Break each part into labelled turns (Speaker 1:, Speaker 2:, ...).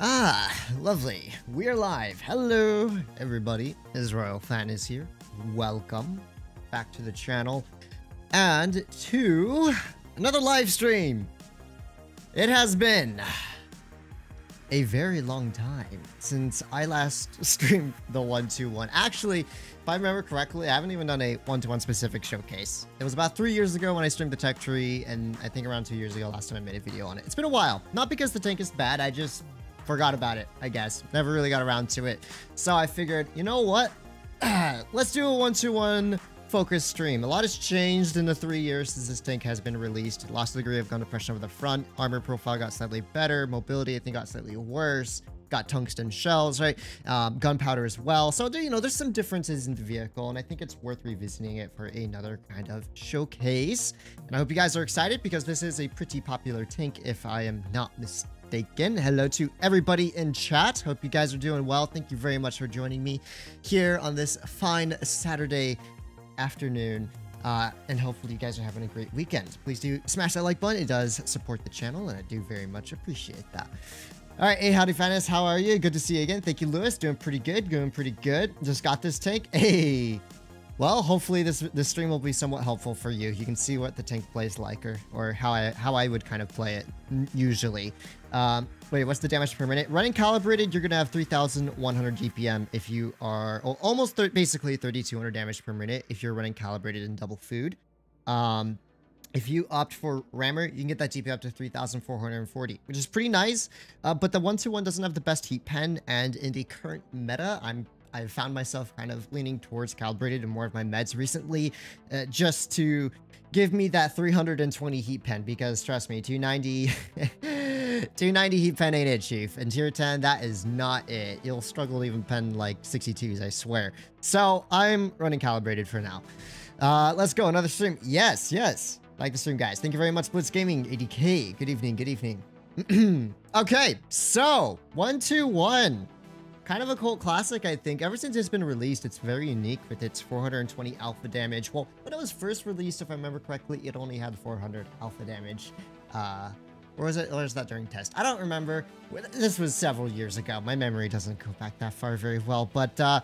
Speaker 1: Ah, lovely. We're live. Hello, everybody. His Royal Fatness is here. Welcome back to the channel and to another live stream. It has been a very long time since I last streamed the 121. Actually, if I remember correctly, I haven't even done a one-two-one specific showcase. It was about three years ago when I streamed the tech tree, and I think around two years ago last time I made a video on it. It's been a while. Not because the tank is bad, I just forgot about it, I guess. Never really got around to it. So I figured, you know what? Let's do a one-two-one focus stream. A lot has changed in the three years since this tank has been released. Lost a degree of gun depression over the front. Armor profile got slightly better. Mobility, I think, got slightly worse. Got tungsten shells, right? Um, gunpowder as well. So, you know, there's some differences in the vehicle, and I think it's worth revisiting it for another kind of showcase. And I hope you guys are excited because this is a pretty popular tank, if I am not mistaken mistaken. Hello to everybody in chat. Hope you guys are doing well. Thank you very much for joining me here on this fine Saturday afternoon. Uh, and hopefully you guys are having a great weekend. Please do smash that like button. It does support the channel, and I do very much appreciate that. All right, hey, howdy, Finest. How are you? Good to see you again. Thank you, Lewis. Doing pretty good. Doing pretty good. Just got this tank. Hey, well, hopefully this this stream will be somewhat helpful for you. You can see what the tank plays like, or or how I how I would kind of play it usually. Um, wait, what's the damage per minute? Running calibrated, you're gonna have 3,100 DPM if you are well, almost basically 3,200 damage per minute if you're running calibrated and double food. Um, if you opt for rammer, you can get that DPM up to 3,440, which is pretty nice. Uh, but the 121 doesn't have the best heat pen, and in the current meta, I'm I've found myself kind of leaning towards calibrated and more of my meds recently, uh, just to give me that 320 heat pen, because trust me, 290, 290 heat pen ain't it, Chief. And tier 10, that is not it. You'll struggle to even pen like 62s, I swear. So I'm running calibrated for now. Uh, let's go, another stream. Yes, yes. Like the stream, guys. Thank you very much, Blitz Gaming, 80k. Good evening, good evening. okay, so, 121 kind of a cult classic, I think. Ever since it's been released, it's very unique with its 420 alpha damage. Well, when it was first released, if I remember correctly, it only had 400 alpha damage. Uh, or was it, or was that during test? I don't remember. This was several years ago. My memory doesn't go back that far very well, but uh,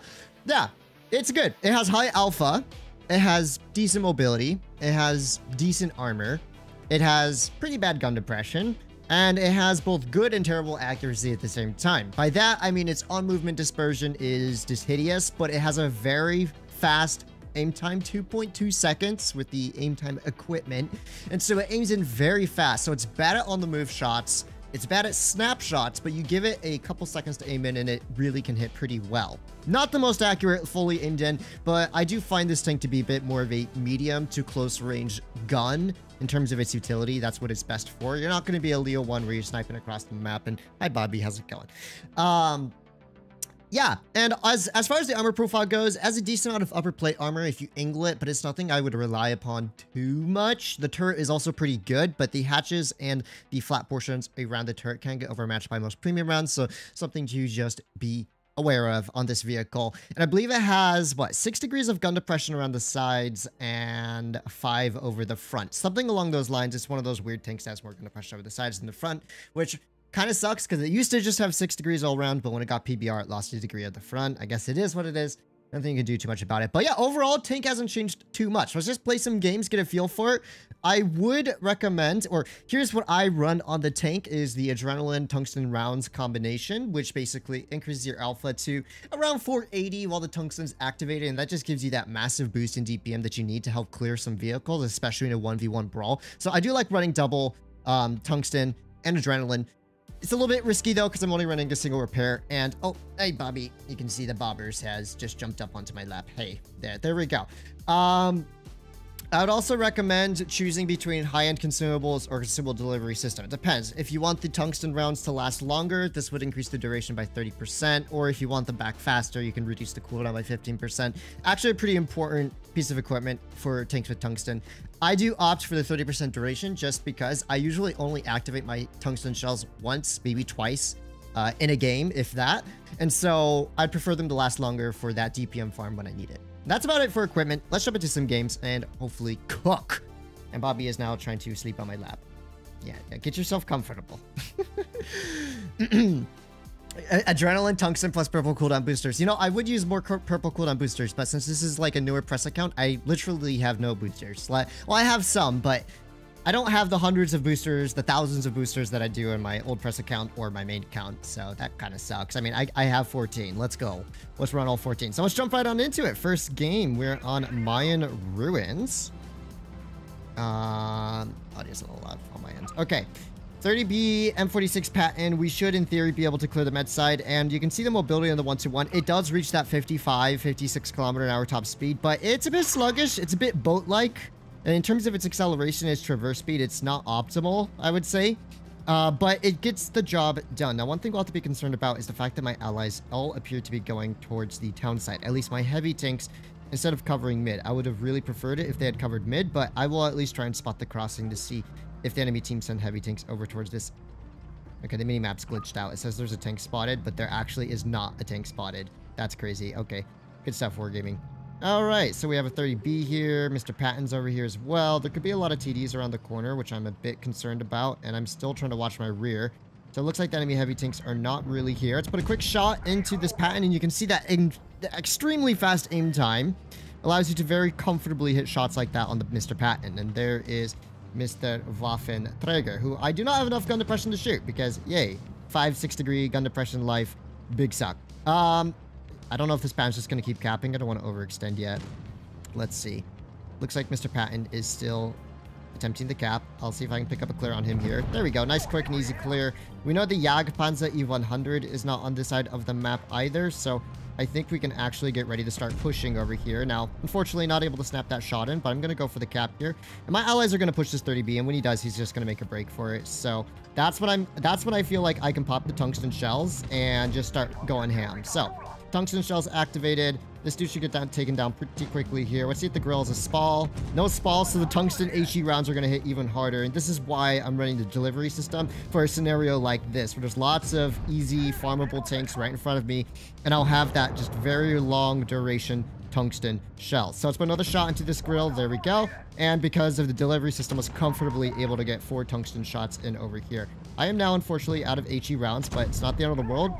Speaker 1: yeah, it's good. It has high alpha. It has decent mobility. It has decent armor. It has pretty bad gun depression and it has both good and terrible accuracy at the same time. By that, I mean its on-movement dispersion is just hideous, but it has a very fast aim time 2.2 seconds with the aim time equipment and so it aims in very fast so it's at on the move shots it's bad at snapshots, but you give it a couple seconds to aim in and it really can hit pretty well. Not the most accurate fully aimed in, but I do find this tank to be a bit more of a medium to close range gun in terms of its utility. That's what it's best for. You're not going to be a Leo 1 where you're sniping across the map and, hi Bobby, how's it going? Um, yeah, and as, as far as the armor profile goes, as a decent amount of upper plate armor if you angle it, but it's nothing I would rely upon too much. The turret is also pretty good, but the hatches and the flat portions around the turret can get overmatched by most premium rounds, so something to just be aware of on this vehicle. And I believe it has, what, 6 degrees of gun depression around the sides and 5 over the front. Something along those lines. It's one of those weird tanks that has more gun depression over the sides than the front, which Kind of sucks because it used to just have six degrees all around, but when it got PBR, it lost a degree at the front. I guess it is what it is. Nothing you can do too much about it. But yeah, overall, tank hasn't changed too much. Let's just play some games, get a feel for it. I would recommend, or here's what I run on the tank, is the Adrenaline Tungsten Rounds combination, which basically increases your alpha to around 480 while the tungsten's activated, and that just gives you that massive boost in DPM that you need to help clear some vehicles, especially in a 1v1 brawl. So I do like running double um, tungsten and adrenaline it's a little bit risky though because I'm only running a single repair. And oh, hey Bobby, you can see the bobbers has just jumped up onto my lap. Hey, there, there we go. Um, I would also recommend choosing between high-end consumables or consumable delivery system. It depends. If you want the tungsten rounds to last longer, this would increase the duration by 30%, or if you want them back faster, you can reduce the cooldown by 15%. Actually, a pretty important piece of equipment for tanks with tungsten. I do opt for the 30% duration just because I usually only activate my tungsten shells once, maybe twice uh, in a game, if that. And so I'd prefer them to last longer for that DPM farm when I need it. That's about it for equipment. Let's jump into some games and hopefully cook. And Bobby is now trying to sleep on my lap. Yeah, yeah get yourself comfortable. Adrenaline, tungsten plus purple cooldown boosters. You know, I would use more purple cooldown boosters, but since this is like a newer press account, I literally have no boosters. Well, I have some, but I don't have the hundreds of boosters, the thousands of boosters that I do in my old press account or my main account. So that kind of sucks. I mean, I, I have 14. Let's go. Let's run all 14. So let's jump right on into it. First game, we're on Mayan Ruins. Um, audio's a little loud on my end. Okay. 30B M46 Patton, we should in theory be able to clear the med side, and you can see the mobility on the 121. It does reach that 55, 56 kilometer an hour top speed, but it's a bit sluggish. It's a bit boat-like. And in terms of its acceleration, its traverse speed, it's not optimal, I would say. Uh, but it gets the job done. Now, one thing we'll have to be concerned about is the fact that my allies all appear to be going towards the town side. At least my heavy tanks, instead of covering mid. I would have really preferred it if they had covered mid, but I will at least try and spot the crossing to see if the enemy team send heavy tanks over towards this. Okay, the mini-map's glitched out. It says there's a tank spotted, but there actually is not a tank spotted. That's crazy. Okay, good stuff, Wargaming. Alright, so we have a 30B here. Mr. Patton's over here as well. There could be a lot of TDs around the corner, which I'm a bit concerned about, and I'm still trying to watch my rear. So it looks like the enemy heavy tanks are not really here. Let's put a quick shot into this Patton, and you can see that extremely fast aim time allows you to very comfortably hit shots like that on the Mr. Patton. And there is Mr. Waffenträger, who I do not have enough gun depression to shoot because, yay, 5, 6 degree gun depression life, big suck. Um, I don't know if this pan's just going to keep capping. I don't want to overextend yet. Let's see. Looks like Mr. Patton is still attempting the cap. I'll see if I can pick up a clear on him here. There we go. Nice, quick, and easy clear. We know the Jagdpanzer E100 is not on this side of the map either, so I think we can actually get ready to start pushing over here. Now, unfortunately, not able to snap that shot in, but I'm going to go for the cap here. And my allies are going to push this 30B, and when he does, he's just going to make a break for it. So that's what I'm, that's when I feel like I can pop the tungsten shells and just start going ham. So tungsten shells activated. This dude should get down, taken down pretty quickly here. Let's see if the Grille is a spall. No spall, so the tungsten HE rounds are going to hit even harder. And this is why I'm running the delivery system for a scenario like this, where there's lots of easy farmable tanks right in front of me. And I'll have that just very long duration tungsten shell. So let's put another shot into this Grille. There we go. And because of the delivery system, I was comfortably able to get four tungsten shots in over here. I am now, unfortunately, out of HE rounds, but it's not the end of the world.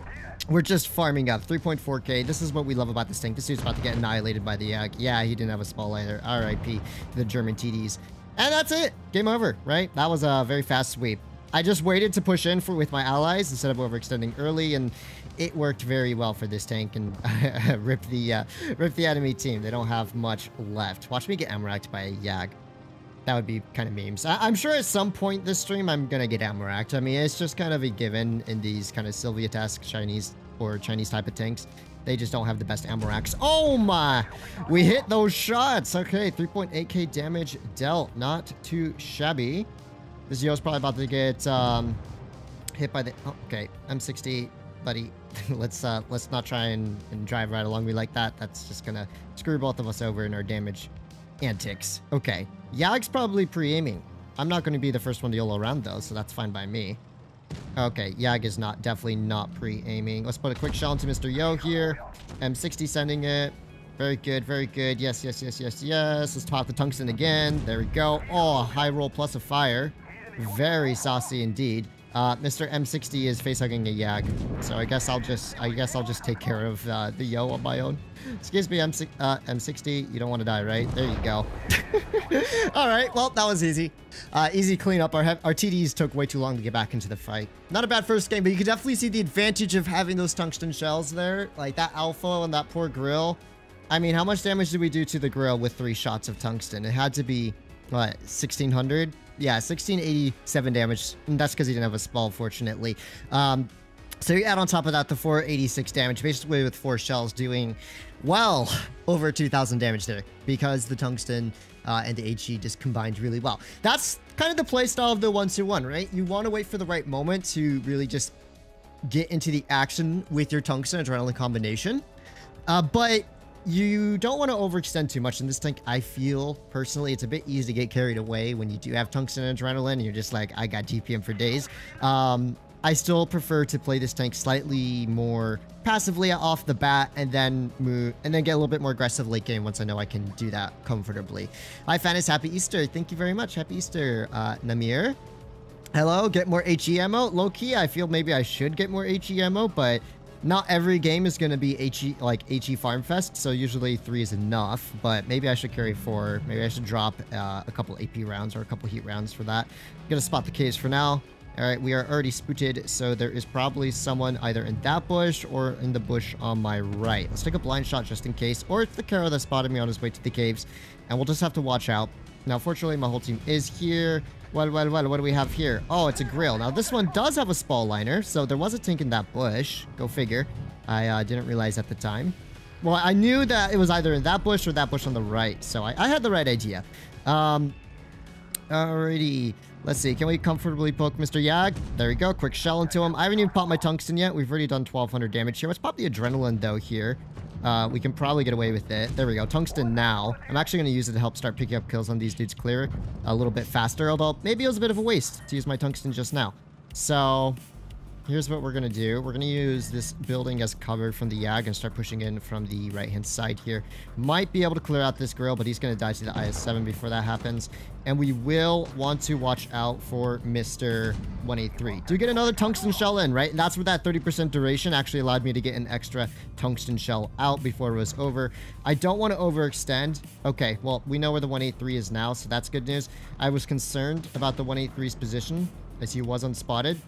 Speaker 1: We're just farming up. 3.4k. This is what we love about this tank. This dude's about to get annihilated by the Yag. Yeah, he didn't have a spall either. RIP to the German TDs. And that's it. Game over, right? That was a very fast sweep. I just waited to push in for with my allies instead of overextending early, and it worked very well for this tank and rip the uh, rip the enemy team. They don't have much left. Watch me get ammoracked by a Yag. That would be kind of memes. I am sure at some point this stream I'm gonna get ammoracked. I mean, it's just kind of a given in these kind of Soviet-esque Chinese or Chinese type of tanks. They just don't have the best ammoracks. Oh my! We hit those shots! Okay, 3.8k damage dealt. Not too shabby. This Yoh's probably about to get um, hit by the... Oh, okay, M60, buddy. let's uh, let's not try and, and drive right along me like that. That's just gonna screw both of us over in our damage antics. Okay. Yag's probably pre-aiming. I'm not going to be the first one to YOLO around, though, so that's fine by me. Okay, Yag is not, definitely not pre-aiming. Let's put a quick shell into Mr. Yoh here. M60 sending it. Very good, very good. Yes, yes, yes, yes, yes. Let's pop the tungsten again. There we go. Oh, high roll plus a fire. Very saucy indeed. Uh, Mr. M60 is facehugging a Yag, so I guess I'll just I guess I'll just take care of uh, the Yoh on my own. Excuse me, M uh, M60, you don't want to die, right? There you go. All right, well that was easy. Uh, easy cleanup. Our our TDs took way too long to get back into the fight. Not a bad first game, but you can definitely see the advantage of having those tungsten shells there, like that alpha and that poor Grille. I mean, how much damage did we do to the Grille with three shots of tungsten? It had to be what 1600 yeah, 1687 damage. That's because he didn't have a spall, fortunately. Um, so you add on top of that the 486 damage, basically with four shells doing, well, over 2,000 damage there because the tungsten uh, and the HE just combined really well. That's kind of the playstyle of the 1-2-1, right? You want to wait for the right moment to really just get into the action with your tungsten adrenaline combination. Uh, but you don't want to overextend too much in this tank. I feel personally it's a bit easy to get carried away when you do have tungsten and adrenaline and you're just like, I got DPM for days. Um, I still prefer to play this tank slightly more passively off the bat and then move and then get a little bit more aggressive late game once I know I can do that comfortably. Hi, Fanis. Happy Easter. Thank you very much. Happy Easter, uh, Namir. Hello, get more HE ammo. Low key, I feel maybe I should get more HE ammo, but not every game is going to be HE like HE Farm Fest, so usually three is enough. But maybe I should carry four. Maybe I should drop uh, a couple AP rounds or a couple heat rounds for that. I'm gonna spot the caves for now. All right, we are already spooted, so there is probably someone either in that bush or in the bush on my right. Let's take a blind shot just in case, or it's the Carro that spotted me on his way to the caves, and we'll just have to watch out. Now, fortunately, my whole team is here. Well, well, well, what do we have here? Oh, it's a Grille. Now, this one does have a spall liner, so there was a tank in that bush. Go figure. I uh, didn't realize at the time. Well, I knew that it was either in that bush or that bush on the right, so I, I had the right idea. Um, alrighty. Let's see. Can we comfortably poke Mr. Yag? There we go. Quick shell into him. I haven't even popped my tungsten yet. We've already done 1200 damage here. Let's pop the adrenaline, though, here. Uh, we can probably get away with it. There we go. Tungsten now. I'm actually going to use it to help start picking up kills on these dudes clear a little bit faster, although maybe it was a bit of a waste to use my tungsten just now. So, here's what we're going to do. We're going to use this building as cover from the Yag and start pushing in from the right-hand side here. Might be able to clear out this Grille, but he's going to die to the IS-7 before that happens. And we will want to watch out for Mr. 183. Do we get another tungsten shell in, right? And that's what that 30% duration actually allowed me to get an extra tungsten shell out before it was over. I don't want to overextend. Okay, well, we know where the 183 is now, so that's good news. I was concerned about the 183's position as he was unspotted.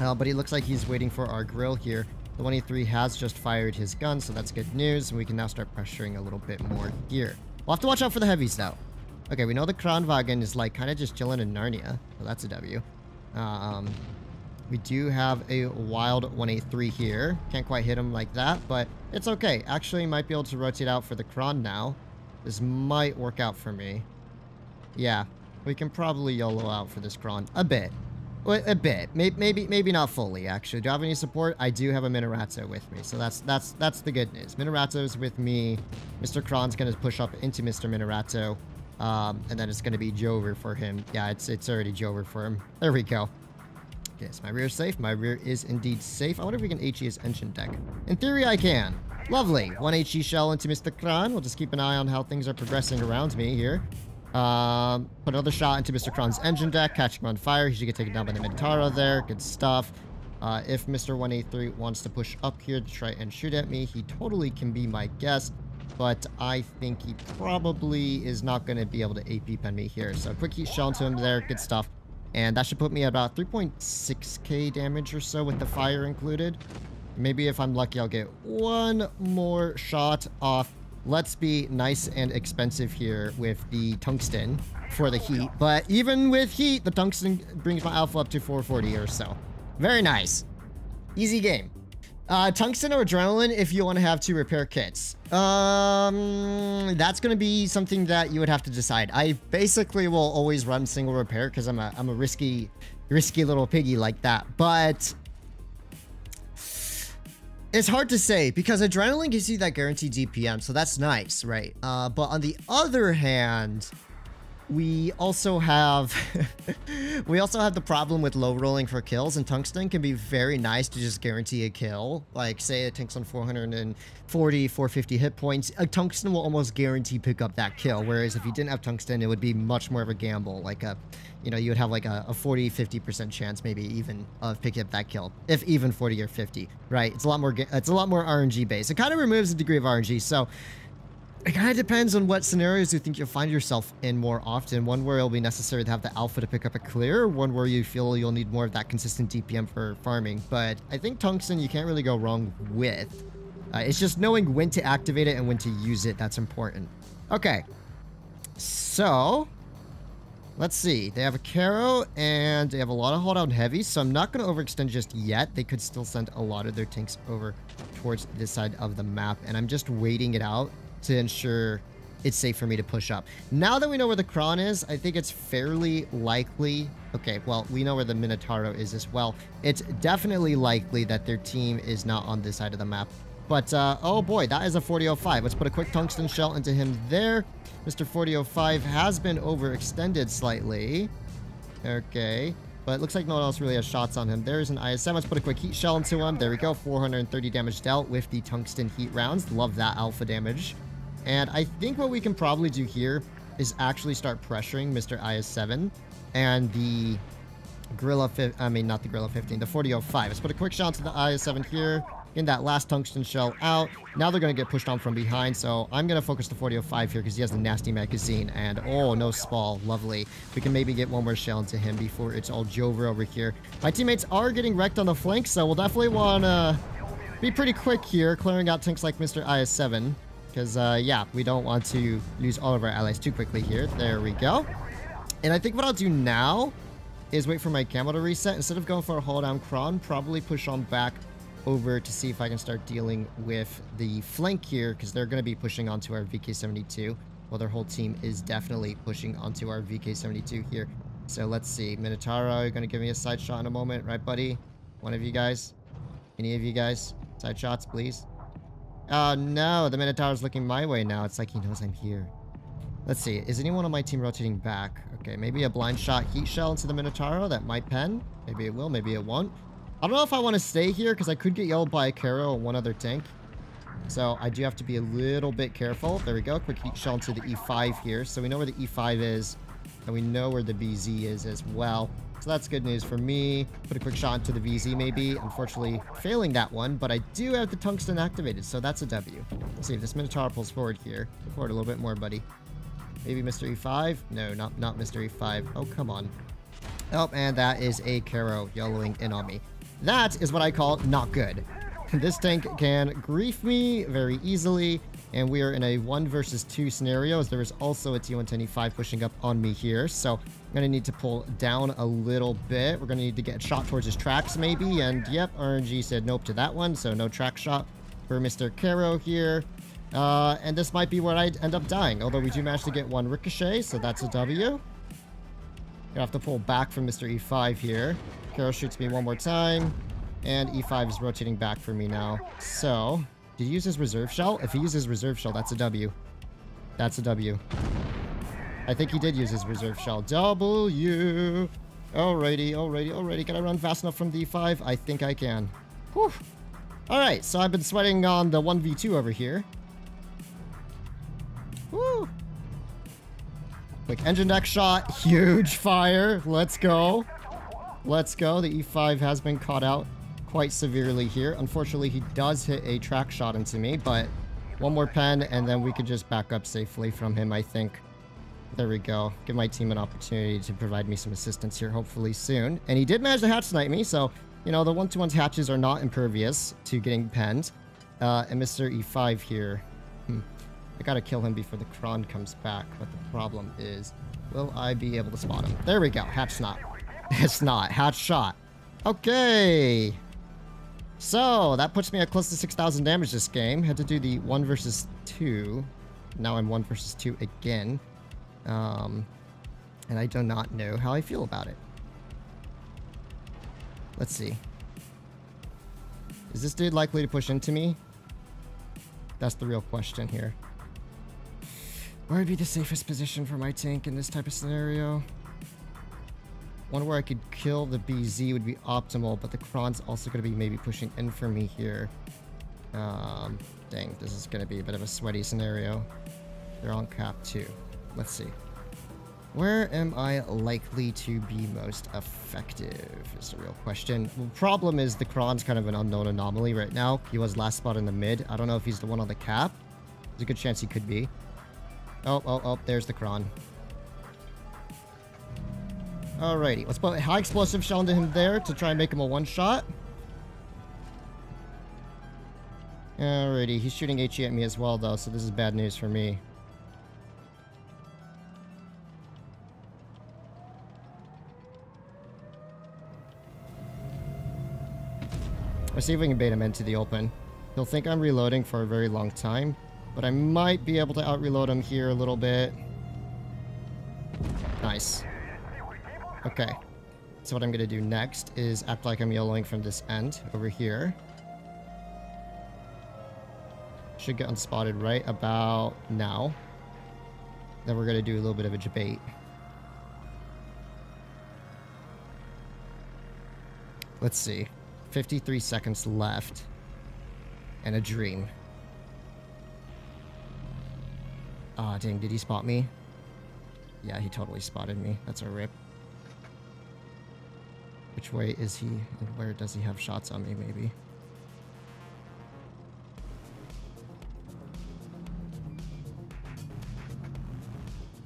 Speaker 1: Uh, but he looks like he's waiting for our Grille here. The 183 has just fired his gun, so that's good news. And we can now start pressuring a little bit more here. We'll have to watch out for the heavies, though. Okay, we know the Kranvagn is, like, kind of just chilling in Narnia. So that's a W. Um, we do have a wild 183 here. Can't quite hit him like that, but it's okay. Actually, might be able to rotate out for the Kron now. This might work out for me. Yeah, we can probably YOLO out for this Kron a bit. A bit, maybe, maybe not fully. Actually, do I have any support? I do have a Minotauro with me, so that's that's that's the good news. Minotaur's with me. Mr. Kron's gonna push up into Mr. Minotauro, um, and then it's gonna be Jover for him. Yeah, it's it's already Jover for him. There we go. Okay, so my rear safe. My rear is indeed safe. I wonder if we can HE his engine deck. In theory, I can. Lovely. One HE shell into Mr. Kron. We'll just keep an eye on how things are progressing around me here. Um, put another shot into Mr. Kron's engine deck, catching him on fire. He should get taken down by the Minotauro there. Good stuff. Uh, if Mr. 183 wants to push up here to try and shoot at me, he totally can be my guest. But I think he probably is not going to be able to AP pen me here. So quick heat shell into him there. Good stuff. And that should put me at about 3.6k damage or so with the fire included. Maybe if I'm lucky, I'll get one more shot off let's be nice and expensive here with the tungsten for the heat. But even with heat, the tungsten brings my alpha up to 440 or so. Very nice. Easy game. Uh, tungsten or adrenaline if you want to have two repair kits. Um, that's going to be something that you would have to decide. I basically will always run single repair because I'm a, I'm a risky, risky little piggy like that. But it's hard to say because adrenaline gives you that guaranteed DPM, so that's nice, right? Uh, but on the other hand, we also have we also have the problem with low rolling for kills and tungsten can be very nice to just guarantee a kill. Like say it tanks on 440 450 hit points a tungsten will almost guarantee pick up that kill whereas if you didn't have tungsten it would be much more of a gamble. Like a you know you would have like a, a 40 50 percent chance maybe even of picking up that kill if even 40 or 50 right? It's a lot more it's a lot more rng based. It kind of removes a degree of rng so it kind of depends on what scenarios you think you'll find yourself in more often. One where it'll be necessary to have the alpha to pick up a clear, one where you feel you'll need more of that consistent DPM for farming. But I think tungsten you can't really go wrong with. Uh, it's just knowing when to activate it and when to use it that's important. Okay. So, let's see. They have a Carro and they have a lot of holdout heavy, so I'm not going to overextend just yet. They could still send a lot of their tanks over towards this side of the map, and I'm just waiting it out to ensure it's safe for me to push up. Now that we know where the Kron is, I think it's fairly likely... Okay, well, we know where the Minotauro is as well. It's definitely likely that their team is not on this side of the map. But, uh, oh boy, that is a 4005. Let's put a quick tungsten shell into him there. Mr. 4005 has been overextended slightly. Okay. But it looks like no one else really has shots on him. There's an IS-7. Let's put a quick heat shell into him. There we go. 430 damage dealt with the tungsten heat rounds. Love that alpha damage. And I think what we can probably do here is actually start pressuring Mr. IS-7 and the Grille, I mean, not the Grille 15, the 4005. Let's put a quick shot to the IS-7 here. Getting that last tungsten shell out. Now they're going to get pushed on from behind, so I'm going to focus the 4005 here because he has the nasty magazine. And, oh, no spall. Lovely. We can maybe get one more shell into him before it's all over over here. My teammates are getting wrecked on the flank, so we'll definitely want to be pretty quick here, clearing out tanks like Mr. IS-7. Because, uh, yeah, we don't want to lose all of our allies too quickly here. There we go. And I think what I'll do now is wait for my camo to reset. Instead of going for a hold down cron, probably push on back over to see if I can start dealing with the flank here because they're going to be pushing onto our VK-72. Well, their whole team is definitely pushing onto our VK-72 here. So let's see. Minotauro, you're going to give me a side shot in a moment, right, buddy? One of you guys? Any of you guys? Side shots, please. Oh, no. The Minotauro's looking my way now. It's like he knows I'm here. Let's see. Is anyone on my team rotating back? Okay, maybe a blind shot heat shell into the Minotaur That might pen. Maybe it will. Maybe it won't. I don't know if I want to stay here because I could get yelled by a Carro and one other tank. So I do have to be a little bit careful. There we go. Quick heat shell into the E5 here. So we know where the E5 is. And we know where the BZ is as well. So that's good news for me. Put a quick shot into the BZ maybe. Unfortunately, failing that one. But I do have the tungsten activated. So that's a W. Let's see if this Minotaur pulls forward here. Pull forward a little bit more, buddy. Maybe Mr. E5? No, not, not Mr. E5. Oh, come on. Oh, and that is a Carro yellowing in on me. That is what I call not good. This tank can grief me very easily, and we are in a 1 versus 2 scenario, as there is also a T-110E5 pushing up on me here, so I'm going to need to pull down a little bit. We're going to need to get shot towards his tracks, maybe, and yep, RNG said nope to that one, so no track shot for Mr. Carro here. Uh, and this might be where I end up dying, although we do manage to get one ricochet, so that's a W. Gonna have to pull back from Mr. E5 here. Karo shoots me one more time. And E5 is rotating back for me now. So, did he use his reserve shell? If he uses reserve shell, that's a W. That's a W. I think he did use his reserve shell. W. Alrighty, alrighty, alrighty. Can I run fast enough from E5? I think I can. Whew. Alright, so I've been sweating on the 1v2 over here. Woo! Quick engine deck shot. Huge fire. Let's go. Let's go. The E5 has been caught out quite severely here. Unfortunately, he does hit a track shot into me, but one more pen, and then we could just back up safely from him, I think. There we go. Give my team an opportunity to provide me some assistance here, hopefully soon. And he did manage to hatch snipe me, so, you know, the one-two-one hatches are not impervious to getting penned. Uh, and Mr. E5 here. Hmm. I gotta kill him before the Kron comes back, but the problem is, will I be able to spot him? There we go. Hatch snot. It's not. Hatch shot. Okay. So, that puts me at close to 6,000 damage this game. Had to do the 1 versus 2. Now I'm 1 versus 2 again. Um, and I do not know how I feel about it. Let's see. Is this dude likely to push into me? That's the real question here. Where would be the safest position for my tank in this type of scenario? One where I could kill the BZ would be optimal, but the Kron's also going to be maybe pushing in for me here. Um, dang, this is going to be a bit of a sweaty scenario. They're on cap too. Let's see. Where am I likely to be most effective is the real question. The problem is the Kron's kind of an unknown anomaly right now. He was last spot in the mid. I don't know if he's the one on the cap. There's a good chance he could be. Oh, oh, oh, there's the Kron. Alrighty, let's put high explosive shell into him there to try and make him a one-shot. Alrighty, he's shooting HE at me as well though, so this is bad news for me. Let's see if we can bait him into the open. He'll think I'm reloading for a very long time, but I might be able to out-reload him here a little bit. Nice. Okay. So what I'm going to do next is act like I'm YOLOing from this end over here. Should get unspotted right about now. Then we're going to do a little bit of a debate. Let's see. 53 seconds left. And a dream. Ah, oh, dang, did he spot me? Yeah, he totally spotted me. That's a rip. Which way is he? And where does he have shots on me, maybe?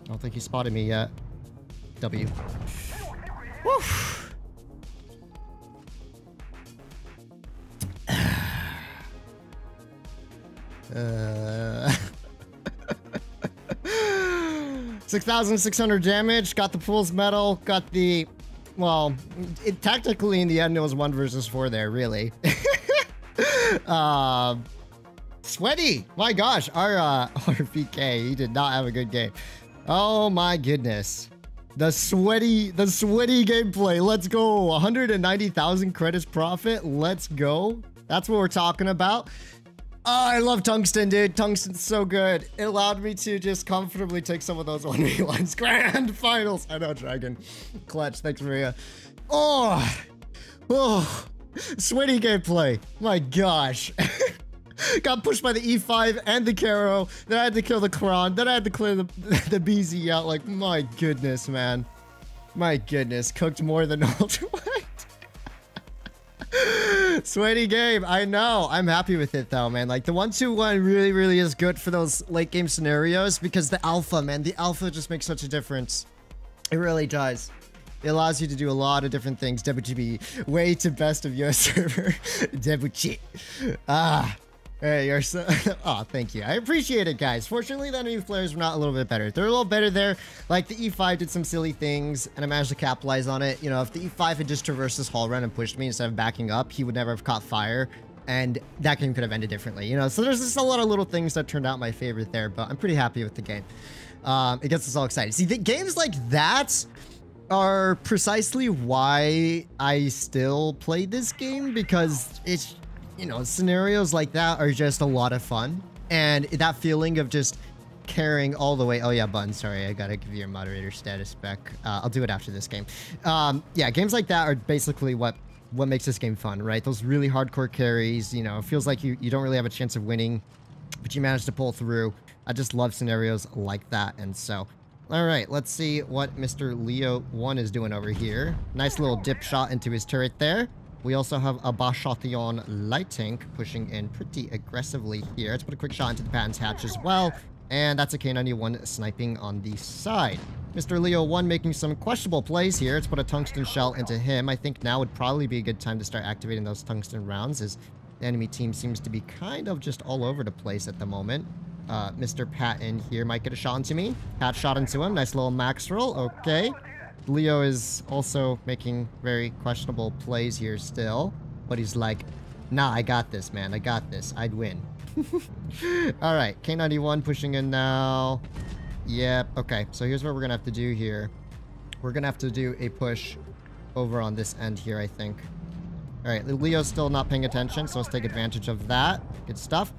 Speaker 1: I don't think he spotted me yet. W. Woof. Uh, 6,600 damage, got the Pool's medal, got the... Well, it, technically in the end it was 1 versus 4 there, really. uh, sweaty! My gosh, our, uh, our PK, he did not have a good game. Oh my goodness. The sweaty, the sweaty gameplay. Let's go. 190,000 credits profit. Let's go. That's what we're talking about. Oh, I love Tungsten, dude. Tungsten's so good. It allowed me to just comfortably take some of those 1v1s. Grand finals. I know, Dragon. Clutch. Thanks, Maria. Oh. Oh. Sweaty gameplay. My gosh. Got pushed by the E5 and the Carro. Then I had to kill the Kron. Then I had to clear the, the BZ out. Like, my goodness, man. My goodness. Cooked more than Ultimate. Sweaty game. I know. I'm happy with it though, man. Like the 1-2-1 really, really is good for those late game scenarios because the alpha, man, the alpha just makes such a difference. It really does. It allows you to do a lot of different things. WGB, way to best of your server. Debuchi. Ah, Hey, you're so... oh, thank you. I appreciate it, guys. Fortunately, the enemy players were not a little bit better. They're a little better there. Like, the E5 did some silly things, and I managed to capitalize on it. You know, if the E5 had just traversed this hall run and pushed me instead of backing up, he would never have caught fire, and that game could have ended differently, you know? So there's just a lot of little things that turned out my favorite there, but I'm pretty happy with the game. Um, it gets us all excited. See, the games like that are precisely why I still play this game, because it's you know, scenarios like that are just a lot of fun. And that feeling of just carrying all the way. Oh yeah, button. Sorry, I gotta give you your moderator status back. Uh, I'll do it after this game. Um, yeah, games like that are basically what what makes this game fun, right? Those really hardcore carries. You know, it feels like you you don't really have a chance of winning, but you manage to pull through. I just love scenarios like that, and so. All right, let's see what Mr. Leo 1 is doing over here. Nice little dip shot into his turret there. We also have a Bat.-Châtillon light tank pushing in pretty aggressively here. Let's put a quick shot into the Patton's hatch as well. And that's a K91 sniping on the side. Mr. Leo 1 making some questionable plays here. Let's put a tungsten shell into him. I think now would probably be a good time to start activating those tungsten rounds as the enemy team seems to be kind of just all over the place at the moment. Uh, Mr. Patton here might get a shot into me. Pat shot into him. Nice little max roll. Okay. Leo is also making very questionable plays here still. But he's like, nah, I got this, man. I got this. I'd win. Alright, K91 pushing in now. Yep, okay. So here's what we're going to have to do here. We're going to have to do a push over on this end here, I think. Alright, Leo's still not paying attention, so let's take advantage of that. Good stuff.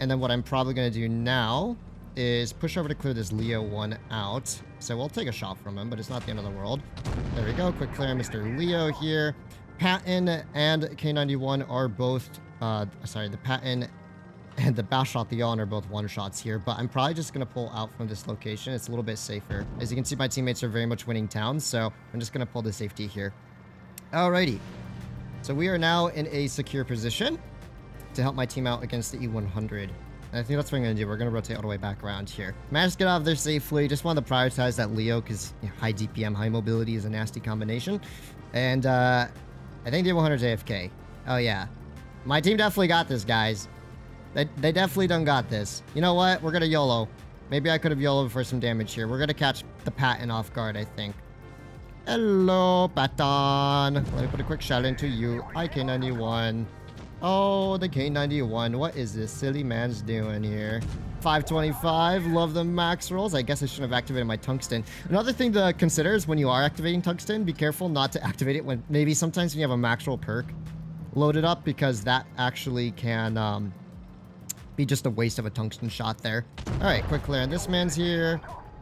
Speaker 1: And then what I'm probably going to do now is push over to clear this Leo one out. So we'll take a shot from him, but it's not the end of the world. There we go. Quick clear Mr. Leo here. Patton and K91 are both, uh, sorry, the Patton and the Bat.-Châtillon are both one-shots here, but I'm probably just going to pull out from this location. It's a little bit safer. As you can see, my teammates are very much winning towns, so I'm just going to pull the safety here. Alrighty. So we are now in a secure position to help my team out against the E100. I think that's what I'm going to do. We're going to rotate all the way back around here. Managed to get out of there safely. Just wanted to prioritize that Leo because you know, high DPM, high mobility is a nasty combination. And uh, I think the 100 AFK. Oh, yeah. My team definitely got this, guys. They, they definitely done got this. You know what? We're going to YOLO. Maybe I could have YOLO for some damage here. We're going to catch the Patton off guard, I think. Hello, Patton. Let me put a quick shot into you. I IK91. Oh, the K91. What is this silly man's doing here? 525. Love the max rolls. I guess I shouldn't have activated my tungsten. Another thing to consider is when you are activating tungsten, be careful not to activate it when maybe sometimes when you have a max roll perk loaded up because that actually can um, be just a waste of a tungsten shot there. All right, quick clear. This man's here.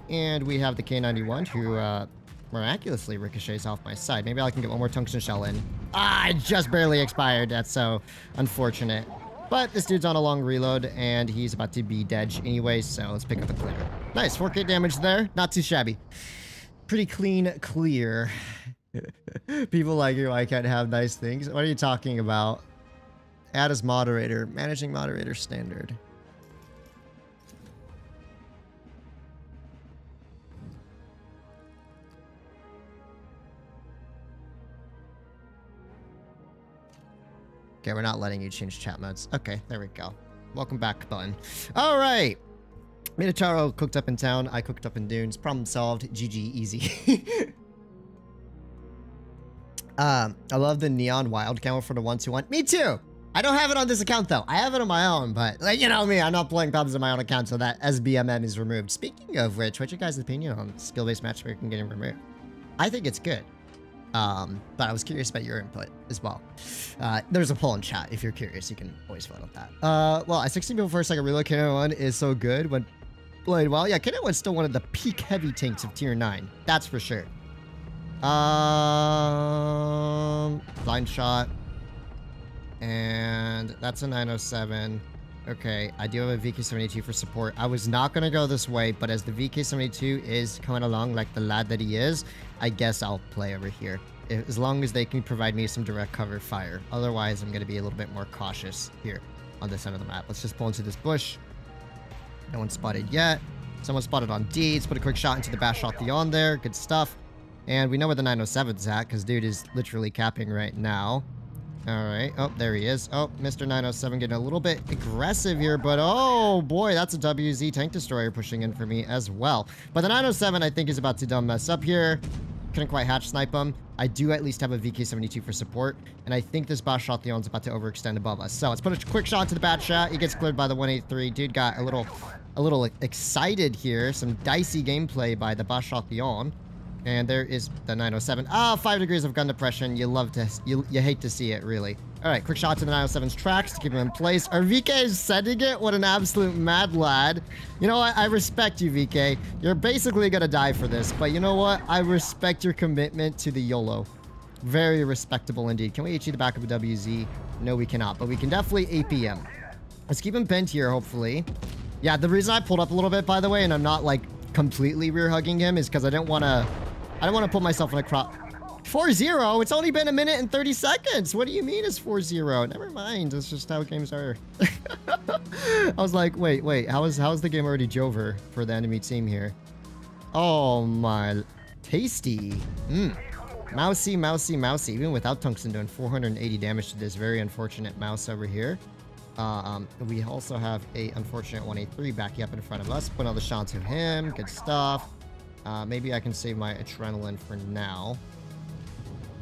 Speaker 1: And we have the K91 who uh, miraculously ricochets off my side. Maybe I can get one more tungsten shell in. Ah, I just barely expired. That's so unfortunate. But this dude's on a long reload, and he's about to be dead anyway, so let's pick up a clear. Nice, 4k damage there. Not too shabby. Pretty clean clear. People like you, I can't have nice things. What are you talking about? Add as moderator. Managing moderator standard. Okay, we're not letting you change chat modes. Okay, there we go. Welcome back, button. All right. Minotauro cooked up in town. I cooked up in dunes. Problem solved. GG, easy. um, I love the neon wild camel for the ones who want. Me too. I don't have it on this account though. I have it on my own, but like you know me, I'm not playing pubs on my own account, so that SBMM is removed. Speaking of which, what's your guys' opinion on skill-based matchmaking getting removed? I think it's good. Um, but I was curious about your input as well. Uh, there's a poll in chat. If you're curious, you can always vote on that. Uh, well, at 16 people for a second, reload Cannon 1 is so good when played well. Yeah, Cannon 1's still one of the peak heavy tanks of tier 9. That's for sure. Um, blind shot. And that's a 907. Okay, I do have a VK72 for support. I was not going to go this way, but as the VK72 is coming along like the lad that he is, I guess I'll play over here. As long as they can provide me some direct cover fire. Otherwise, I'm going to be a little bit more cautious here on this end of the map. Let's just pull into this bush. No one spotted yet. Someone spotted on D. Let's put a quick shot into the Bat.-Châtillon there. Good stuff. And we know where the 907's at, because dude is literally capping right now. Alright. Oh, there he is. Oh, Mr. 907 getting a little bit aggressive here, but oh boy, that's a WZ tank destroyer pushing in for me as well. But the 907, I think, is about to dumb mess up here. Couldn't quite hatch snipe him. I do at least have a VK-72 for support, and I think this Boss is about to overextend above us. So let's put a quick shot to the bat shot. He gets cleared by the 183. Dude got a little a little excited here. Some dicey gameplay by the Boss Bat.-Châtillon. And there is the 907. Ah, five degrees of gun depression. You love to, you, you hate to see it, really. All right, quick shot to the 907's tracks to keep him in place. Our VK is sending it. What an absolute mad lad. You know what? I respect you, VK. You're basically going to die for this. But you know what? I respect your commitment to the YOLO. Very respectable indeed. Can we HE the back of a WZ? No, we cannot. But we can definitely APM. Let's keep him bent here, hopefully. Yeah, the reason I pulled up a little bit, by the way, and I'm not, like, completely rear hugging him is because I didn't want to I don't want to put myself in a crop. 4-0? It's only been a minute and 30 seconds. What do you mean it's 4-0? Never mind. That's just how games are. I was like, wait, wait. How is, how is the game already Jover for the enemy team here? Oh, my. Tasty. Mmm. Mousy, mousy, mousy. Even without Tungsten doing 480 damage to this very unfortunate mouse over here. Uh, um, we also have a unfortunate 183 backing up in front of us. Put another shot to him. Good stuff. Uh, maybe I can save my adrenaline for now.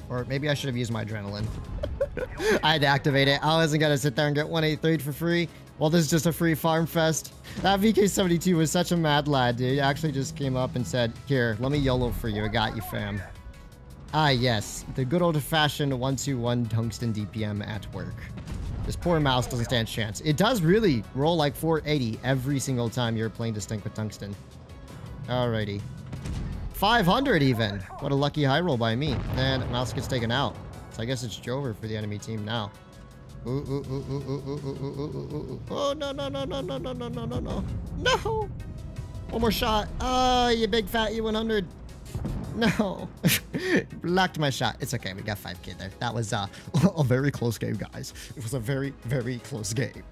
Speaker 1: Or maybe I should have used my adrenaline. I had to activate it. I wasn't going to sit there and get 183 for free. Well, this is just a free farm fest. That VK72 was such a mad lad, dude. He actually just came up and said, Here, let me YOLO for you. I got you, fam. Ah, yes. The good old-fashioned 121 tungsten DPM at work. This poor mouse doesn't stand a chance. It does really roll like 480 every single time you're playing Distinct with Tungsten. Alrighty. 500 even. What a lucky high roll by me. And mouse gets taken out. So I guess it's Jover for the enemy team now. Oh, no, no, no, no, no, no, no, no, no, no. No! One more shot. Oh, you big fat E100. No. Blocked my shot. It's okay. We got 5k there. That was uh, a very close game, guys. It was a very, very close game.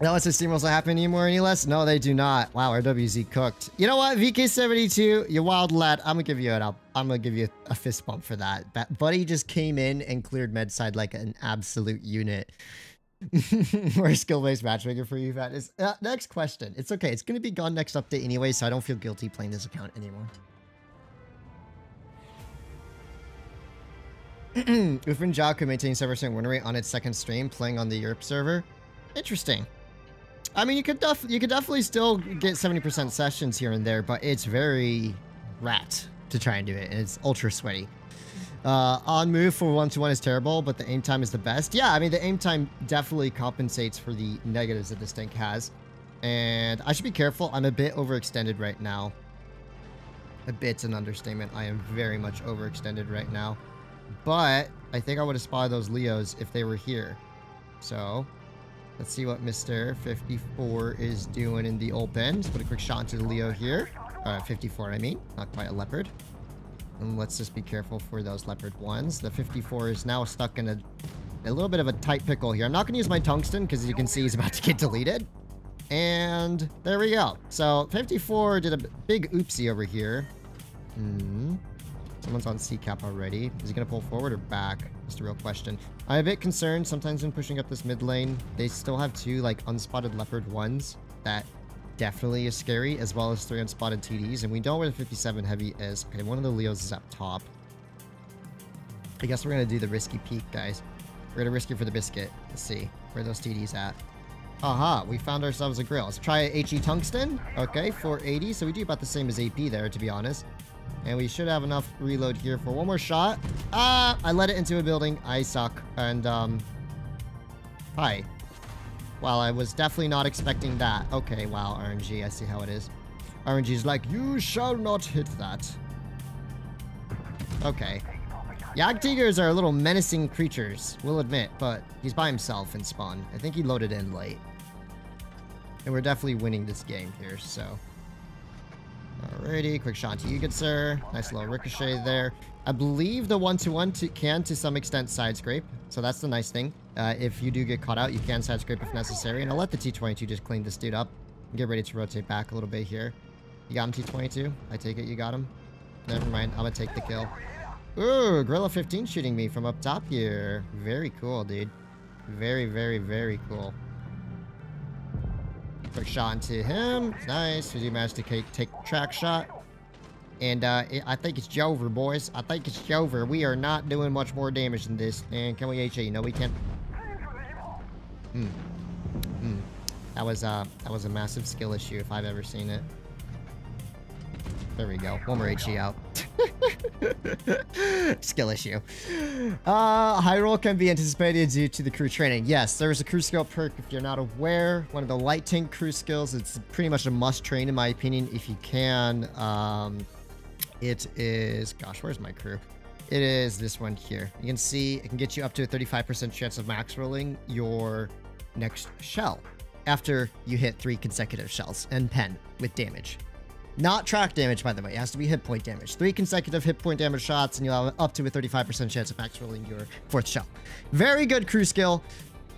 Speaker 1: Now, let's Steam rules not happen anymore any less? No, they do not. Wow, RWZ cooked. You know what? VK72, you wild lad. I'm gonna give you an up. I'm gonna give you a fist bump for that. Buddy just came in and cleared med side like an absolute unit. More skill-based matchmaker for you, Fat. Uh, next question. It's okay. It's gonna be gone next update anyway, so I don't feel guilty playing this account anymore. Ufrin Jaku maintains 7% win rate on its second stream, playing on the Europe server. Interesting. I mean, you could def you could definitely still get 70% sessions here and there, but it's very rat to try and do it. And it's ultra sweaty. Uh, on move for one two one is terrible, but the aim time is the best. Yeah, I mean, the aim time definitely compensates for the negatives that this tank has. And I should be careful. I'm a bit overextended right now. A bit's an understatement. I am very much overextended right now. But I think I would have spotted those Leos if they were here. So Let's see what Mr. 54 is doing in the open. Let's put a quick shot into the Leo here. Uh, 54, I mean. Not quite a leopard. And let's just be careful for those leopard ones. The 54 is now stuck in a, a little bit of a tight pickle here. I'm not going to use my tungsten because you can see he's about to get deleted. And there we go. So 54 did a big oopsie over here. Hmm. Someone's on C cap already. Is he going to pull forward or back? That's the real question. I'm a bit concerned sometimes when pushing up this mid lane. They still have two like unspotted leopard ones that definitely is scary, as well as three unspotted TDs. And we know where the 57 heavy is. Okay, one of the Leos is up top. I guess we're going to do the risky peek, guys. We're to risk it for the biscuit. Let's see. Where those TDs at? Aha, we found ourselves a Grille. Let's try HE tungsten. Okay, 480. So we do about the same as AP there, to be honest. And we should have enough reload here for one more shot. Ah, I let it into a building. I suck. And, um... Hi. Well, I was definitely not expecting that. Okay, wow, RNG. I see how it is. RNG is like, you shall not hit that. Okay. Jagdtigers are a little menacing creatures, we'll admit, but he's by himself in spawn. I think he loaded in late. And we're definitely winning this game here, so... Alrighty, quick shot to you, good sir. Nice little ricochet there. I believe the one-to-one -one can, to some extent, side scrape. So that's the nice thing. Uh, if you do get caught out, you can side scrape if necessary. And I'll let the T-22 just clean this dude up. Get ready to rotate back a little bit here. You got him, T-22? I take it you got him? Never mind, I'm gonna take the kill. Ooh, Grille 15 shooting me from up top here. Very cool, dude. Very, very, very cool. Quick shot into him. Nice. We do manage to take, take track shot. And uh, it, I think it's Jover, boys. I think it's Jover. We are not doing much more damage than this. And can we HA? No, we can't. Hmm. That was, uh, that was a massive skill issue if I've ever seen it. There we go. One more HE out. skill issue. Uh, high roll can be anticipated due to the crew training. Yes, there's a crew skill perk if you're not aware. One of the light tank crew skills. It's pretty much a must train in my opinion if you can. Um, it is, gosh, where's my crew? It is this one here. You can see it can get you up to a 35% chance of max rolling your next shell after you hit three consecutive shells and pen with damage. Not track damage, by the way. It has to be hit point damage. Three consecutive hit point damage shots, and you'll have up to a 35% chance of max rolling your fourth shell. Very good crew skill.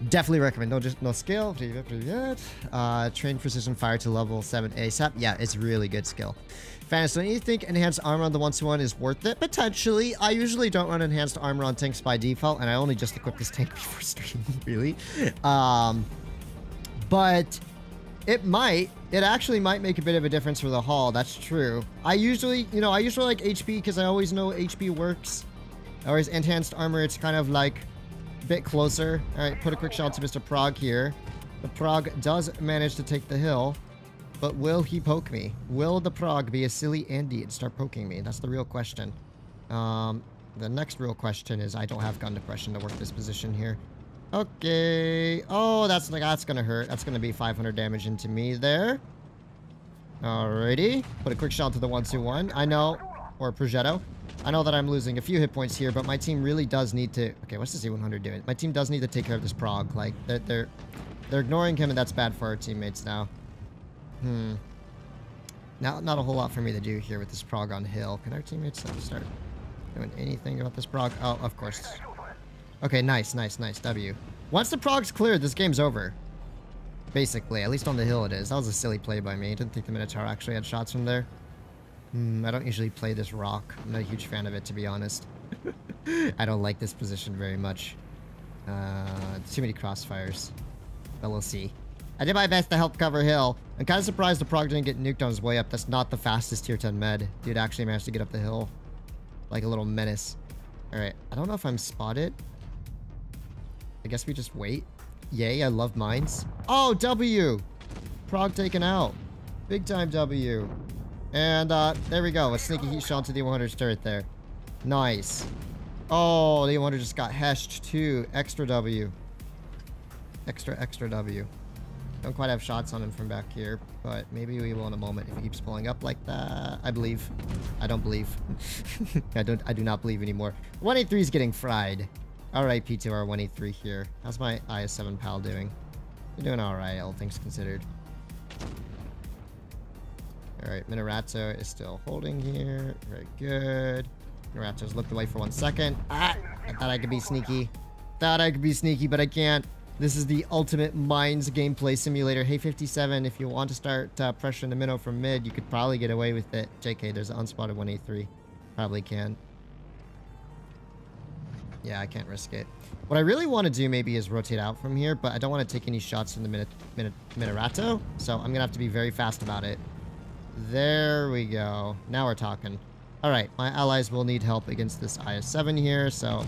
Speaker 1: Definitely recommend. No, just no skill. Uh, train precision fire to level 7 ASAP. Yeah, it's really good skill. Fantasy, do you think enhanced armor on the 1-2-1 is worth it? Potentially. I usually don't run enhanced armor on tanks by default, and I only just equipped this tank before streaming, really. Um, but it might. It actually might make a bit of a difference for the hull. That's true. I usually, you know, I usually like HP because I always know HP works. Whereas enhanced armor, it's kind of like a bit closer. All right, put a quick shot to Mr. Prog here. The Prog does manage to take the hill. But will he poke me? Will the Prog be a silly Andy and start poking me? That's the real question. Um, the next real question is I don't have gun depression to work this position here. Okay. Oh, that's that's gonna hurt. That's gonna be 500 damage into me there. Alrighty. Put a quick shot to the 1-2-1. I know. Or Progetto. I know that I'm losing a few hit points here, but my team really does need to... Okay, what's the E100 doing? My team does need to take care of this Prog. Like, they're, they're, they're ignoring him, and that's bad for our teammates now. Hmm. Not, not a whole lot for me to do here with this Prog on hill. Can our teammates start doing anything about this Prog? Oh, of course. Okay, nice, nice, nice. W. Once the Prog's cleared, this game's over. Basically, at least on the hill it is. That was a silly play by me. I didn't think the Minotaur actually had shots from there. Hmm, I don't usually play this rock. I'm not a huge fan of it, to be honest. I don't like this position very much. Uh, too many crossfires. But we'll see. I did my best to help cover hill. I'm kind of surprised the Prog didn't get nuked on his way up. That's not the fastest tier 10 med. Dude actually managed to get up the hill. Like a little menace. Alright, I don't know if I'm spotted. I guess we just wait. Yay, I love mines. Oh, W! Prog taken out. Big time W. And uh, there we go. A sneaky heat shot to the 100's turret there. Nice. Oh, the 100 just got heshed too. Extra W. Extra, extra W. Don't quite have shots on him from back here, but maybe we will in a moment if he keeps pulling up like that. I believe. I don't believe. I don't. I do not believe anymore. 183 is getting fried. Alright, P2R 183 here. How's my IS-7 pal doing? You're doing alright, all things considered. All right, Minotauro is still holding here. Very good. Minotauro's looked away for one second. Ah, I thought I could be sneaky. Thought I could be sneaky, but I can't. This is the ultimate Mines gameplay simulator. Hey, 57, if you want to start uh, pressuring the minnow from mid, you could probably get away with it. JK, there's an unspotted 183. Probably can. Yeah, I can't risk it. What I really want to do maybe is rotate out from here, but I don't want to take any shots from the Min Min Minotauro, so I'm going to have to be very fast about it. There we go. Now we're talking. All right, my allies will need help against this IS-7 here, so I'm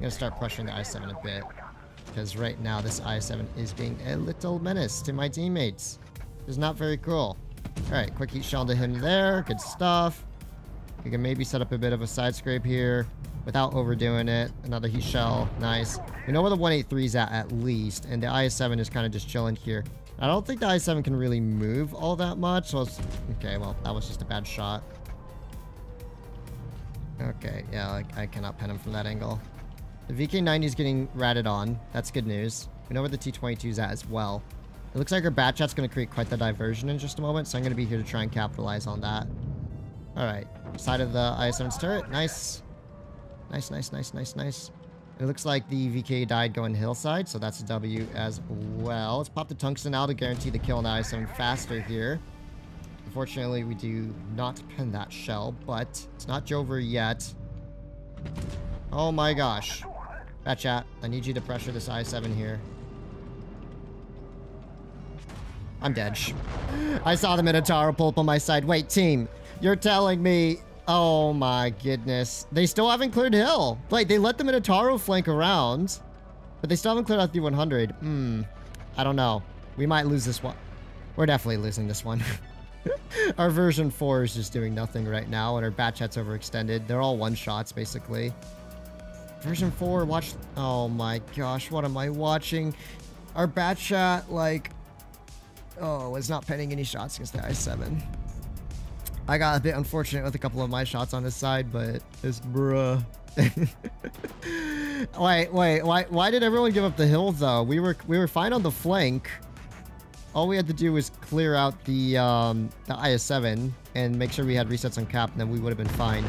Speaker 1: going to start pressuring the IS-7 a bit. Because right now, this I-7 is being a little menace to my teammates. It's not very cool. All right, quick heat shell to him there. Good stuff. We can maybe set up a bit of a side scrape here without overdoing it. Another heat shell. Nice. We know where the 183 is at at least, and the IS-7 is kind of just chilling here. I don't think the IS-7 can really move all that much, so. Okay, well, that was just a bad shot. Okay, yeah, like, I cannot pen him from that angle. The VK-90 is getting ratted on. That's good news. We know where the T-22 is at as well. It looks like our bat chat's going to create quite the diversion in just a moment, so I'm going to be here to try and capitalize on that. Alright, side of the IS-7's turret. Nice. Nice, nice, nice, nice, nice. It looks like the VK died going hillside, so that's a W as well. Let's pop the tungsten out to guarantee the kill on IS-7 faster here. Unfortunately, we do not pin that shell, but it's not over yet. Oh my gosh. Bat chat, I need you to pressure this I-7 here. I'm dead. I saw the Minotaur pull up on my side. Wait, team, you're telling me... Oh my goodness. They still haven't cleared hill. Like, they let the Minotauro flank around, but they still haven't cleared out the 100. Hmm. I don't know. We might lose this one. We're definitely losing this one. our version 4 is just doing nothing right now, and our bat chat's overextended. They're all one-shots, basically. Version 4, watch... Oh my gosh, what am I watching? Our bat shot, like... Oh, it's not penning any shots against the I-7. I got a bit unfortunate with a couple of my shots on this side, but it's bruh. wait, wait, why, why did everyone give up the hill though? We were, we were fine on the flank. All we had to do was clear out the um, the IS-7 and make sure we had resets on cap, then we would have been fine.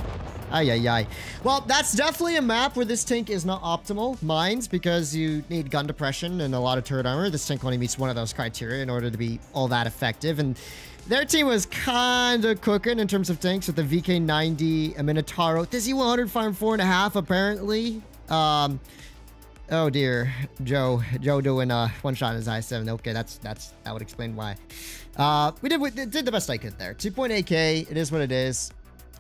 Speaker 1: Ay, ay, ay. Well, that's definitely a map where this tank is not optimal. Mines, because you need gun depression and a lot of turret armor. This tank only meets one of those criteria in order to be all that effective. And their team was kind of cooking in terms of tanks with the VK-90, a Minotauro. This E-100 farm four and a half, apparently. Um, Oh dear, Joe. Joe doing uh, one shot in his I7. Okay, that's that's that would explain why. Uh, we did we did the best I could there. 2.8k. It is what it is.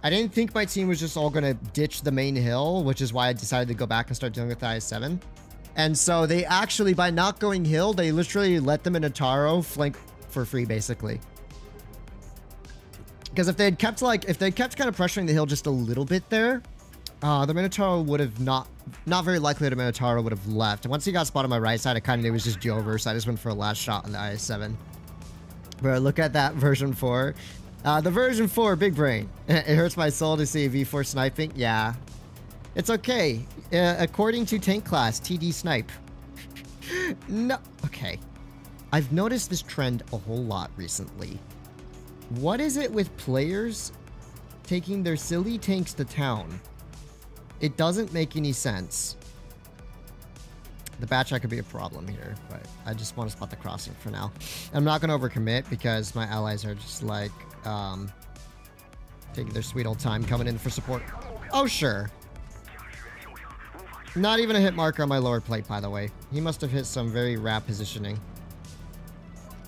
Speaker 1: I didn't think my team was just all gonna ditch the main hill, which is why I decided to go back and start dealing with the I7. And so they actually, by not going hill, they literally let the Minotauro flank for free, basically. Because if they had kept like, if they kept kind of pressuring the hill just a little bit there, uh, the Minotaur would have not, not very likely the Minotaur would have left. And once he got spotted on my right side, I kind of knew it was just Jover, so I just went for a last shot on the IS-7. But look at that version 4. Uh, the version 4, big brain. it hurts my soul to see V4 sniping. Yeah. It's okay. Uh, according to tank class, TD snipe. no. Okay. I've noticed this trend a whole lot recently. What is it with players taking their silly tanks to town? It doesn't make any sense. The batch I could be a problem here, but I just want to spot the crossing for now. I'm not going to overcommit because my allies are just like, um, taking their sweet old time coming in for support. Oh, sure. Not even a hit marker on my lower plate, by the way. He must have hit some very rap positioning.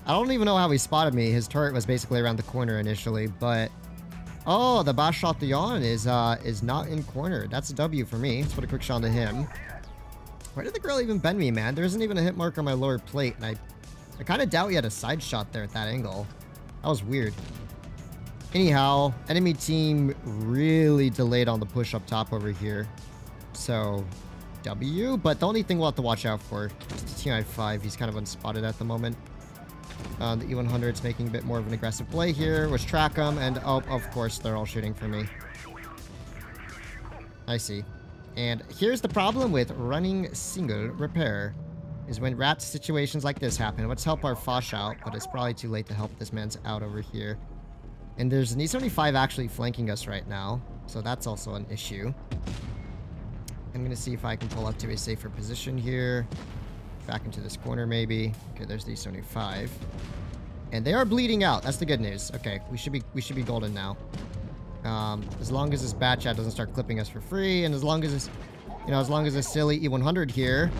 Speaker 1: I don't even know how he spotted me. His turret was basically around the corner initially, but Oh, the Bat.-Châtillon is uh is not in corner. That's a W for me. Let's put a quick shot to him. Why did the girl even bend me, man? There isn't even a hit mark on my lower plate, and I I kind of doubt he had a side shot there at that angle. That was weird. Anyhow, enemy team really delayed on the push up top over here. So, W. But the only thing we'll have to watch out for is the TI-5. He's kind of unspotted at the moment. Uh, the E100's making a bit more of an aggressive play here, which track them, and oh, of course, they're all shooting for me. I see. And here's the problem with running single repair, is when rat situations like this happen. Let's help our Foch out, but it's probably too late to help this man's out over here. And there's an E75 actually flanking us right now. So that's also an issue. I'm to see if I can pull up to a safer position here. Back into this corner, maybe. Okay, there's the E75. And they are bleeding out. That's the good news. Okay, we should be we should be golden now. Um, as long as this bat chat doesn't start clipping us for free, and as long as this, you know, as long as this silly E100 here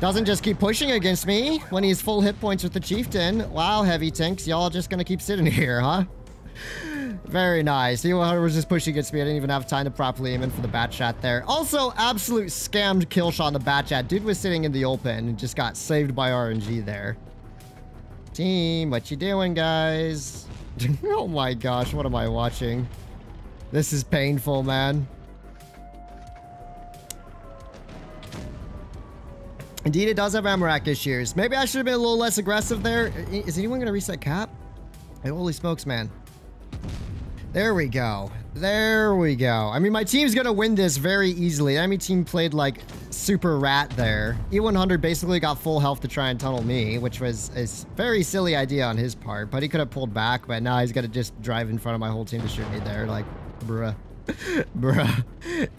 Speaker 1: doesn't just keep pushing against me when he's full hit points with the chieftain. Wow, heavy tanks, y'all just gonna keep sitting here, huh? Very nice. E100 was just pushing against me. I didn't even have time to properly aim in for the bat chat there. Also, absolute scammed kill shot on the bat chat. Dude was sitting in the open and just got saved by RNG there. Team, what you doing, guys? oh my gosh, what am I watching? This is painful, man. Indeed, it does have ammo rack issues. Maybe I should have been a little less aggressive there. Is anyone going to reset cap? Hey, holy smokes, man. There we go. There we go. I mean, my team's going to win this very easily. I mean, team played like super rat there. E100 basically got full health to try and tunnel me, which was a very silly idea on his part. But he could have pulled back, but now he's got to just drive in front of my whole team to shoot me there. Like, bruh. bruh.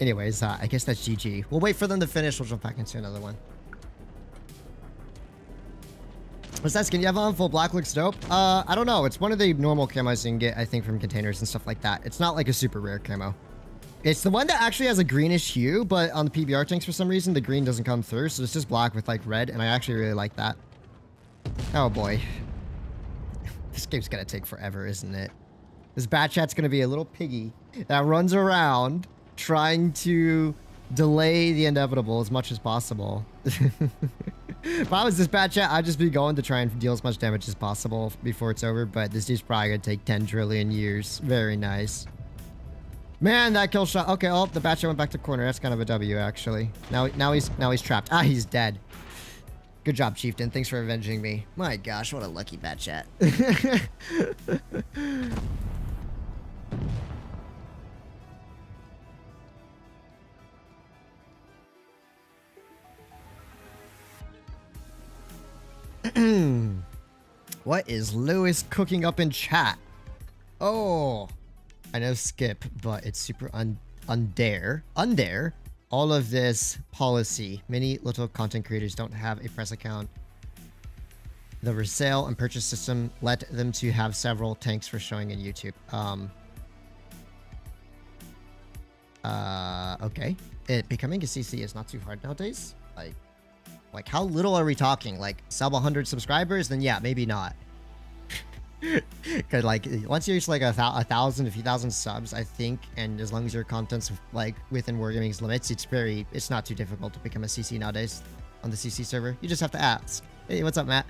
Speaker 1: Anyways, uh, I guess that's GG. We'll wait for them to finish. We'll jump back into another one. What's that skin you have on? Full black looks dope. Uh, I don't know. It's one of the normal camos you can get, I think, from containers and stuff like that. It's not like a super rare camo. It's the one that actually has a greenish hue, but on the PBR tanks for some reason, the green doesn't come through. So it's just black with like red, and I actually really like that. Oh boy. This game's gonna take forever, isn't it? This bat chat's gonna be a little piggy that runs around trying to delay the inevitable as much as possible. if I was this bad chat, I'd just be going to try and deal as much damage as possible before it's over, but this dude's probably gonna take 10 trillion years. Very nice. Man, that kill shot. Okay, oh, the bat chat went back to corner. That's kind of a W, actually. Now, now he's now he's trapped. Ah, he's dead. Good job, Chieftain. Thanks for avenging me. My gosh, what a lucky bat what is Lewis cooking up in chat? Oh, I know skip, but it's super un undare. Undare. All of this policy. Many little content creators don't have a press account. The resale and purchase system let them to have several tanks for showing in YouTube. Um, uh, okay. It becoming a CC is not too hard nowadays. Like, like, how little are we talking? Like, sub 100 subscribers? Then yeah, maybe not. Cause like, once you reach like a, th a thousand, a few thousand subs, I think, and as long as your content's like within Wargaming's limits, it's very, it's not too difficult to become a CC nowadays on the CC server. You just have to ask. Hey, what's up, Matt?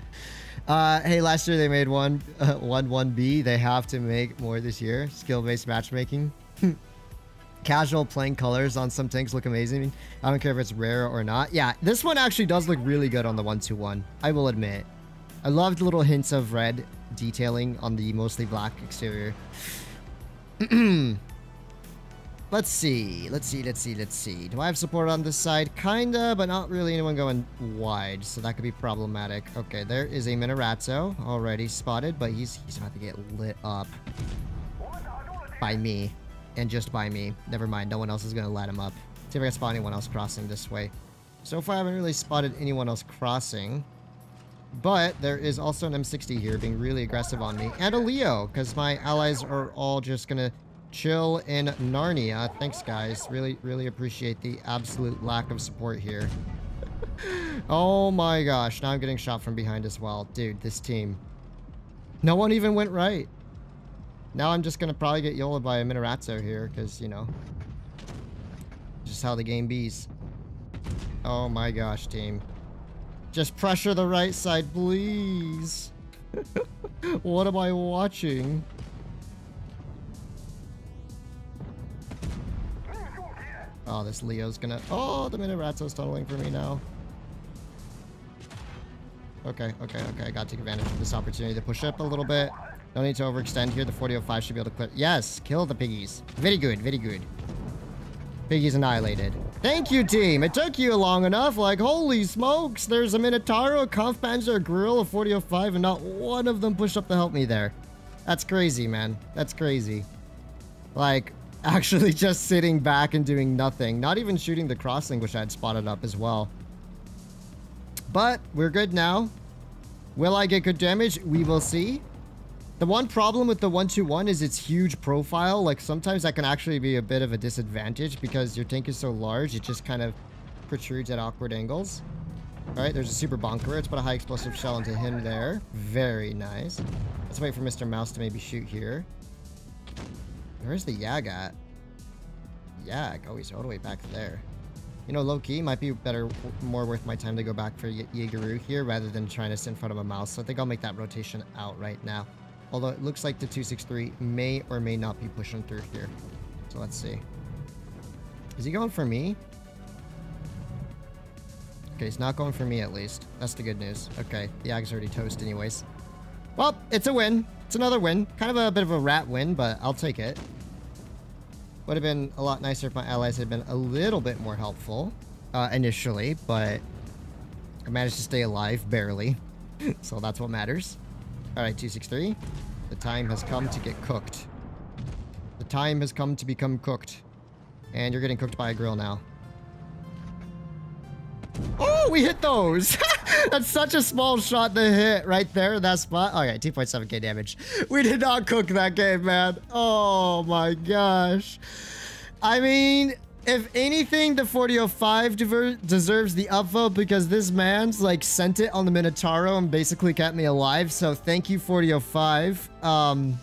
Speaker 1: Uh, hey, last year they made one, uh, one, one B. They have to make more this year. Skill-based matchmaking. Casual plain colors on some tanks look amazing. I don't care if it's rare or not. Yeah, this one actually does look really good on the 121. I will admit. I loved little hints of red detailing on the mostly black exterior. let's see. Let's see. Let's see. Let's see. Do I have support on this side? Kinda, but not really anyone going wide, so that could be problematic. Okay, there is a Minorazzo already spotted, but he's he's about to get lit up by me and just by me. Never mind, no one else is going to light him up. See if I can spot anyone else crossing this way. So far, I haven't really spotted anyone else crossing. But there is also an M60 here being really aggressive on me. And a Leo, because my allies are all just going to chill in Narnia. Thanks, guys. Really, really appreciate the absolute lack of support here. oh my gosh. Now I'm getting shot from behind as well. Dude, this team. No one even went right. Now I'm just going to probably get YOLA by a Minorazzo here, because, you know, just how the game bees. Oh my gosh, team. Just pressure the right side, please. what am I watching? Oh, this Leo's gonna... Oh, the Minorazzo's tunneling for me now. Okay, okay, okay. I gotta take advantage of this opportunity to push up a little bit. No need to overextend here. The 4005 should be able to clear. Yes, kill the piggies. Very good, very good. Piggies annihilated. Thank you, team. It took you long enough. Like, holy smokes. There's a Minotauro, a Kampfpanzer, a Grille, a 4005, and not one of them pushed up to help me there. That's crazy, man. That's crazy. Like, actually just sitting back and doing nothing. Not even shooting the crossing, which I had spotted up as well. But we're good now. Will I get good damage? We will see. The one problem with the 121 is its huge profile. Like, sometimes that can actually be a bit of a disadvantage because your tank is so large, it just kind of protrudes at awkward angles. Alright, there's a super bonker. Let's put a high explosive shell into him there. Very nice. Let's wait for Mr. Mouse to maybe shoot here. Where's the Yag at? Yag. Oh, he's all the way back there. You know, low-key, might be better, more worth my time to go back for y here rather than trying to sit in front of a mouse. So I think I'll make that rotation out right now. Although it looks like the 263 may or may not be pushing through here. So let's see. Is he going for me? Okay, he's not going for me at least. That's the good news. Okay, the Yag's already toast anyways. Well, it's a win. It's another win. Kind of a bit of a rat win, but I'll take it. Would have been a lot nicer if my allies had been a little bit more helpful uh, initially, but I managed to stay alive, barely. so that's what matters. Alright, 263. The time has come to get cooked. The time has come to become cooked. And you're getting cooked by a grill now. Oh, we hit those! That's such a small shot to hit right there in that spot. Okay, 2.7k damage. We did not cook that game, man. Oh my gosh. I mean, if anything, the 4005 deserves the upvote because this man's like sent it on the Minotauro and basically kept me alive. So thank you, 4005. Um,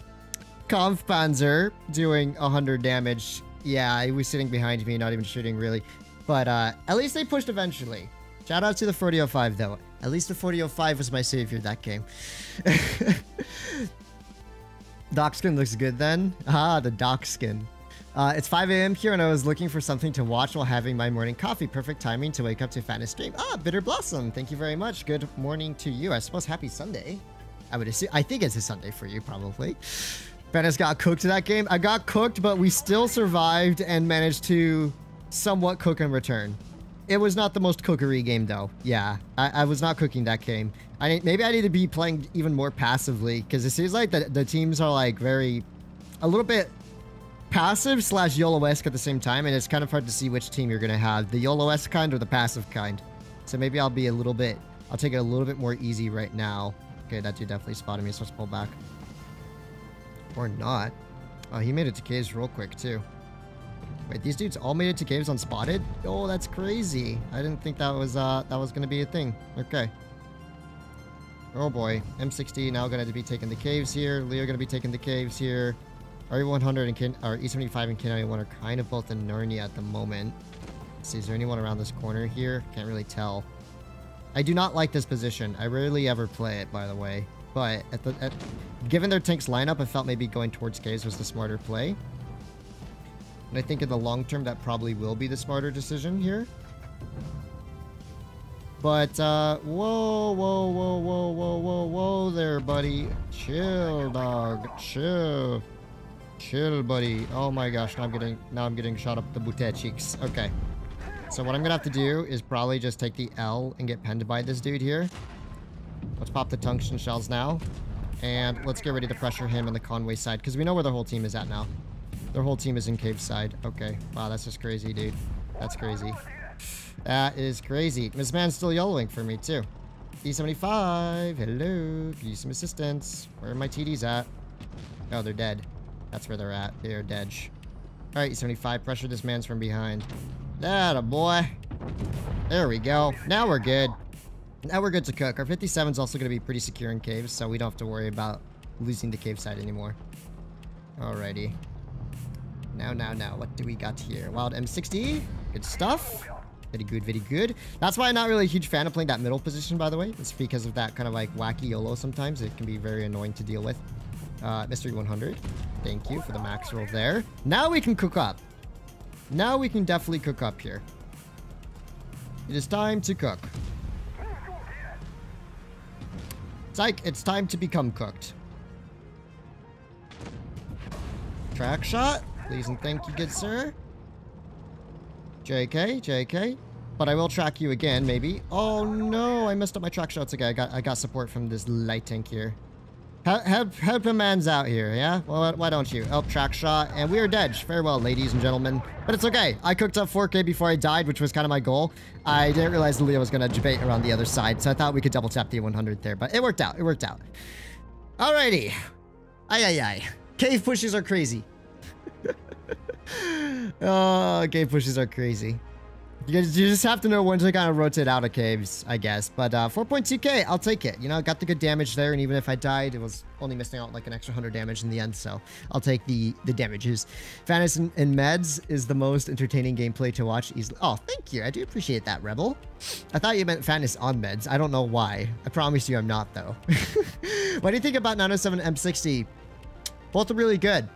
Speaker 1: doing 100 damage. Yeah, he was sitting behind me, not even shooting really. But uh, at least they pushed eventually. Shout out to the 4005 though. At least the 4005 was my savior that game. dock skin looks good then. Ah, the dock skin. Uh, it's 5 a.m. here and I was looking for something to watch while having my morning coffee. Perfect timing to wake up to Fatness stream. Ah, Bitter Blossom. Thank you very much. Good morning to you. I suppose happy Sunday. I would assume. I think it's a Sunday for you, probably. Venice got cooked that game. I got cooked, but we still survived and managed to somewhat cook in return. It was not the most cookery game, though. Yeah, I, I was not cooking that game. I Maybe I need to be playing even more passively, because it seems like the, the teams are, like, very... A little bit passive slash YOLO-esque at the same time, and it's kind of hard to see which team you're going to have. The YOLO-esque kind or the passive kind. So maybe I'll be a little bit... I'll take it a little bit more easy right now. Okay, that dude definitely spotted me, so let's pull back. Or not. Oh, he made it to caves real quick, too. Wait, these dudes all made it to caves unspotted? Oh, that's crazy. I didn't think that was uh that was gonna be a thing. Okay. Oh boy. M60 now gonna be taking the caves here. Leo gonna be taking the caves here. RE100 and Kin or E75 and Kin 91 are kind of both in Narnia at the moment. Let's see, is there anyone around this corner here? Can't really tell. I do not like this position. I rarely ever play it, by the way. But at the at, given their tank's lineup, I felt maybe going towards caves was the smarter play. And I think in the long term, that probably will be the smarter decision here. But, uh, whoa, whoa, whoa, whoa, whoa, whoa, whoa there, buddy. Chill, dog. Chill. Chill, buddy. Oh my gosh, now I'm getting, now I'm getting shot up the booty cheeks. Okay. So what I'm gonna have to do is probably just take the L and get penned by this dude here. Let's pop the tungsten shells now. And let's get ready to pressure him on the Conway side, because we know where the whole team is at now. Their whole team is in cave side. Okay. Wow, that's just crazy, dude. That's crazy. That is crazy. This man's still yellowing for me, too. E75, hello. Use some assistance. Where are my TDs at? Oh, they're dead. That's where they're at. They're dead. Alright, E75, pressure this man's from behind. That a boy. There we go. Now we're good. Now we're good to cook. Our 57 is also going to be pretty secure in caves, so we don't have to worry about losing the cave side anymore. Alrighty. Now, now, now, what do we got here? Wild M60. Good stuff. Very good, very good. That's why I'm not really a huge fan of playing that middle position, by the way. It's because of that kind of like wacky YOLO sometimes. It can be very annoying to deal with. Uh, Mystery 100. Thank you for the max roll there. Now we can cook up. Now we can definitely cook up here. It is time to cook. Like it's time to become cooked. Track shot. Please and thank you, good sir. JK, JK. But I will track you again, maybe. Oh no, I messed up my track shots again. I got I got support from this light tank here. Help, a man's out here, yeah? Well, why don't you? Help track shot, and we are dead. Farewell, ladies and gentlemen. But it's okay. I cooked up 4K before I died, which was kind of my goal. I didn't realize Leo was going to debate around the other side, so I thought we could double tap the 100 there, but it worked out. It worked out. Alrighty. Ay, ay, ay. Cave pushes are crazy. oh, cave pushes are crazy. You, just have to know when to kind of rotate out of caves, I guess. But uh, 4.2k, I'll take it. You know, I got the good damage there, and even if I died, it was only missing out like an extra 100 damage in the end, so I'll take the the damages. Fantasy and, and Meds is the most entertaining gameplay to watch easily. Oh, thank you. I do appreciate that, Rebel. I thought you meant Fantasy on Meds. I don't know why. I promise you I'm not, though. what do you think about 907 M60? Both are really good.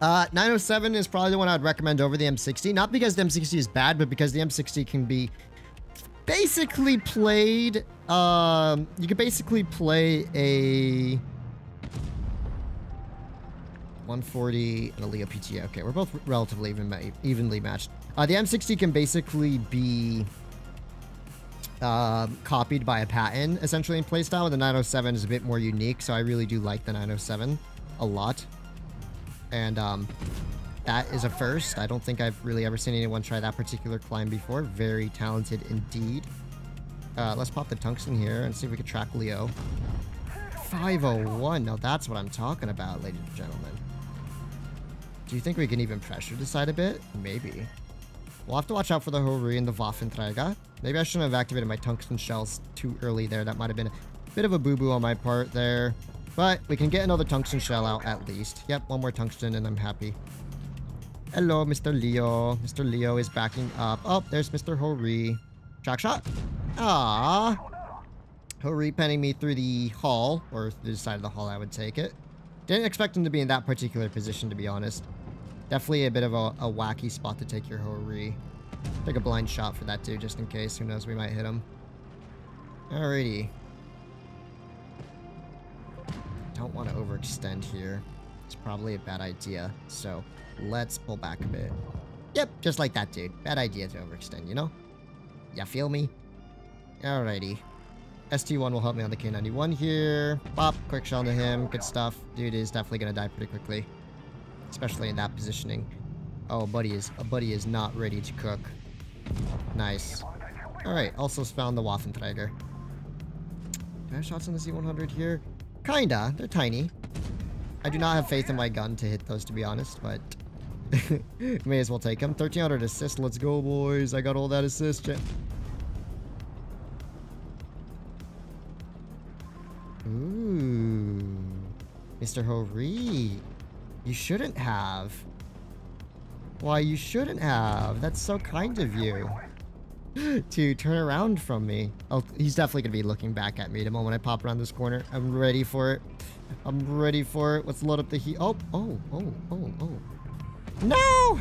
Speaker 1: Uh, 907 is probably the one I'd recommend over the M60. Not because the M60 is bad, but because the M60 can be basically played... Um, you can basically play a... 140 and a Leo PTA. Okay, we're both relatively even, evenly matched. Uh, the M60 can basically be uh, copied by a Patton, essentially, in playstyle. The 907 is a bit more unique, so I really do like the 907 a lot. And um, that is a first. I don't think I've really ever seen anyone try that particular climb before. Very talented indeed. Uh, let's pop the tungsten here and see if we can track Leo. 501. Now that's what I'm talking about, ladies and gentlemen. Do you think we can even pressure this side a bit? Maybe. We'll have to watch out for the Hori and the Waffenträger. Maybe I shouldn't have activated my tungsten shells too early there. That might have been a bit of a boo-boo on my part there. But we can get another tungsten shell out at least. Yep, one more tungsten and I'm happy. Hello, Mr. Leo. Mr. Leo is backing up. Oh, there's Mr. Hori. Track shot. Ah. Hori penning me through the hull, or the side of the hull, I would take it. Didn't expect him to be in that particular position, to be honest. Definitely a bit of a, a wacky spot to take your Hori. Take a blind shot for that dude, just in case. Who knows, we might hit him. Alrighty don't want to overextend here. It's probably a bad idea. So let's pull back a bit. Yep, just like that, dude. Bad idea to overextend, you know? Ya feel me? Alrighty. ST1 will help me on the K91 here. Pop, quick shell to him. Good stuff. Dude is definitely going to die pretty quickly. Especially in that positioning. Oh, buddy is, a buddy is not ready to cook. Nice. Alright, also found the Waffenträger. Do I have shots on the E100 here? Kinda. They're tiny. I do not have faith in my gun to hit those, to be honest, but... may as well take them. 1300 assist. Let's go, boys. I got all that assist. Ooh. Mr. Hori. You shouldn't have. Why, you shouldn't have. That's so kind of you. to turn around from me. Oh, he's definitely going to be looking back at me the moment I pop around this corner. I'm ready for it. I'm ready for it. Let's load up the heat. Oh, oh, oh, oh, oh. No!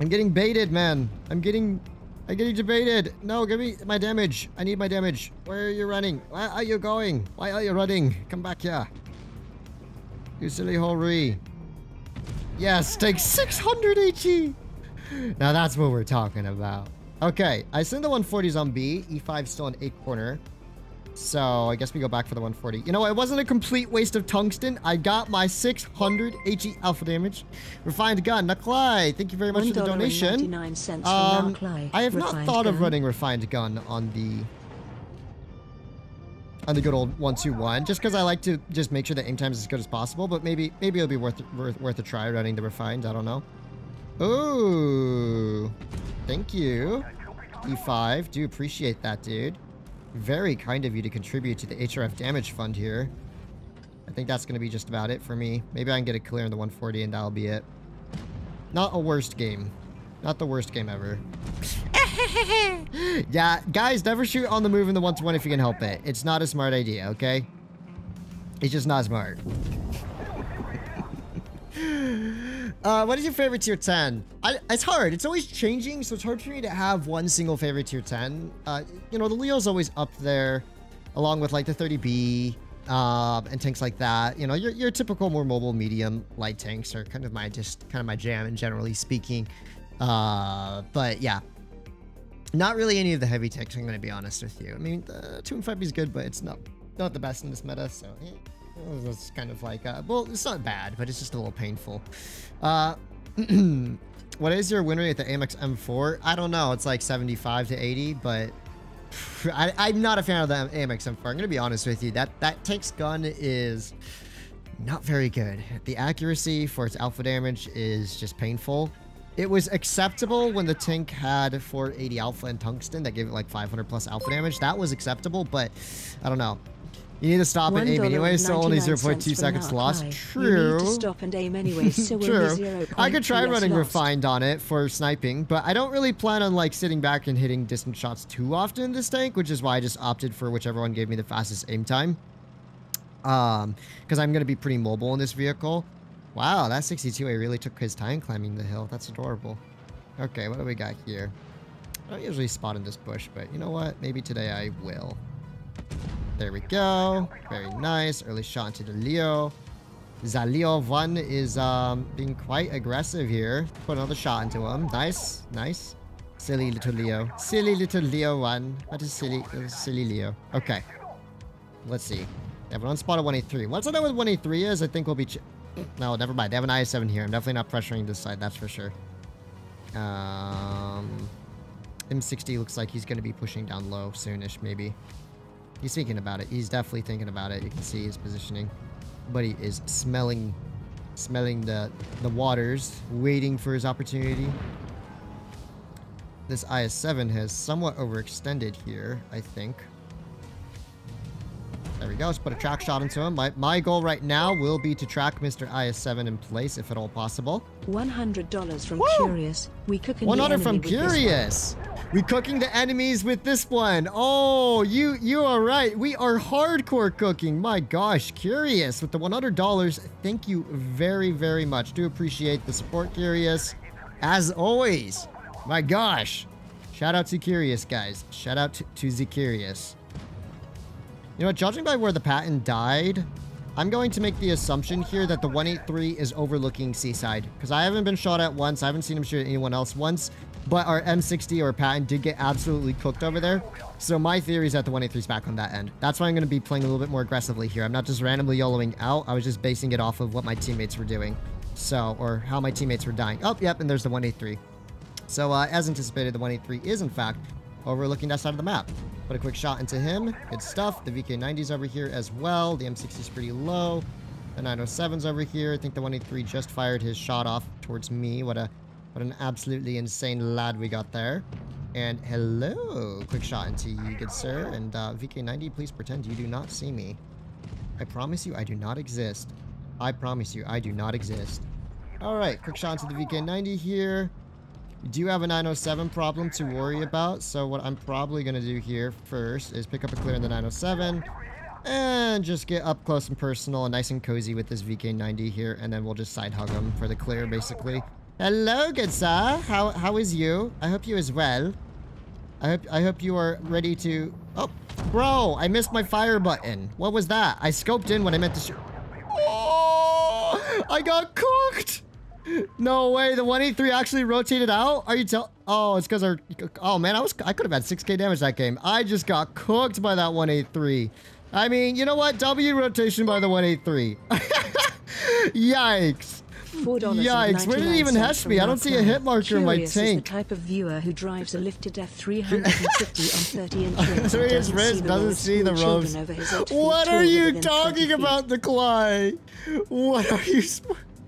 Speaker 1: I'm getting baited, man. I'm getting... I'm getting debated. No, give me my damage. I need my damage. Where are you running? Where are you going? Why are you running? Come back here. You silly Hori. Yes, take 600 HE. Now that's what we're talking about. Okay, I send the 140s on B. E5 still in 8 corner. So I guess we go back for the 140. You know, it wasn't a complete waste of tungsten. I got my 600 HE alpha damage. Refined gun. Naklai, thank you very much for the donation. Um, I have not thought gun. of running refined gun on the on the good old 121 just because I like to just make sure the aim time is as good as possible but maybe maybe it'll be worth worth worth a try running the refined I don't know Oh, thank you. E5, do appreciate that, dude. Very kind of you to contribute to the HRF damage fund here. I think that's going to be just about it for me. Maybe I can get a clear in the 140 and that'll be it. Not a worst game. Not the worst game ever. yeah, guys, never shoot on the move in the 120 if you can help it. It's not a smart idea, okay? It's just not smart. Uh, what is your favorite tier 10? I, it's hard. It's always changing, so it's hard for me to have one single favorite tier 10. Uh, you know, the Leo's always up there, along with like the 30B uh, and tanks like that. You know, your, your typical more mobile medium light tanks are kind of my just kind of my jam, and generally speaking. Uh, but yeah, not really any of the heavy tanks. I'm going to be honest with you. I mean, the 2 and 5B is good, but it's not not the best in this meta, so eh, it's kind of like, uh, well, it's not bad, but it's just a little painful. Uh, what is your win rate at the AMX M4? I don't know. It's like 75 to 80, but I, am not a fan of the AMX M4. I'm going to be honest with you. That, that tank's gun is not very good. The accuracy for its alpha damage is just painful. It was acceptable when the tank had 480 alpha and tungsten that gave it like 500 plus alpha damage. That was acceptable, but I don't know. You need to stop and aim anyway, so only 0.2 seconds lost. True. You need to
Speaker 2: stop and aim anyway, so
Speaker 1: True. I could try running lost. refined on it for sniping, but I don't really plan on like sitting back and hitting distant shots too often in this tank, which is why I just opted for whichever one gave me the fastest aim time. Um, because I'm gonna be pretty mobile in this vehicle. Wow, that 62A really took his time climbing the hill. That's adorable. Okay, what do we got here? I don't usually spot in this bush, but you know what? Maybe today I will. There we go. Very nice. Early shot into the Leo. Zaleo 1 is um, being quite aggressive here. Put another shot into him. Nice. Nice. Silly little Leo. Silly little Leo 1. What is silly, silly Leo? Okay. Let's see. An unspotted 183. Once I know what 183 is, I think we'll be... No, never mind. They have an IS-7 here. I'm definitely not pressuring this side, that's for sure. Um, M60 looks like he's going to be pushing down low soonish, maybe. He's thinking about it. He's definitely thinking about it. You can see his positioning. But he is smelling smelling the, the waters, waiting for his opportunity. This IS-7 has somewhat overextended here, I think. There we go. Let's put a track shot into him. My, my goal right now will be to track Mr. IS-7 in place, if at all possible.
Speaker 2: $100 from Woo! Curious. We cooking
Speaker 1: 100 from Curious. We cooking the enemies with this one. Oh, you you are right. We are hardcore cooking. My gosh, Curious with the $100. Thank you very, very much. Do appreciate the support, Curious. As always. My gosh. Shout out to Curious, guys. Shout out to, to. You know what, judging by where the Patton died, I'm going to make the assumption here that the 183 is overlooking Seaside. Because I haven't been shot at once. I haven't seen him shoot at anyone else once. But our M60 or Patton did get absolutely cooked over there. So my theory is that the 183 is back on that end. That's why I'm going to be playing a little bit more aggressively here. I'm not just randomly YOLOing out. I was just basing it off of what my teammates were doing. So, or how my teammates were dying. Oh, yep, and there's the 183. So, uh, as anticipated, the 183 is, in fact, overlooking that side of the map. Put a quick shot into him. Good stuff. The VK90's over here as well. The M60's pretty low. The 907's over here. I think the 183 just fired his shot off towards me. What a what an absolutely insane lad we got there. And hello. Quick shot into you, good sir. And uh, VK90, please pretend you do not see me. I promise you I do not exist. I promise you I do not exist. Alright, quick shot into the VK90 here. We do have a 907 problem to worry about, so what I'm probably going to do here first is pick up a clear in the 907 and just get up close and personal and nice and cozy with this VK90 here, and then we'll just side hug him for the clear, basically. Hello, good sir. How, how is you? I hope you is well. I hope, I hope you are ready to... Oh, bro, I missed my fire button. What was that? I scoped in when I meant to shoot. Oh, I got cooked. No way, the 183 actually rotated out? Are you tell- Oh, it's because our- Oh man, I was- I could have had 6k damage that game. I just got cooked by that 183. I mean, you know what? W rotation by the 183. Yikes. Yikes, where did it even hash me? I don't see a hit marker in my tank.
Speaker 2: Is the type of viewer who drives a lifted F350 on 30 inch rims
Speaker 1: Curious Riz doesn't see the ropes. What are you talking about, the Clay? What are you...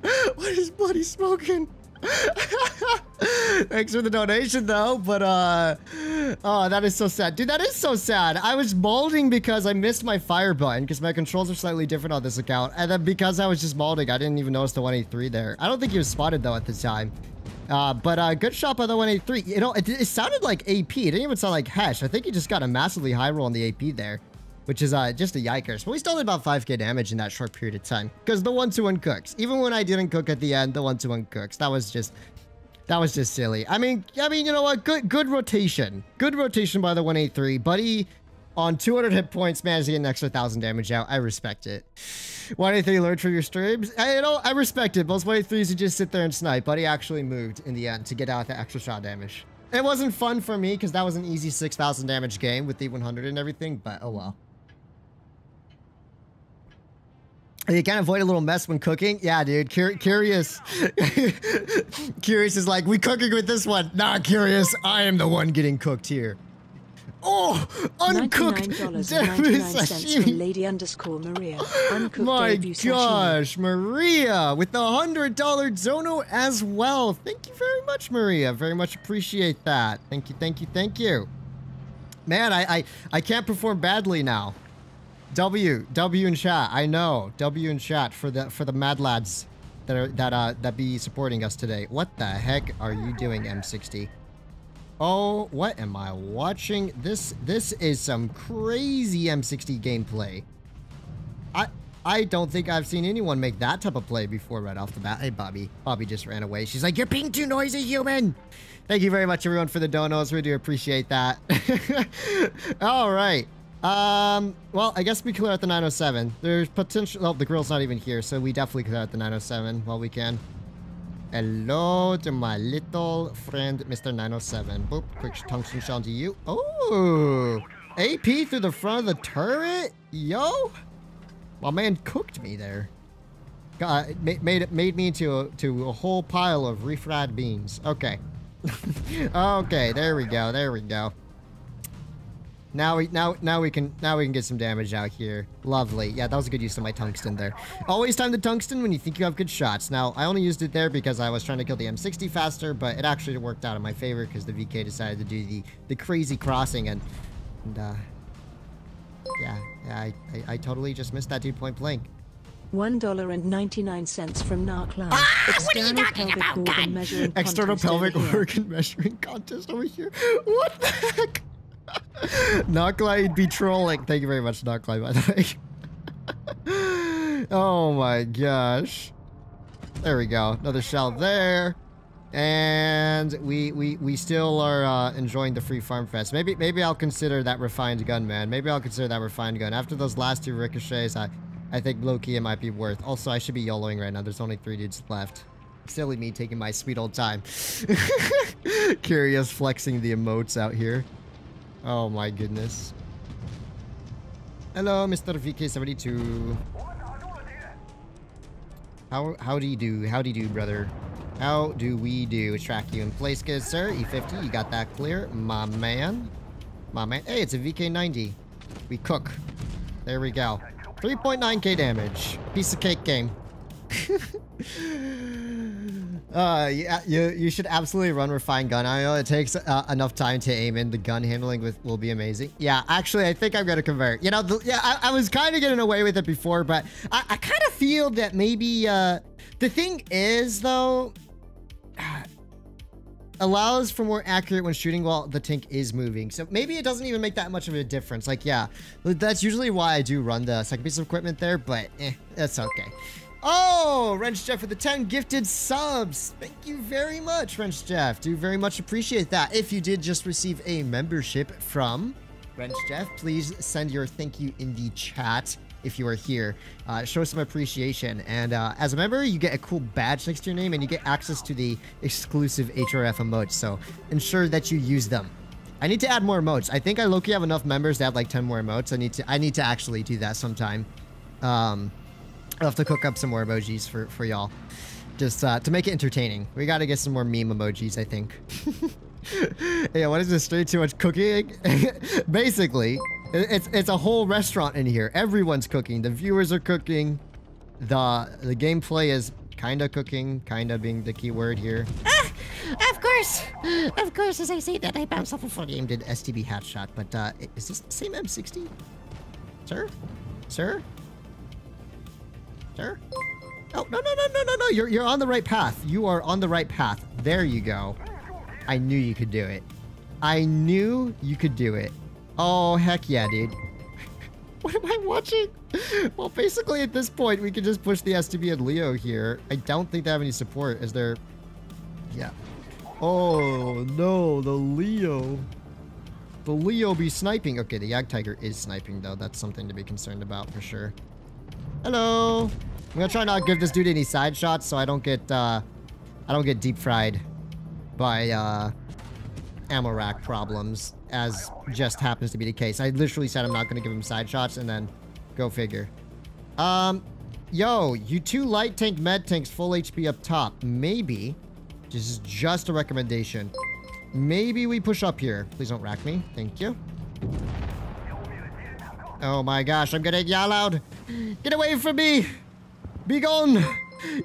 Speaker 1: what is Buddy smoking? Thanks for the donation though, but uh oh that is so sad. Dude, that is so sad. I was molding because I missed my fire button because my controls are slightly different on this account. And then because I was just molding, I didn't even notice the 183 there. I don't think he was spotted though at the time. Uh, but uh, good shot by the 183. You know, it, it sounded like AP. It didn't even sound like Hesh. I think he just got a massively high roll on the AP there which is uh, just a yikers. But we still did about 5k damage in that short period of time because the 1-2-1 cooks. Even when I didn't cook at the end, the 1-2-1 cooks. That was just... That was just silly. I mean, I mean, you know what? Good good rotation. Good rotation by the 183. Buddy on 200 hit points managed to get an extra 1,000 damage out. I respect it. 183 learned from your streams. I, you know, I respect it. Most 183s you just sit there and snipe. Buddy actually moved in the end to get out the extra shot damage. It wasn't fun for me because that was an easy 6,000 damage game with the 100 and everything, but oh well. You can't avoid a little mess when cooking. Yeah, dude. Cur- curious. curious is like, we cooking with this one. Nah, curious. I am the one getting cooked here. Oh, uncooked
Speaker 2: $99.99
Speaker 1: Devil's
Speaker 2: from
Speaker 1: sashimi.
Speaker 2: lady underscore Maria. Uncooked
Speaker 1: My gosh, Maria with the hundred dollar Zono as well. Thank you very much, Maria. Very much appreciate that. Thank you, thank you, thank you. Man, I I, I can't perform badly now. W W in chat. I know W in chat for the for the mad lads that are that uh that be supporting us today. What the heck are you doing, M60? Oh, what am I watching? This this is some crazy M60 gameplay. I I don't think I've seen anyone make that type of play before right off the bat. Hey, Bobby. Bobby just ran away. She's like, you're being too noisy, human. Thank you very much, everyone, for the donos. We do appreciate that. All right. Um, well, I guess we clear out the 907. There's potential... Oh, the Grille's not even here, so we definitely clear out the 907 while we can. Hello to my little friend, Mr. 907. Boop, quick tungsten shell to you. Oh, AP through the front of the turret? Yo, my man cooked me there. God, it ma- made made me into a, to a whole pile of refried beans. Okay, okay, there we go, there we go. Now we now now we can now we can get some damage out here. Lovely. Yeah, that was a good use of my tungsten there. Always time the tungsten when you think you have good shots. Now I only used it there because I was trying to kill the M60 faster, but it actually worked out in my favor because the VK decided to do the the crazy crossing and and uh yeah, yeah I, I I totally just missed that dude point blank.
Speaker 2: One dollar and ninety nine cents from Narcline.
Speaker 3: Ah, what are you talking
Speaker 2: pelvic
Speaker 3: about,
Speaker 2: organ
Speaker 3: God?
Speaker 2: measuring
Speaker 1: External pelvic organ measuring contest over here. What the heck? Knocklight be trolling. Thank you very much, Knocklight, by the way. oh my gosh. There we go. Another shell there. And we we we still are uh, enjoying the free farm fest. Maybe maybe I'll consider that refined gun, man. Maybe I'll consider that refined gun. After those last two ricochets, I I think low-key it might be worth. Also, I should be YOLOing right now. There's only three dudes left. Silly me taking my sweet old time. Curious flexing the emotes out here. Oh my goodness. Hello, Mr. VK72. How how do you do? How do you do, brother? How do we do? Track you in place, good sir. E50, you got that clear, my man. My man. Hey, it's a VK90. We cook. There we go. 3.9k damage. Piece of cake game. Uh, yeah, you you should absolutely run refined gun. I know it takes uh, enough time to aim in. The gun handling with will be amazing. Yeah, actually, I think I'm gonna convert. You know, the, yeah, I, I was kind of getting away with it before, but I, I kind of feel that maybe uh, the thing is though, allows for more accurate when shooting while the tank is moving. So maybe it doesn't even make that much of a difference. Like, yeah, that's usually why I do run the second piece of equipment there, but eh, that's okay. Oh, Wrench Jeff with the 10 gifted subs. Thank you very much, Wrench Jeff. Do very much appreciate that. If you did just receive a membership from Wrench Jeff, please send your thank you in the chat if you are here. Uh, show some appreciation. And uh, as a member, you get a cool badge next to your name and you get access to the exclusive HRF emotes. So ensure that you use them. I need to add more emotes. I think I low-key have enough members to add like 10 more emotes. I need to I need to actually do that sometime. Um, I'll have to cook up some more emojis for, for y'all. Just uh, to make it entertaining. We gotta get some more meme emojis, I think. yeah, what is this? Straight too much cooking? Basically, it's it's a whole restaurant in here. Everyone's cooking. The viewers are cooking. The the gameplay is kinda cooking, kinda being the key word here.
Speaker 3: Ah, of course. Of course, as I say that, I bounce off a
Speaker 1: Before game did STB hat shot, but uh, is this the same M60? Sir? Sir? Sir? Oh, no, no, no, no, no, no. You're, you're on the right path. You are on the right path. There you go. I knew you could do it. I knew you could do it. Oh, heck yeah, dude. what am I watching? Well, basically at this point, we can just push the STB and Leo here. I don't think they have any support. Is there... Yeah. Oh, no, the Leo. The Leo be sniping. Okay, the Yag Tiger is sniping, though. That's something to be concerned about for sure. Hello. I'm gonna try not to give this dude any side shots so I don't get, uh, I don't get deep fried by, uh, ammo rack problems, as just happens to be the case. I literally said I'm not gonna give him side shots, and then go figure. Um, Yo, you two light tank med tanks full HP up top. Maybe, this is just a recommendation. Maybe we push up here. Please don't rack me. Thank you. Oh my gosh, I'm getting. Out. Get away from me! Be gone!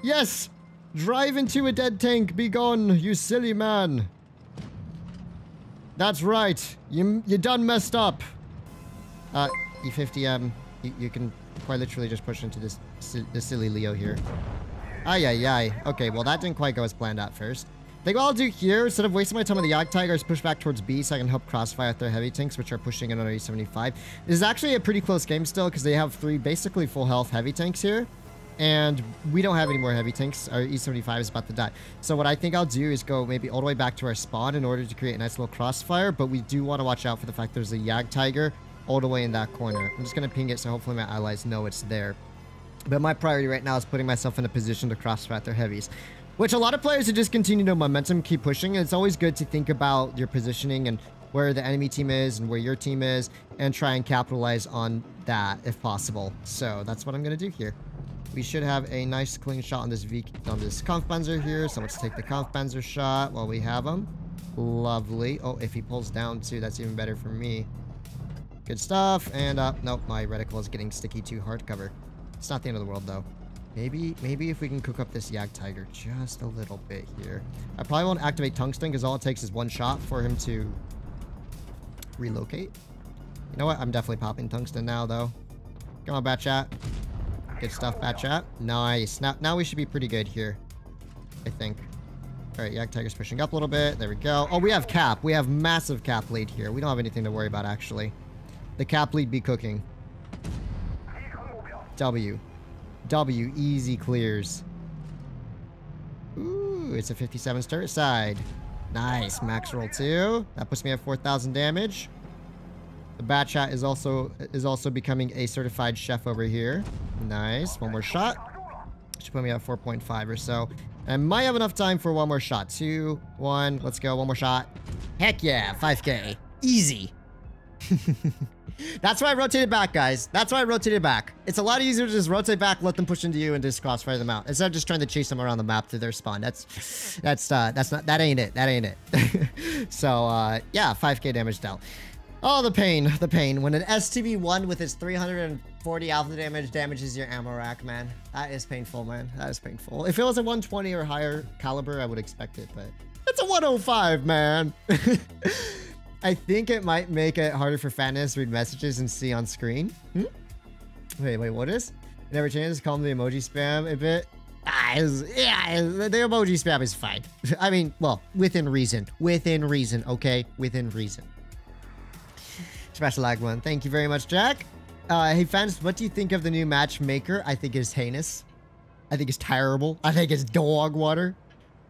Speaker 1: Yes! Drive into a dead tank. Be gone, you silly man. That's right. You, you done messed up. Uh, E50M, you, you can quite literally just push into this, this silly Leo here. Ay, ay, ay. Okay, well, that didn't quite go as planned at first. Think what I'll do here, instead of wasting my time on the Yag Tiger, is push back towards B so I can help crossfire at their heavy tanks, which are pushing in on E75. This is actually a pretty close game still, because they have three basically full health heavy tanks here. And we don't have any more heavy tanks. Our E75 is about to die. So what I think I'll do is go maybe all the way back to our spawn in order to create a nice little crossfire. But we do want to watch out for the fact there's a Yag Tiger all the way in that corner. I'm just going to ping it so hopefully my allies know it's there. But my priority right now is putting myself in a position to crossfire at their heavies. Which a lot of players who just continue to momentum keep pushing. It's always good to think about your positioning and where the enemy team is and where your team is and try and capitalize on that if possible. So that's what I'm going to do here. We should have a nice clean shot on this v on this Kampfpanzer here. So let's take the Kampfpanzer shot while we have him. Lovely. Oh, if he pulls down too, that's even better for me. Good stuff. And, uh, nope, my reticle is getting sticky too hard cover. It's not the end of the world, though. Maybe, maybe if we can cook up this Yag Tiger just a little bit here. I probably won't activate Tungsten because all it takes is one shot for him to relocate. You know what? I'm definitely popping Tungsten now, though. Come on, Bat Chat. Good stuff, Bat Chat. Nice. Now, now we should be pretty good here. I think. All right, Yag Tiger's pushing up a little bit. There we go. Oh, we have cap. We have massive cap lead here. We don't have anything to worry about, actually. The cap lead be cooking. W. W. Easy clears. Ooh, it's a 57 start side. Nice. Max roll 2. That puts me at 4,000 damage. The Bat Chat is also is also becoming a certified chef over here. Nice. One more shot. Should put me at 4.5 or so. I might have enough time for one more shot. Two, one, let's go. One more shot. Heck yeah, 5k. Easy. That's why I rotated back, guys. That's why I rotated back. It's a lot easier to just rotate back, let them push into you, and just crossfire them out. Instead of just trying to chase them around the map to their spawn. That's, that's, uh, that's not, that ain't it. That ain't it. so, uh, yeah, 5k damage dealt. Oh, the pain, the pain. When an STB-1 with its 340 alpha damage damages your ammo rack, man. That is painful, man. That is painful. If it was a 120 or higher caliber, I would expect it, but it's a 105, man. I think it might make it harder for Fatness to read messages and see on screen. Hmm? Wait, wait, what is? It never changes. Calm the emoji spam a bit. Ah, yeah, the emoji spam is fine. I mean, well, within reason. Within reason, okay? Within reason. Special lag one. Thank you very much, Jack. Uh, hey, fans, what do you think of the new matchmaker? I think it's heinous. I think it's terrible. I think it's dog water.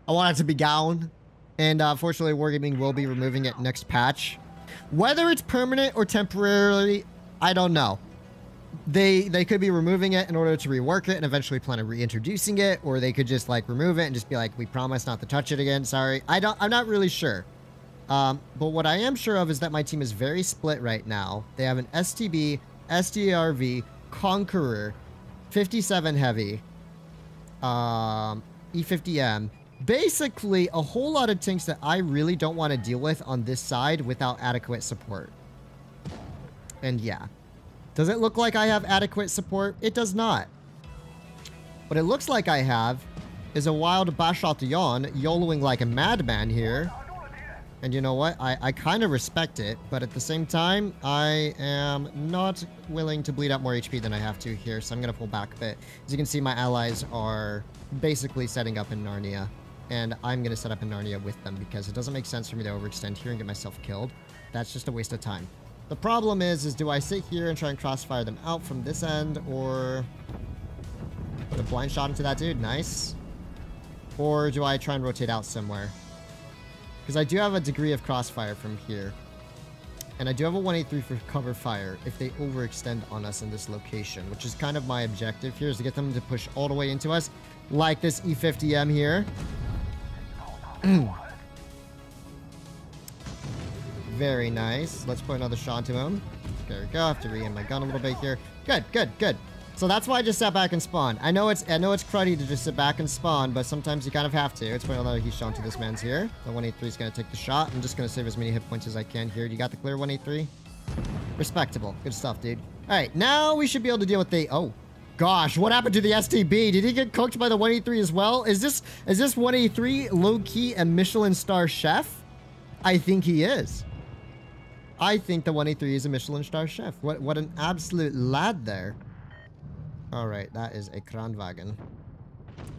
Speaker 1: I want it to be gone. And uh, fortunately, Wargaming will be removing it next patch. Whether it's permanent or temporarily, I don't know. They they could be removing it in order to rework it and eventually plan on reintroducing it, or they could just like remove it and just be like, "We promise not to touch it again." Sorry, I don't. I'm not really sure. Um, but what I am sure of is that my team is very split right now. They have an STB, SDRV, Conqueror, 57 Heavy, um, E50M. Basically, a whole lot of tanks that I really don't want to deal with on this side without adequate support. And yeah. Does it look like I have adequate support? It does not. What it looks like I have is a wild Bat.-Châtillon YOLOing like a madman here. And you know what? I, I kind of respect it, but at the same time, I am not willing to bleed out more HP than I have to here, so I'm going to pull back a bit. As you can see, my allies are basically setting up in Narnia, and I'm going to set up in Narnia with them because it doesn't make sense for me to overextend here and get myself killed. That's just a waste of time. The problem is, is do I sit here and try and crossfire them out from this end, or put a blind shot into that dude? Nice. Or do I try and rotate out somewhere? Because I do have a degree of crossfire from here. And I do have a 183 for cover fire if they overextend on us in this location, which is kind of my objective here, is to get them to push all the way into us, like this E50M here. Mm. Very nice. Let's put another shot to him. There we go. I have to re-aim my gun a little bit here. Good, good, good. So that's why I just sat back and spawned. I know it's I know it's cruddy to just sit back and spawn, but sometimes you kind of have to. It's point another he's shown to this man's here. The 183 is going to take the shot. I'm just going to save as many hit points as I can here. You got the clear 183? Respectable. Good stuff, dude. All right, now we should be able to deal with the... Oh, gosh. What happened to the STB? Did he get cooked by the 183 as well? Is this is this 183 low-key a Michelin star chef? I think he is. I think the 183 is a Michelin star chef. What what an absolute lad there. All right, that is a Kranvagn.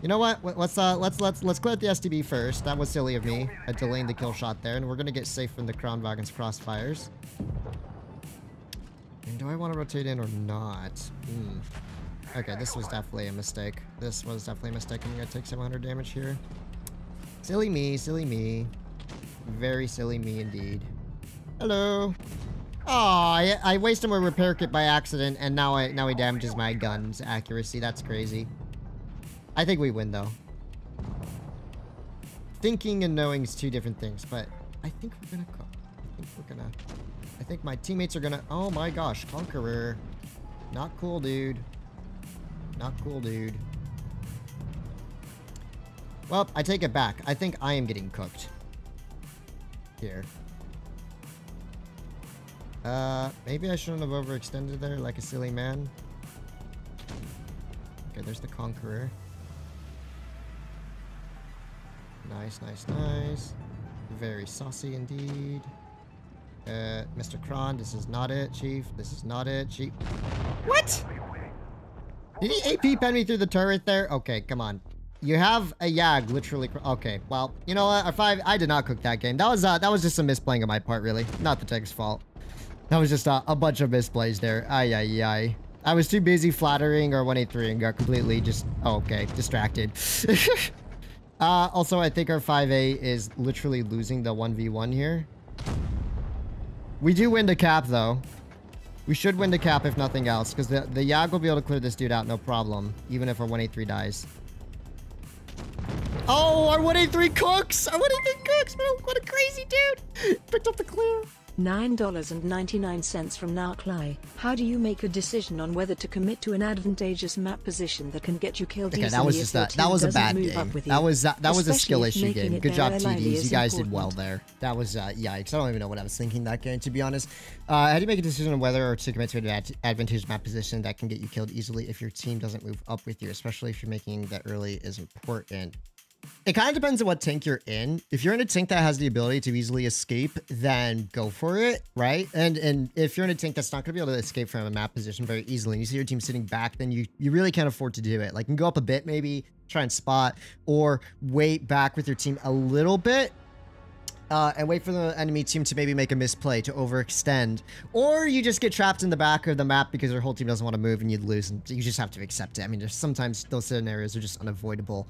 Speaker 1: You know what? Let- Let's uh let's let's let's clear the STB first. That was silly of me. I delayed the kill shot there, and we're gonna get safe from the Kranvagn's crossfires. And do I want to rotate in or not? Hmm. Okay, this was definitely a mistake. This was definitely a mistake. I'm gonna take 700 damage here. Silly me, silly me. Very silly me indeed. Hello. Oh, I, I wasted my repair kit by accident, and now I now he damages my gun's accuracy. That's crazy. I think we win though. Thinking and knowing is two different things, but I think we're gonna. I think we're gonna. I think my teammates are gonna. Oh my gosh, Conqueror. Not cool, dude. Not cool, dude. Well, I take it back. I think I am getting cooked. Here. Uh, maybe I shouldn't have overextended there like a silly man. Okay, there's the Conqueror. Nice, nice, nice. Very saucy indeed. Uh, Mr. Kron, this is not it, Chief. This is not it, Chief. What? Did he AP pen me through the turret there? Okay, come on. You have a Yag literally. Okay, well, you know what? Five. I did not cook that game. That was uh, that was just a misplaying on my part, really. Not the tech's fault. That was just uh, a bunch of misplays there. Ay ay ay. I was too busy flattering or 183 and got completely just. Oh, okay, distracted. uh, also, I think our 5A is literally losing the 1v1 here. We do win the cap though. We should win the cap if nothing else, because the, the Yag will be able to clear this dude out no problem, even if our 183 dies. Oh, our 183 cooks! Our 183 cooks! Oh, what a crazy dude! Picked up the clear.
Speaker 2: $9.99 from Narcly. How do you make a decision on whether to commit to an advantageous map position that can get you killed
Speaker 1: Okay,
Speaker 2: easily
Speaker 1: that was just that.
Speaker 2: team
Speaker 1: That was a bad game. That was that, that was a skill issue game. Good job, TDs. You guys did well there. That was uh, yikes. I don't even know what I was thinking that game, to be honest. Uh, how do you make a decision on whether or to commit to an ad- advantageous map position that can get you killed easily if your team doesn't move up with you, especially if you're making that early is important. It kind of depends on what tank you're in. If you're in a tank that has the ability to easily escape, then go for it, right? And and if you're in a tank that's not going to be able to escape from a map position very easily, and you see your team sitting back, then you you really can't afford to do it. Like, you can go up a bit, maybe try and spot, or wait back with your team a little bit uh, and wait for the enemy team to maybe make a misplay to overextend, or you just get trapped in the back of the map because your whole team doesn't want to move and you lose, and you just have to accept it. I mean, sometimes those scenarios are just unavoidable.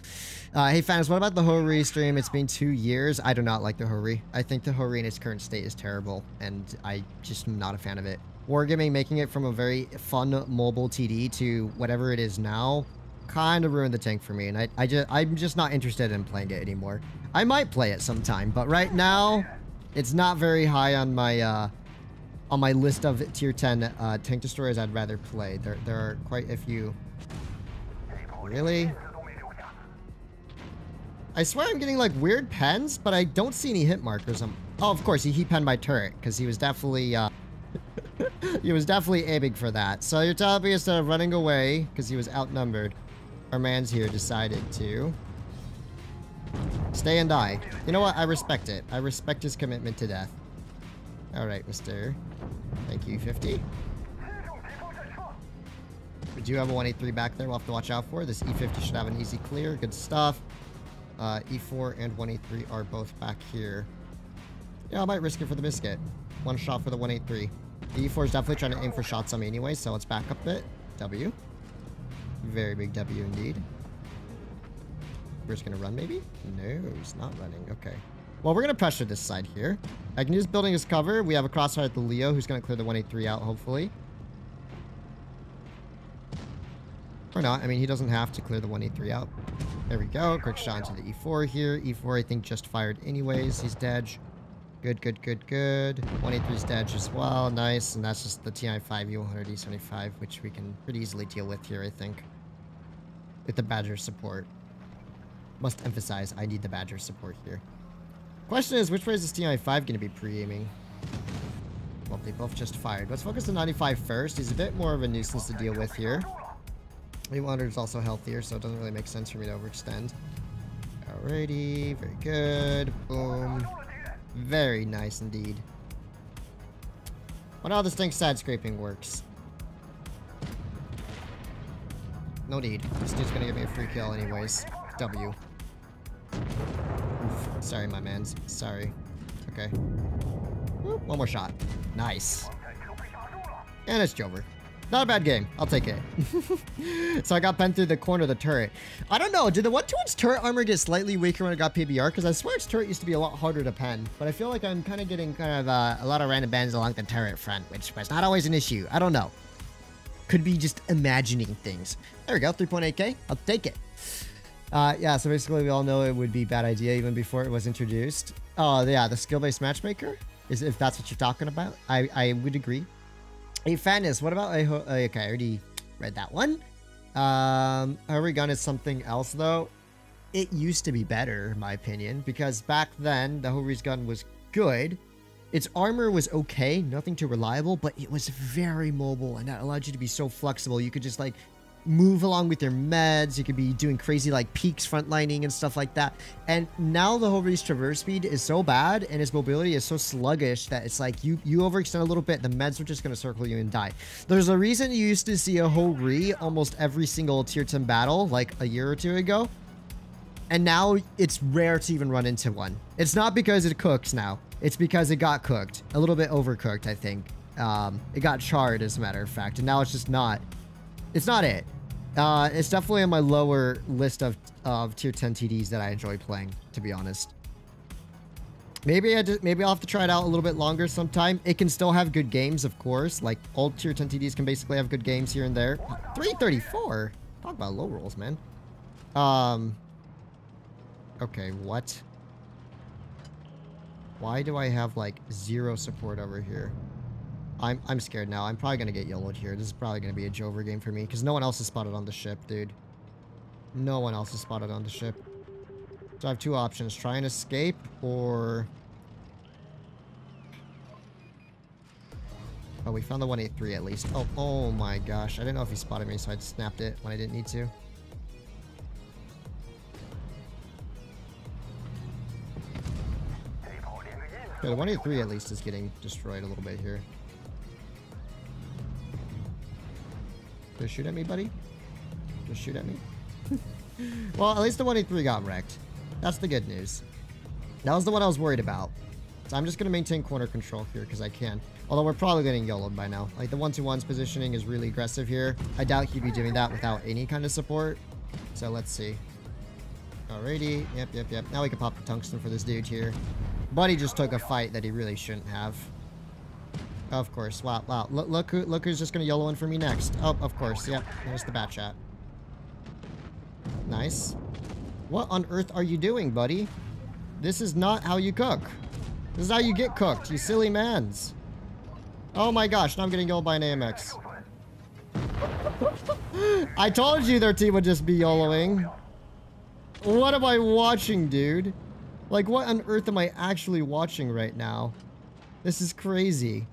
Speaker 1: Uh, hey fans, what about the Hori stream? It's been two years. I do not like the Hori. I think the Hori in its current state is terrible, and I just am not a fan of it. Wargaming making it from a very fun mobile TD to whatever it is now kind of ruined the tank for me, and I, I just I'm just not interested in playing it anymore. I might play it sometime, but right now, it's not very high on my uh, on my list of tier 10 uh, tank destroyers I'd rather play. There there are quite a few. Really? I swear I'm getting like weird pens, but I don't see any hit markers. on oh, of course, he, he penned my turret because he was definitely uh, he was definitely aiming for that. So you're telling me instead of running away because he was outnumbered, our man's here decided to stay and die. You know what? I respect it. I respect his commitment to death. All right, Mister. Thank you, 50. We do have a 183 back there we'll have to watch out for. This E50 should have an easy clear. Good stuff. Uh, E4 and 183 are both back here. Yeah, I might risk it for the biscuit. One shot for the 183. The E4 is definitely trying to aim for shots on me anyway, so let's back up a bit. W. Very big W indeed. We're just gonna run maybe? No, he's not running. Okay. Well, we're gonna pressure this side here. I can building as cover. We have a crossfire at the Leo who's gonna clear the 183 out, hopefully. Or not. I mean, he doesn't have to clear the 183 out. There we go. Quick shot into the E4 here. E4, I think, just fired anyways. He's dead. Good, good, good, good. 183 stage as well. Nice. And that's just the TI-5 U100E75, which we can pretty easily deal with here, I think. With the Badger support. Must emphasize, I need the Badger support here. Question is, which way is this TI-5 going to be pre-aiming? Well, they both just fired. Let's focus on 95 first. He's a bit more of a nuisance to deal with here. A100 is also healthier, so it doesn't really make sense for me to overextend. Alrighty, very good. Boom. Very nice indeed. What how this thing side scraping works. No need. This dude's gonna give me a free kill anyways. W. Oof. Sorry, my mans. Sorry. Okay. One more shot. Nice. And it's Jover. Not a bad game. I'll take it. so I got penned through the corner of the turret. I don't know. Did the 1-2-1's turret armor get slightly weaker when it got PBR? Because I swear its turret used to be a lot harder to pen. But I feel like I'm kind of getting kind of uh, a lot of random bans along the turret front, which was not always an issue. I don't know. Could be just imagining things. There we go. 3.8k. I'll take it. Uh, yeah, so basically we all know it would be a bad idea even before it was introduced. Oh, yeah, the skill-based matchmaker? is If that's what you're talking about, I, I would agree. Hey, Fatness, what about... Okay, I already read that one. Um, Hurry Gun is something else, though. It used to be better, in my opinion, because back then, the Hori's Gun was good. Its armor was okay, nothing too reliable, but it was very mobile, and that allowed you to be so flexible. You could just, like, move along with your meds. You could be doing crazy like peaks frontlining and stuff like that. And now the Hori's traverse speed is so bad and his mobility is so sluggish that it's like you you overextend a little bit, the meds are just going to circle you and die. There's a reason you used to see a Hori almost every single tier 10 battle like a year or two ago. And now it's rare to even run into one. It's not because it cooks now. It's because it got cooked. A little bit overcooked, I think. Um, it got charred, as a matter of fact. And now it's just not it's not it. Uh, it's definitely on my lower list of, of tier 10 TDs that I enjoy playing, to be honest. Maybe I just, maybe I'll have to try it out a little bit longer sometime. It can still have good games, of course. Like, old tier 10 TDs can basically have good games here and there. 334? Talk about low rolls, man. Um. Okay, what? Why do I have, like, zero support over here? I'm, I'm scared now. I'm probably going to get yellowed here. This is probably going to be a Jover game for me. Because no one else is spotted on the ship, dude. No one else is spotted on the ship. So I have two options. Try and escape or... Oh, we found the 183 at least. Oh, oh my gosh. I didn't know if he spotted me, so I snapped it when I didn't need to. Yeah, the 183 at least is getting destroyed a little bit here. Just shoot at me, buddy. Just shoot at me. well, at least the 183 got wrecked. That's the good news. That was the one I was worried about. So I'm just going to maintain corner control here because I can. Although we're probably getting yellowed by now. Like the 1-2-1's positioning is really aggressive here. I doubt he'd be doing that without any kind of support. So let's see. Alrighty. Yep, yep, yep. Now we can pop the tungsten for this dude here. Buddy just took a fight that he really shouldn't have. Of course. Wow, wow. Look, look, who, look who's just going to yellow one for me next. Oh, of course. Yep. There's the Bat Chat. Nice. What on earth are you doing, buddy? This is not how you cook. This is how you get cooked, you silly mans. Oh my gosh, now I'm getting yelled by an AMX. I told you their team would just be YOLOing. What am I watching, dude? Like, what on earth am I actually watching right now? This is crazy.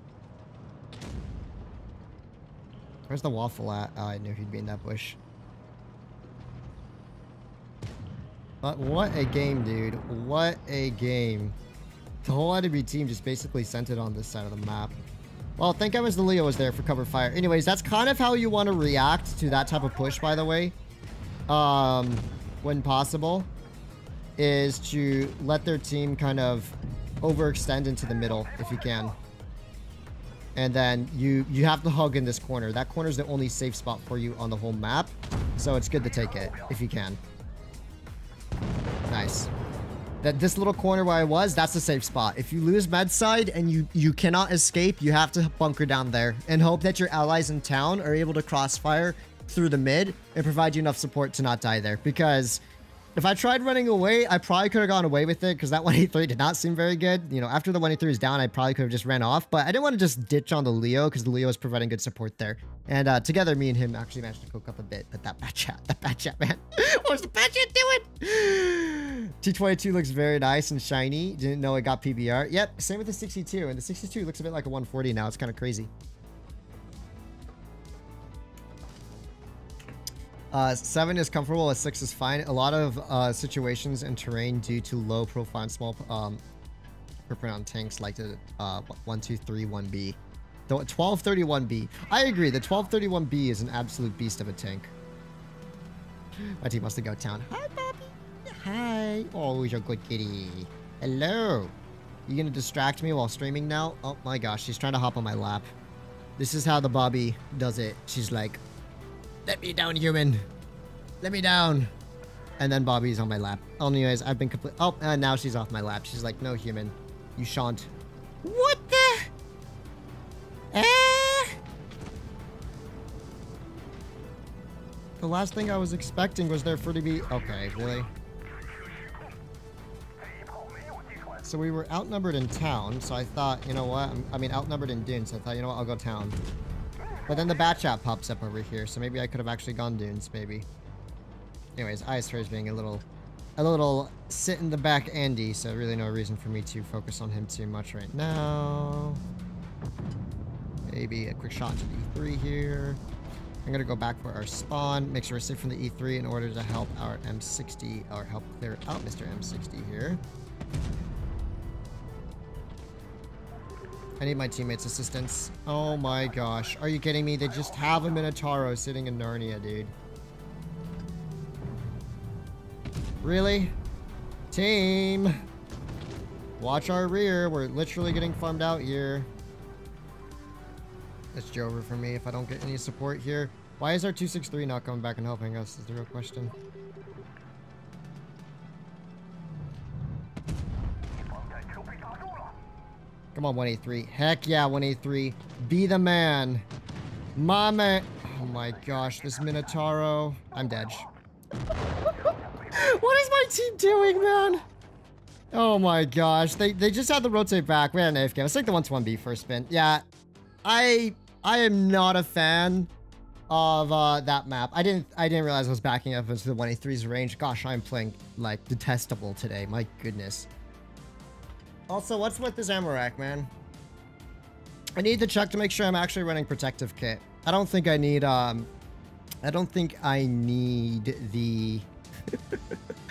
Speaker 1: Where's the waffle at? Oh, I knew he'd be in that bush. But what a game, dude. What a game. The whole enemy team just basically sent it on this side of the map. Well, thank goodness the Leo was there for cover fire. Anyways, that's kind of how you want to react to that type of push, by the way. Um, when possible. Is to let their team kind of overextend into the middle, if you can and then you you have to hug in this corner. That corner is the only safe spot for you on the whole map, so it's good to take it if you can. Nice. That this little corner where I was, that's a safe spot. If you lose med side and you you cannot escape, you have to bunker down there and hope that your allies in town are able to crossfire through the mid and provide you enough support to not die there because If I tried running away, I probably could have gone away with it because that 183 did not seem very good. You know, after the 183 is down, I probably could have just ran off, but I didn't want to just ditch on the Leo because the Leo is providing good support there. And uh, together, me and him actually managed to cook up a bit, but that Bat Chat, that Bat Chat, man. What's the Bat Chat doing? T22 looks very nice and shiny. Didn't know it got PBR. Yep, same with the 62, and the 62 looks a bit like a 140 now. It's kind of crazy. Uh, seven is comfortable, a six is fine. A lot of uh, situations and terrain due to low profile and small um, on tanks like the uh, 121B. The 121B. I agree, the 121B is an absolute beast of a tank. My team wants to go town. Hi, Bobby. Hi. Oh, you're good kitty. Hello. You gonna distract me while streaming now? Oh my gosh, she's trying to hop on my lap. This is how the Bobby does it. She's like, let me down, human. Let me down. And then Bobby's on my lap. Anyways, I've been complete. Oh, and now she's off my lap. She's like, no, human. You shan't. What the? Eh? The last thing I was expecting was there for to be... Okay, really? So we were outnumbered in town, so I thought, you know what? I mean, outnumbered in dunes. So I thought, you know what? I'll go town. But then the bat chat pops up over here, so maybe I could have actually gone dunes, maybe. Anyways, ISR is being a little, a little sit in the back Andy, so really no reason for me to focus on him too much right now. Maybe a quick shot to the E3 here. I'm gonna go back for our spawn, make sure we're safe from the E3 in order to help our M60, or help clear out Mr. M60 here. I need my teammates' assistance. Oh my gosh. Are you kidding me? They just have a Minotauro sitting in Narnia, dude. Really? Team! Watch our rear. We're literally getting farmed out here. It's over for me if I don't get any support here. Why is our 263 not coming back and helping us is the real question. Come on, 183. Heck yeah, 183. Be the man. My man. Oh my gosh, this Minotauro. I'm dead. what is my team doing, man? Oh my gosh. They they just had to rotate back. We had an AFK. Let's take the 121B first spin. Yeah. I I am not a fan of uh, that map. I didn't I didn't realize I was backing up into the 183's range. Gosh, I'm playing like detestable today. My goodness. Also, what's with this ammo man? I need to check to make sure I'm actually running protective kit. I don't think I need, um... I don't think I need the...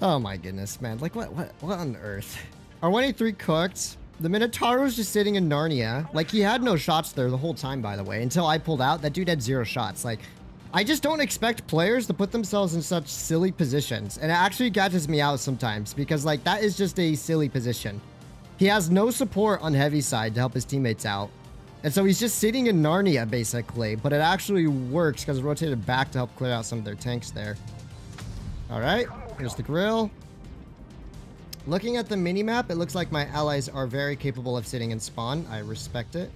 Speaker 1: oh my goodness, man. Like, what, what, what on earth? Are 183 cooked. The Minotauro's just sitting in Narnia. Like, he had no shots there the whole time, by the way. Until I pulled out, that dude had zero shots. Like, I just don't expect players to put themselves in such silly positions. And it actually catches me out sometimes because like that is just a silly position. He has no support on heavy side to help his teammates out. And so he's just sitting in Narnia basically, but it actually works because it rotated back to help clear out some of their tanks there. All right, here's the Grille. Looking at the mini-map, it looks like my allies are very capable of sitting in spawn. I respect it.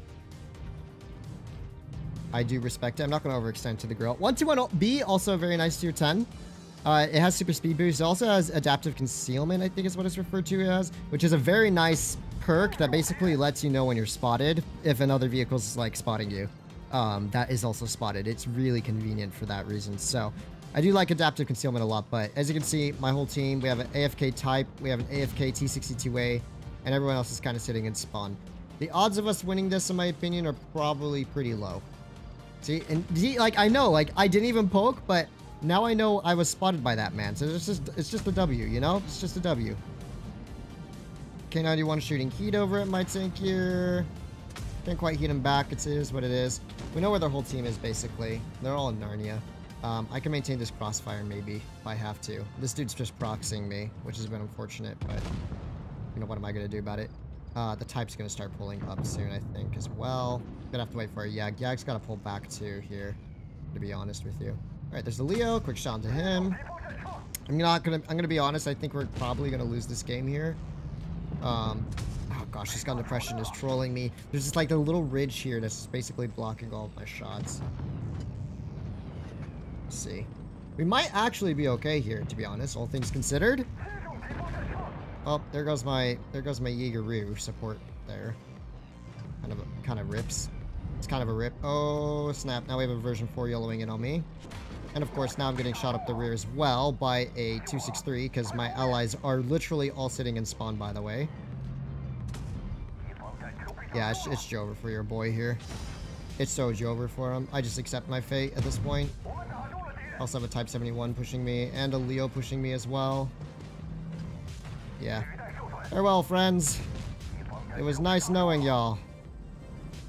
Speaker 1: I do respect it. I'm not going to overextend to the Grille. 121B, also very nice tier 10. Uh, it has super speed boost. It also has adaptive concealment, I think is what it's referred to as, which is a very nice perk that basically lets you know when you're spotted if another vehicle is like spotting you. Um, that is also spotted. It's really convenient for that reason. So I do like adaptive concealment a lot, but as you can see, my whole team, we have an AFK type, we have an AFK T62A, and everyone else is kind of sitting in spawn. The odds of us winning this, in my opinion, are probably pretty low. See, and like I know, like I didn't even poke, but now I know I was spotted by that man. So it's just it's just a W, you know? It's just a W. K91 shooting heat over at my here. Can't quite heat him back. It is what it is. We know where their whole team is, basically. They're all in Narnia. Um, I can maintain this crossfire, maybe, if I have to. This dude's just proxying me, which has been unfortunate, but... You know, what am I going to do about it? Uh, the type's going to start pulling up soon, I think, as well. Gonna have to wait for a Yag. Yag's got to pull back too here, to be honest with you. All right, there's the Leo. Quick shot to him. I'm not gonna. I'm gonna be honest. I think we're probably gonna lose this game here. Um. Oh gosh, this gun depression is trolling me. There's just like a little ridge here that's basically blocking all of my shots. Let's see. We might actually be okay here, to be honest, all things considered. Oh, there goes my there goes my Jaegeroo support there. Kind of kind of rips. It's kind of a rip. Oh snap! Now we have a version 4 yellowing in on me. And of course, now I'm getting shot up the rear as well by a 263 because my allies are literally all sitting in spawn, by the way. Yeah, it's, it's Jover for your boy here. It's so Jover for him. I just accept my fate at this point. Also have a Type 71 pushing me and a Leo pushing me as well. Yeah. Farewell, friends. It was nice knowing y'all.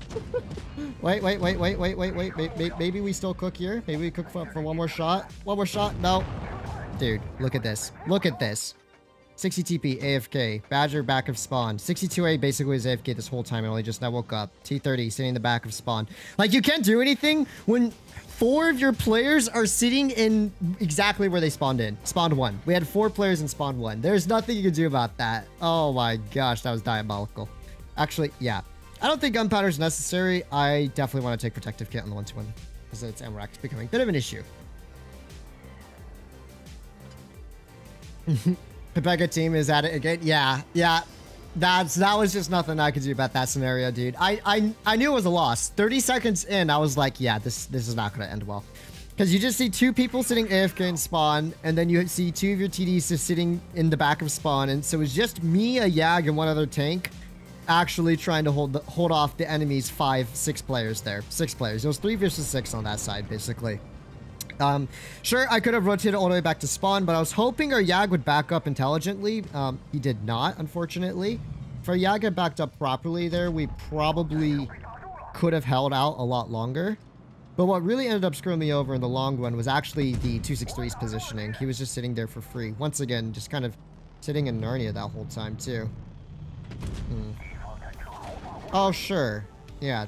Speaker 1: wait, wait, wait, wait, wait, wait, wait, wait. Maybe we still cook here? Maybe we cook for, for one more shot? One more shot? No. Dude, look at this. Look at this. 60 TP, AFK. Badger, back of spawn. 62A basically was AFK this whole time and only just now woke up. T30 sitting in the back of spawn. Like, you can't do anything when four of your players are sitting in exactly where they spawned in. Spawned one. We had four players in spawn one. There's nothing you can do about that. Oh my gosh, that was diabolical. Actually, yeah. I don't think gunpowder is necessary. I definitely want to take protective kit on the one-two-one. Because it's ammo rack becoming a bit of an issue. Pepega team is at it again. Yeah, yeah. That's that was just nothing I could do about that scenario, dude. I I I knew it was a loss. 30 seconds in, I was like, yeah, this this is not gonna end well. Because you just see two people sitting AFK in spawn, and then you see two of your TDs just sitting in the back of spawn, and so it's just me, a Yag, and one other tank actually trying to hold the, hold off the enemy's five, six players there. Six players. It was three versus six on that side, basically. Um, sure, I could have rotated all the way back to spawn, but I was hoping our Yag would back up intelligently. Um, he did not, unfortunately. If our Yag had backed up properly there, we probably could have held out a lot longer. But what really ended up screwing me over in the long run was actually the 263's positioning. He was just sitting there for free. Once again, just kind of sitting in Narnia that whole time, too. Hmm. Oh, sure. Yeah.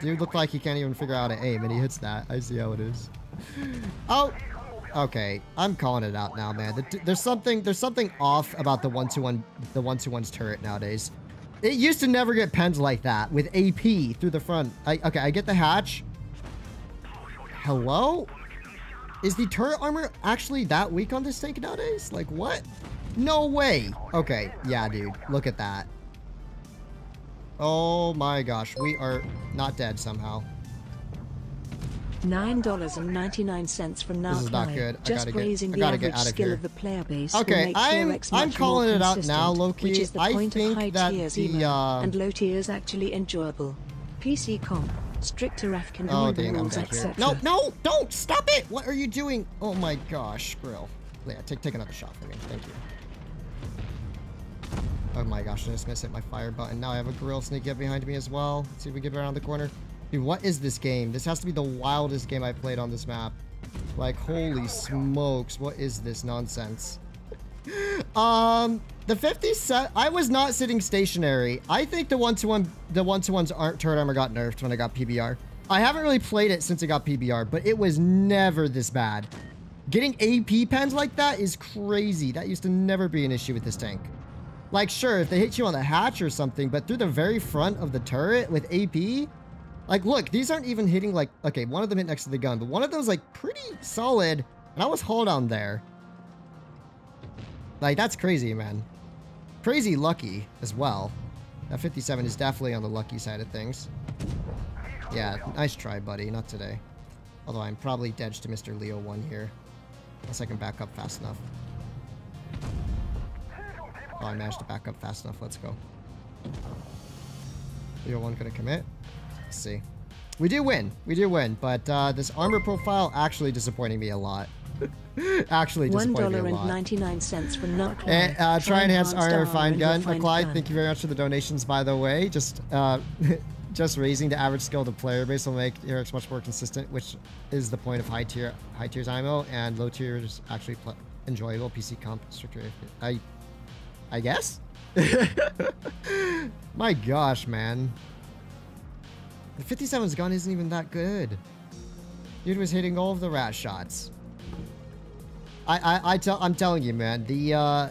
Speaker 1: Dude looked like he can't even figure out how to aim, and he hits that. I see how it is. Oh! Okay, I'm calling it out now, man. There's something there's something off about the one-two-one the one-two-one's turret nowadays. It used to never get penned like that with AP through the front. I, okay, I get the hatch. Hello? Is the turret armor actually that weak on this tank nowadays? Like, what? No way. Okay, yeah, dude. Look at that. Oh my gosh, we are not dead somehow.
Speaker 2: Nine dollars and ninety nine cents from now.
Speaker 1: This is not good. I
Speaker 2: Just
Speaker 1: gotta
Speaker 2: raising
Speaker 1: get, I
Speaker 2: the
Speaker 1: gotta
Speaker 2: average
Speaker 1: get out
Speaker 2: skill
Speaker 1: here.
Speaker 2: of the player base.
Speaker 1: Okay,
Speaker 2: make
Speaker 1: I'm-
Speaker 2: 4X
Speaker 1: I'm calling it out now, Loki.
Speaker 2: Which is the
Speaker 1: I
Speaker 2: point
Speaker 1: think
Speaker 2: of high
Speaker 1: that
Speaker 2: tiers
Speaker 1: the, uh,
Speaker 2: and low tiers actually enjoyable. PC comp, stricter F can
Speaker 1: Oh dang,
Speaker 2: rules, etc.
Speaker 1: No, no, don't stop it! What are you doing? Oh my gosh, Grille. Yeah, take take another shot for me. Thank you. Oh my gosh, I just missed hit my fire button. Now I have a Grille sneaking up behind me as well. Let's see if we get around the corner. Dude, what is this game? This has to be the wildest game I've played on this map. Like, holy smokes, what is this nonsense? Um, the 50 i was not sitting stationary. I think the one-two-one, the one-two-ones aren't turret armor got nerfed when I got PBR. I haven't really played it since I got PBR, but it was never this bad. Getting AP pens like that is crazy. That used to never be an issue with this tank. Like, sure, if they hit you on the hatch or something, but through the very front of the turret with AP, like, look, these aren't even hitting, like, okay, one of them hit next to the gun, but one of them's, like, pretty solid, and I was hold on there. Like, that's crazy, man. Crazy lucky as well. That 57 is definitely on the lucky side of things. Yeah, nice try, buddy. Not today. Although I'm probably dead to Mr. Leo 1 here. Unless I can back up fast enough. Oh, I managed to back up fast enough. Let's go. Leo 1 gonna commit? Let's see. We do win. We do win. But uh, this armor profile actually disappointing me a lot. actually
Speaker 2: One
Speaker 1: disappointing
Speaker 2: dollar
Speaker 1: me a
Speaker 2: and
Speaker 1: lot.
Speaker 2: ninety nine cents from Nut
Speaker 1: And, uh, try enhanced armor, fine gun.
Speaker 2: Fine
Speaker 1: Clyde, thank you very much for the donations, by the way. Just, uh, just raising the average skill of the player base will make Eric's much more consistent, which is the point of high tier, high tiers IMO, and low tiers actually pl- enjoyable. PC comp stricter. I, I guess. My gosh, man. The 57's gun isn't even that good. Dude was hitting all of the rat shots. I, I, I tell, I'm telling you, man, the, uh,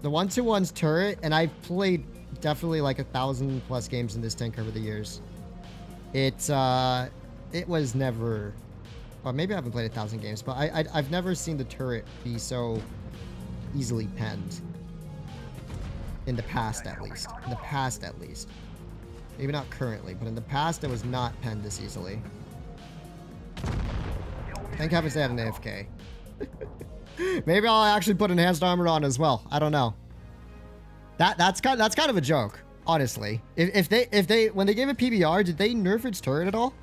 Speaker 1: the one-two-one's turret, and I've played definitely like a thousand plus games in this tank over the years. It, uh, it was never, well, maybe I haven't played a thousand games, but I, I I've never seen the turret be so easily penned. In the past, at least. In the past, at least. Maybe not currently, but in the past, it was not penned this easily. Thank heavens they had an AFK. Maybe I'll actually put enhanced armor on as well. I don't know. That that's kind that's kind of a joke, honestly. If, if they if they when they gave it PBR, did they nerf its turret at all?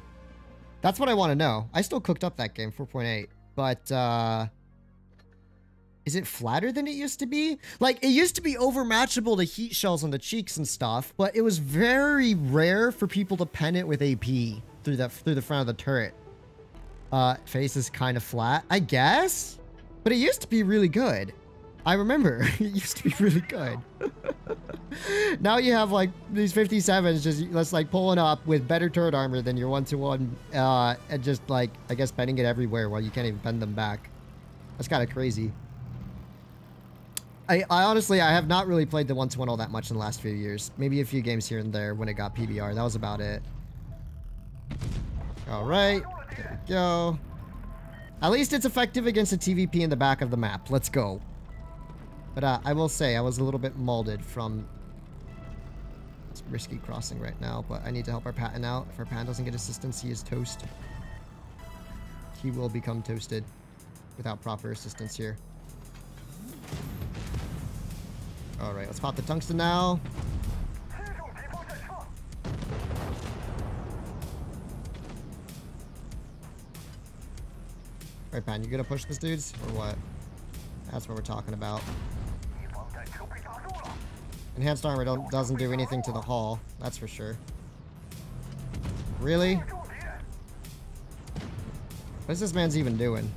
Speaker 1: That's what I want to know. I still cooked up that game 4.8, but uh is it flatter than it used to be? Like, it used to be overmatchable to heat shells on the cheeks and stuff, but it was very rare for people to pen it with AP through the, through the front of the turret. Uh, face is kind of flat, I guess? But it used to be really good. I remember. it used to be really good. now you have, like, these 57s just, like, pulling up with better turret armor than your one-two-one, -one, uh, and just, like, I guess, penning it everywhere while you can't even pen them back. That's kind of crazy. I, I, honestly, I have not really played the one-two-one -one all that much in the last few years. Maybe a few games here and there when it got PBR. That was about it. All right. There we go. At least it's effective against a TVP in the back of the map. Let's go. But uh, I will say, I was a little bit molded from... It's risky crossing right now, but I need to help our Patton out. If our Patton doesn't get assistance, he is toast. He will become toasted without proper assistance here. Alright, let's pop the tungsten now. Alright, Pan, you gonna push this dudes? Or what? That's what we're talking about. Enhanced armor doesn't do anything to the hull, that's for sure. Really? What is this man's even doing?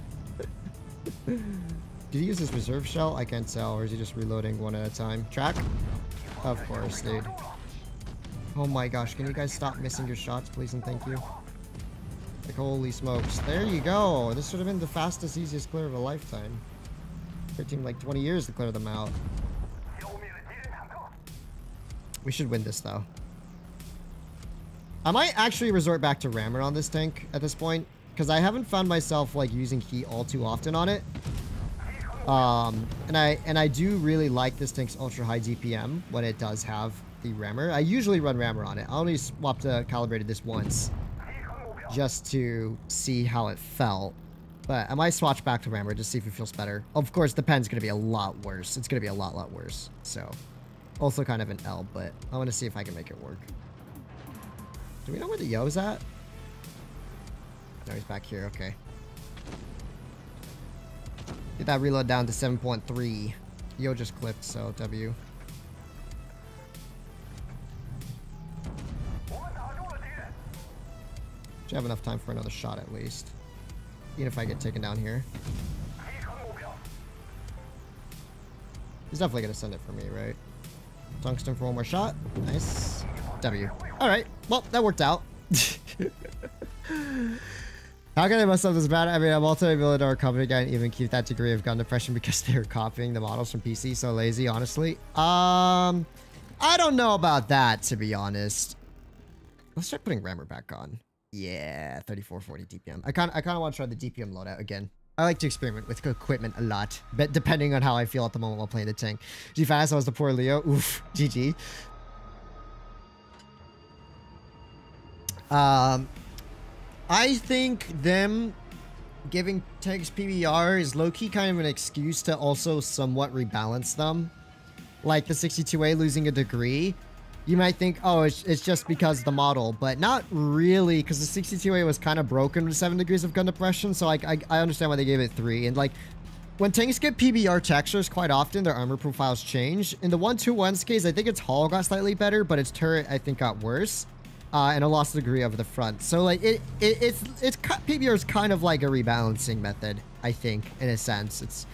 Speaker 1: Did he use his reserve shell? I can't tell. Or is he just reloading one at a time? Track? Of course, dude. Oh my gosh. Can you guys stop missing your shots, please and thank you? Like, holy smokes. There you go. This should have been the fastest, easiest clear of a lifetime. It took like 20 years to clear them out. We should win this, though. I might actually resort back to rammer on this tank at this point. Because I haven't found myself, like, using heat all too often on it. Um, and I and I do really like this tank's ultra high DPM when it does have the rammer. I usually run rammer on it. I only swapped uh, calibrated this once just to see how it felt. But I might swatch back to rammer to see if it feels better. Of course, the pen's going to be a lot worse. It's going to be a lot, lot worse. So, also kind of an L, but I want to see if I can make it work. Do we know where the Yoh's at? No, he's back here. Okay. Get that reload down to 7.3. Yoh just clipped, so W. Should have enough time for another shot at least. Even if I get taken down here. He's definitely gonna send it for me, right? Tungsten for one more shot. Nice. W. Alright. Well, that worked out. How can I mess up this bad? I mean, I'm also able company guy and even keep that degree of gun depression because they're copying the models from PC. So lazy, honestly. Um, I don't know about that, to be honest. Let's try putting rammer back on. Yeah, 3440 DPM. I kind I kind of want to try the DPM loadout again. I like to experiment with equipment a lot, but depending on how I feel at the moment while playing the tank. G fast, I was the poor Leo. Oof, GG. Um, I think them giving tanks PBR is low-key kind of an excuse to also somewhat rebalance them. Like the 62A losing a degree. You might think, oh, it's, it's just because the model, but not really, because the 62A was kind of broken with 7 degrees of gun depression, so I, I, I understand why they gave it 3. And like, when tanks get PBR textures, quite often their armor profiles change. In the 1-2-1's case, I think its hull got slightly better, but its turret, I think, got worse uh, and a lost degree over the front. So like it, it it's it's PBR is kind of like a rebalancing method, I think, in a sense. It's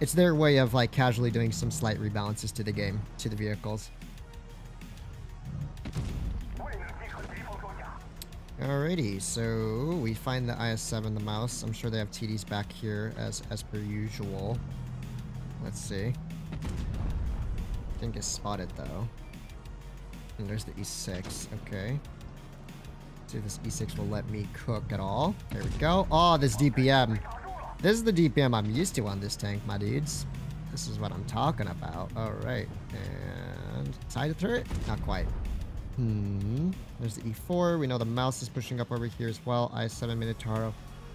Speaker 1: it's their way of like casually doing some slight rebalances to the game, to the vehicles. Alrighty, so we find the IS-7, the Maus. I'm sure they have TDs back here as as per usual. Let's see. Didn't get spotted though. And there's the E6. Okay. See if this E6 will let me cook at all. There we go. Oh, this DPM. This is the DPM I'm used to on this tank, my dudes. This is what I'm talking about. All right. And side turret? Not quite. Hmm. There's the E4. We know the Maus is pushing up over here as well. I7 Minotauro.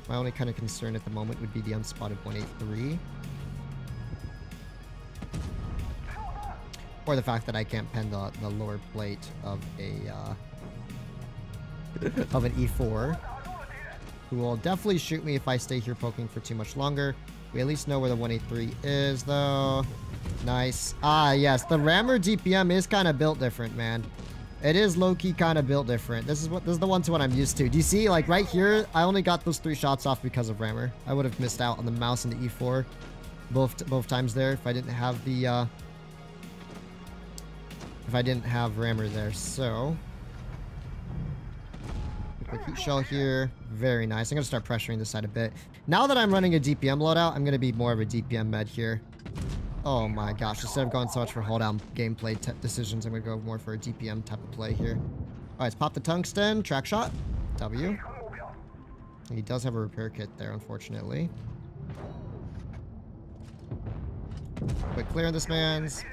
Speaker 1: My only kind of concern at the moment would be the unspotted 183. Or the fact that I can't pen the, the lower plate of a uh, of an E4. Who will definitely shoot me if I stay here poking for too much longer. We at least know where the 183 is though. Nice. Ah, yes. The rammer DPM is kind of built different, man. It is low-key kind of built different. This is what this is the one to what I'm used to. Do you see, like right here, I only got those three shots off because of rammer. I would have missed out on the Maus and the E4 both both times there if I didn't have the uh, if I didn't have rammer there. So heat shell here. Very nice. I'm gonna start pressuring this side a bit. Now that I'm running a DPM loadout, I'm gonna be more of a DPM med here. Oh my gosh, instead of going so much for hold down gameplay decisions, I'm going to go more for a DPM type of play here. Alright, let's pop the tungsten. Track shot. W. He does have a repair kit there, unfortunately. Quick clear on this man's.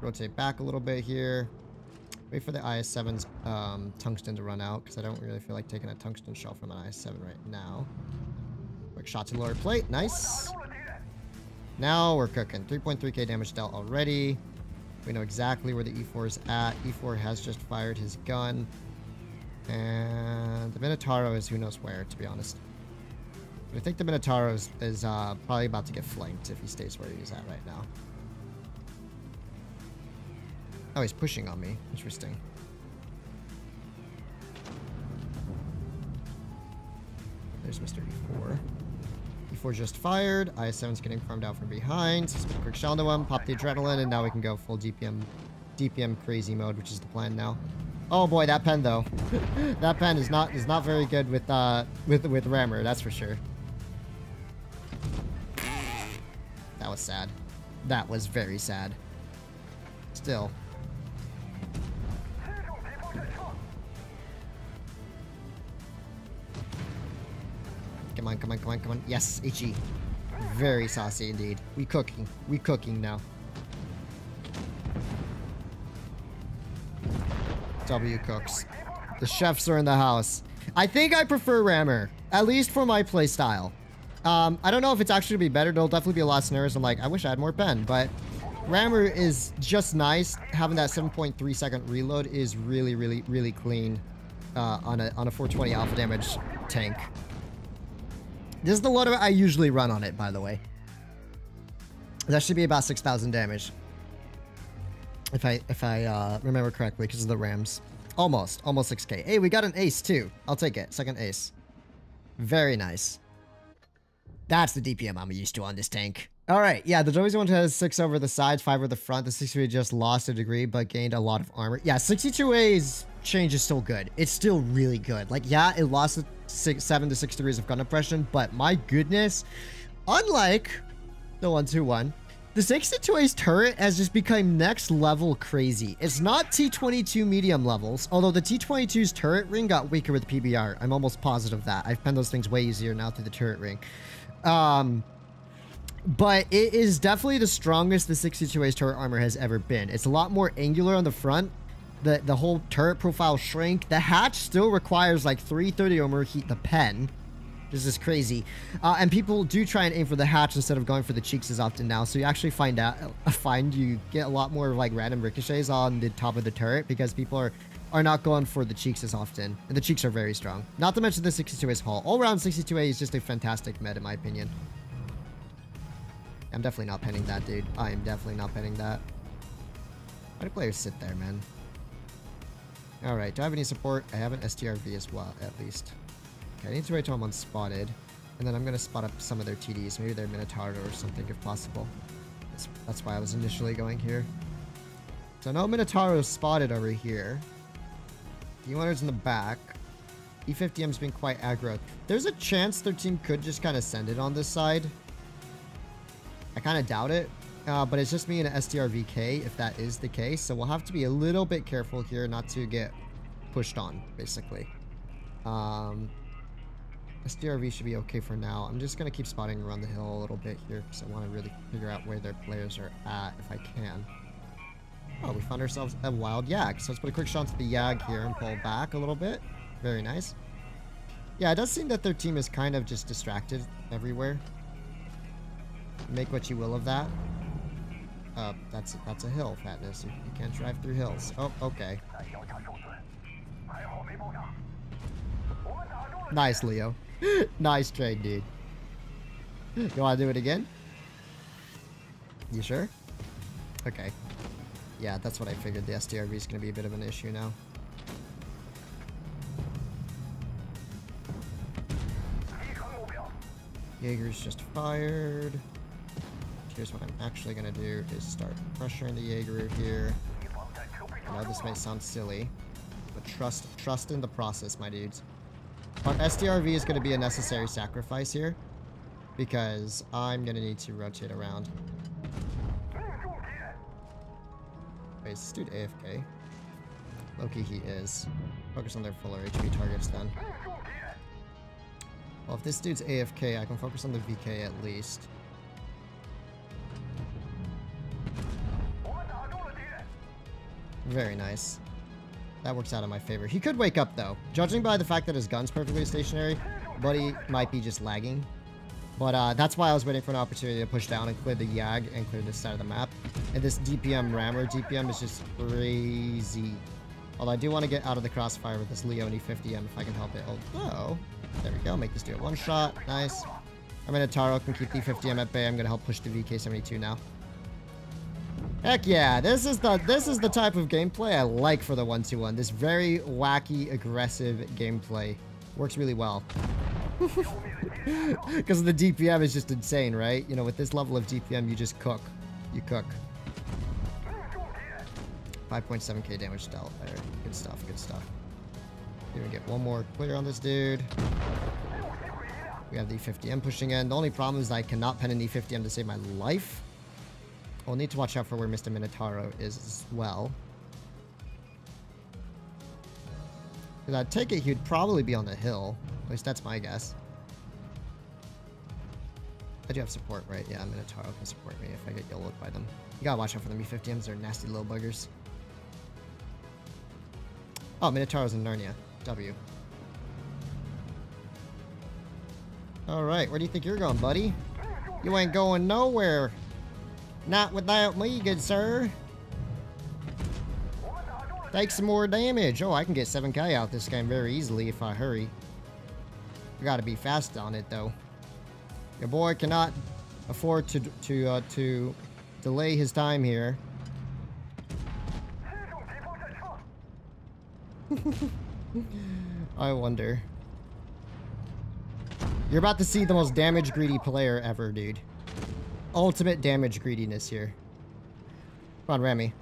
Speaker 1: Rotate back a little bit here. Wait for the IS-7's um, tungsten to run out, because I don't really feel like taking a tungsten shell from an IS-7 right now. Quick shot to lower plate. Nice. Now we're cooking. 3.3k damage dealt already. We know exactly where the E4 is at. E4 has just fired his gun. And the Minotauro is who knows where, to be honest. But I think the Minotauro is, is uh, probably about to get flanked if he stays where he's at right now. Oh, he's pushing on me. Interesting. There's Mr. E4. E4 just fired. IS-7's getting farmed out from behind. So quick shell into him, pop the adrenaline, and now we can go full DPM, DPM crazy mode, which is the plan now. Oh boy, that pen though. that pen is not is not very good with uh with with rammer, that's for sure. That was sad. That was very sad. Still. Come on, come on, come on, come on. Yes, HE. Very saucy indeed. We cooking. We cooking now. W cooks. The chefs are in the house. I think I prefer Rammer. At least for my playstyle. Um, I don't know if it's actually be better. There'll definitely be a lot of scenarios I'm like, I wish I had more pen, but Rammer is just nice. Having that 7.3 second reload is really, really, really clean uh, on a on a 420 alpha damage tank. This is the loadout I usually run on it, by the way. That should be about 6,000 damage. If I if I uh, remember correctly, because of the Rams. Almost. Almost 6k. Hey, we got an ace, too. I'll take it. Second ace. Very nice. That's the DPM I'm used to on this tank. All right, yeah, the Joey's one has six over the sides, five over the front. The 62A just lost a degree, but gained a lot of armor. Yeah, 62A's change is still good. It's still really good. Like, yeah, it lost six, seven to six degrees of gun oppression, but my goodness, unlike the 121, the 62A's turret has just become next level crazy. It's not T22 medium levels, although the T22's turret ring got weaker with PBR. I'm almost positive that. I've penned those things way easier now through the turret ring. Um, but it is definitely the strongest the 62A's turret armor has ever been. It's a lot more angular on the front. The, the whole turret profile shrink. The hatch still requires like 330 armor heat the pen. This is crazy. Uh, and people do try and aim for the hatch instead of going for the cheeks as often now. So you actually find out, find you get a lot more like random ricochets on the top of the turret because people are are not going for the cheeks as often. And the cheeks are very strong. Not to mention the 62A's hull. All around 62A is just a fantastic med in my opinion. I'm definitely not penning that, dude. I am definitely not penning that. Why do players sit there, man? Alright, do I have any support? I have an STRV as well, at least. Okay, I need to wait till I'm unspotted. And then I'm going to spot up some of their TDs. Maybe their Minotaur or something if possible. That's, that's why I was initially going here. So no Minotaur is spotted over here. D100's in the back. E50M's been quite aggro. There's a chance their team could just kind of send it on this side. I kind of doubt it. Uh, but it's just me and an STRVK if that is the case. So we'll have to be a little bit careful here not to get pushed on, basically. Um, STRV should be okay for now. I'm just going to keep spotting around the hill a little bit here because I want to really figure out where their players are at if I can. Oh, we found ourselves a wild Yag. So let's put a quick shot to the Yag here and pull back a little bit. Very nice. Yeah, it does seem that their team is kind of just distracted everywhere. Make what you will of that. Uh, that's that's a hill, fatness. You, you can't drive through hills. Oh, okay. Nice, Leo. nice trade, dude. You want to do it again? You sure? Okay. Yeah, that's what I figured. The STRV is going to be a bit of an issue now. Jaeger's just fired. Here's what I'm actually going to do is start pressuring the Jaeger here. I know this may sound silly, but trust trust in the process, my dudes. But STRV is going to be a necessary sacrifice here because I'm going to need to rotate around. Wait, is this dude AFK? Loki, he is. Focus on their fuller HP targets then. Well, if this dude's AFK, I can focus on the VK at least. Very nice. That works out in my favor. He could wake up, though. Judging by the fact that his gun's perfectly stationary, Buddy might be just lagging. But uh, that's why I was waiting for an opportunity to push down and clear the Yag and clear this side of the map. And this DPM rammer DPM is just crazy. Although I do want to get out of the crossfire with this Leone 50M if I can help it. Although, there we go. Make this do it one shot. Nice. I'm going to Taro can keep the 50M at bay. I'm going to help push the VK72 now. Heck yeah, this is the this is the type of gameplay I like for the 121. This very wacky, aggressive gameplay. Works really well. Because the DPM is just insane, right? You know, with this level of DPM, you just cook. You cook. 5.7k damage dealt. Good stuff, good stuff. Gonna get one more clear on this dude. We have the E50M pushing in. The only problem is I cannot pen an E50M to save my life. We'll need to watch out for where Mr. Minotauro is as well. Because I take it he'd probably be on the hill. At least that's my guess. I do have support, right? Yeah, Minotauro can support me if I get yellowed by them. You gotta watch out for the E50Ms. They're nasty little buggers. Oh, Minotauro's in Narnia. W. Alright, where do you think you're going, buddy? You ain't going nowhere. Not without me, good sir. Take some more damage. Oh, I can get 7k out this game very easily if I hurry. I gotta be fast on it, though. Your boy cannot afford to to uh, to delay his time here. I wonder. You're about to see the most damage greedy player ever, dude. Ultimate damage greediness here. Come on, Remy.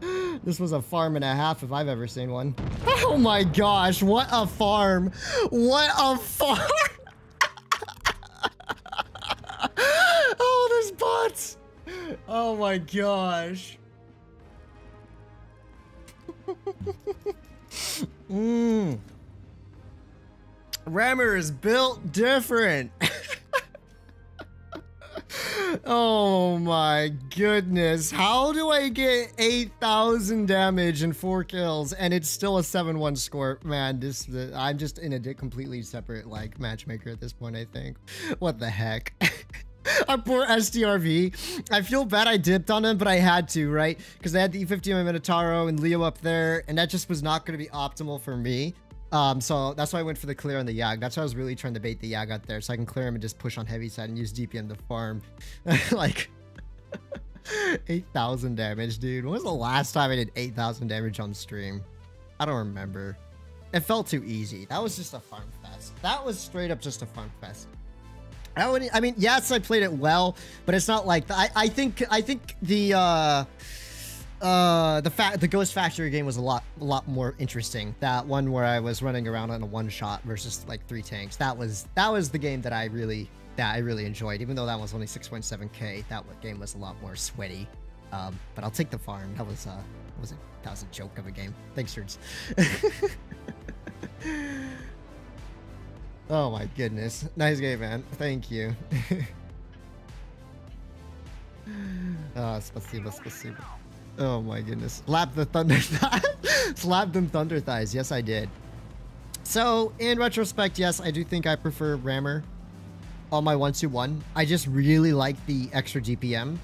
Speaker 1: this was a farm and a half if I've ever seen one. Oh my gosh, what a farm! What a farm! oh, there's bots! Oh my gosh. Mmm. Rammer is built different. oh my goodness. How do I get 8,000 damage and 4 kills and it's still a 7-1 score? Man, this the, I'm just in a completely separate like matchmaker at this point, I think. What the heck? Our poor STRV. I feel bad I dipped on him, but I had to, right? Because I had the E50 on Minotauro and Leo up there, and that just was not going to be optimal for me. Um, so that's why I went for the clear on the Yag. That's why I was really trying to bait the Yag out there, so I can clear him and just push on heavy side and use DPM to farm. like, 8,000 damage, dude. When was the last time I did 8,000 damage on stream? I don't remember. It felt too easy. That was just a farm fest. That was straight up just a farm fest. I, would, I mean, yes, I played it well, but it's not like I. I think I think the uh, uh, the fact the Ghost Factory game was a lot a lot more interesting. That one where I was running around on a one shot versus like three tanks. That was that was the game that I really that I really enjoyed. Even though that was only 6.7k, that game was a lot more sweaty. Um, but I'll take the farm. That was uh, that was a, that was a joke of a game. Thanks, Serge. oh my goodness, nice game, man. Thank you. Ah, спасибо, спасибо. Oh my goodness. Slap the thunder thighs. Slap them thunder thighs. Yes, I did. So, in retrospect, yes, I do think I prefer Rammer on my 121. I just really like the extra DPM.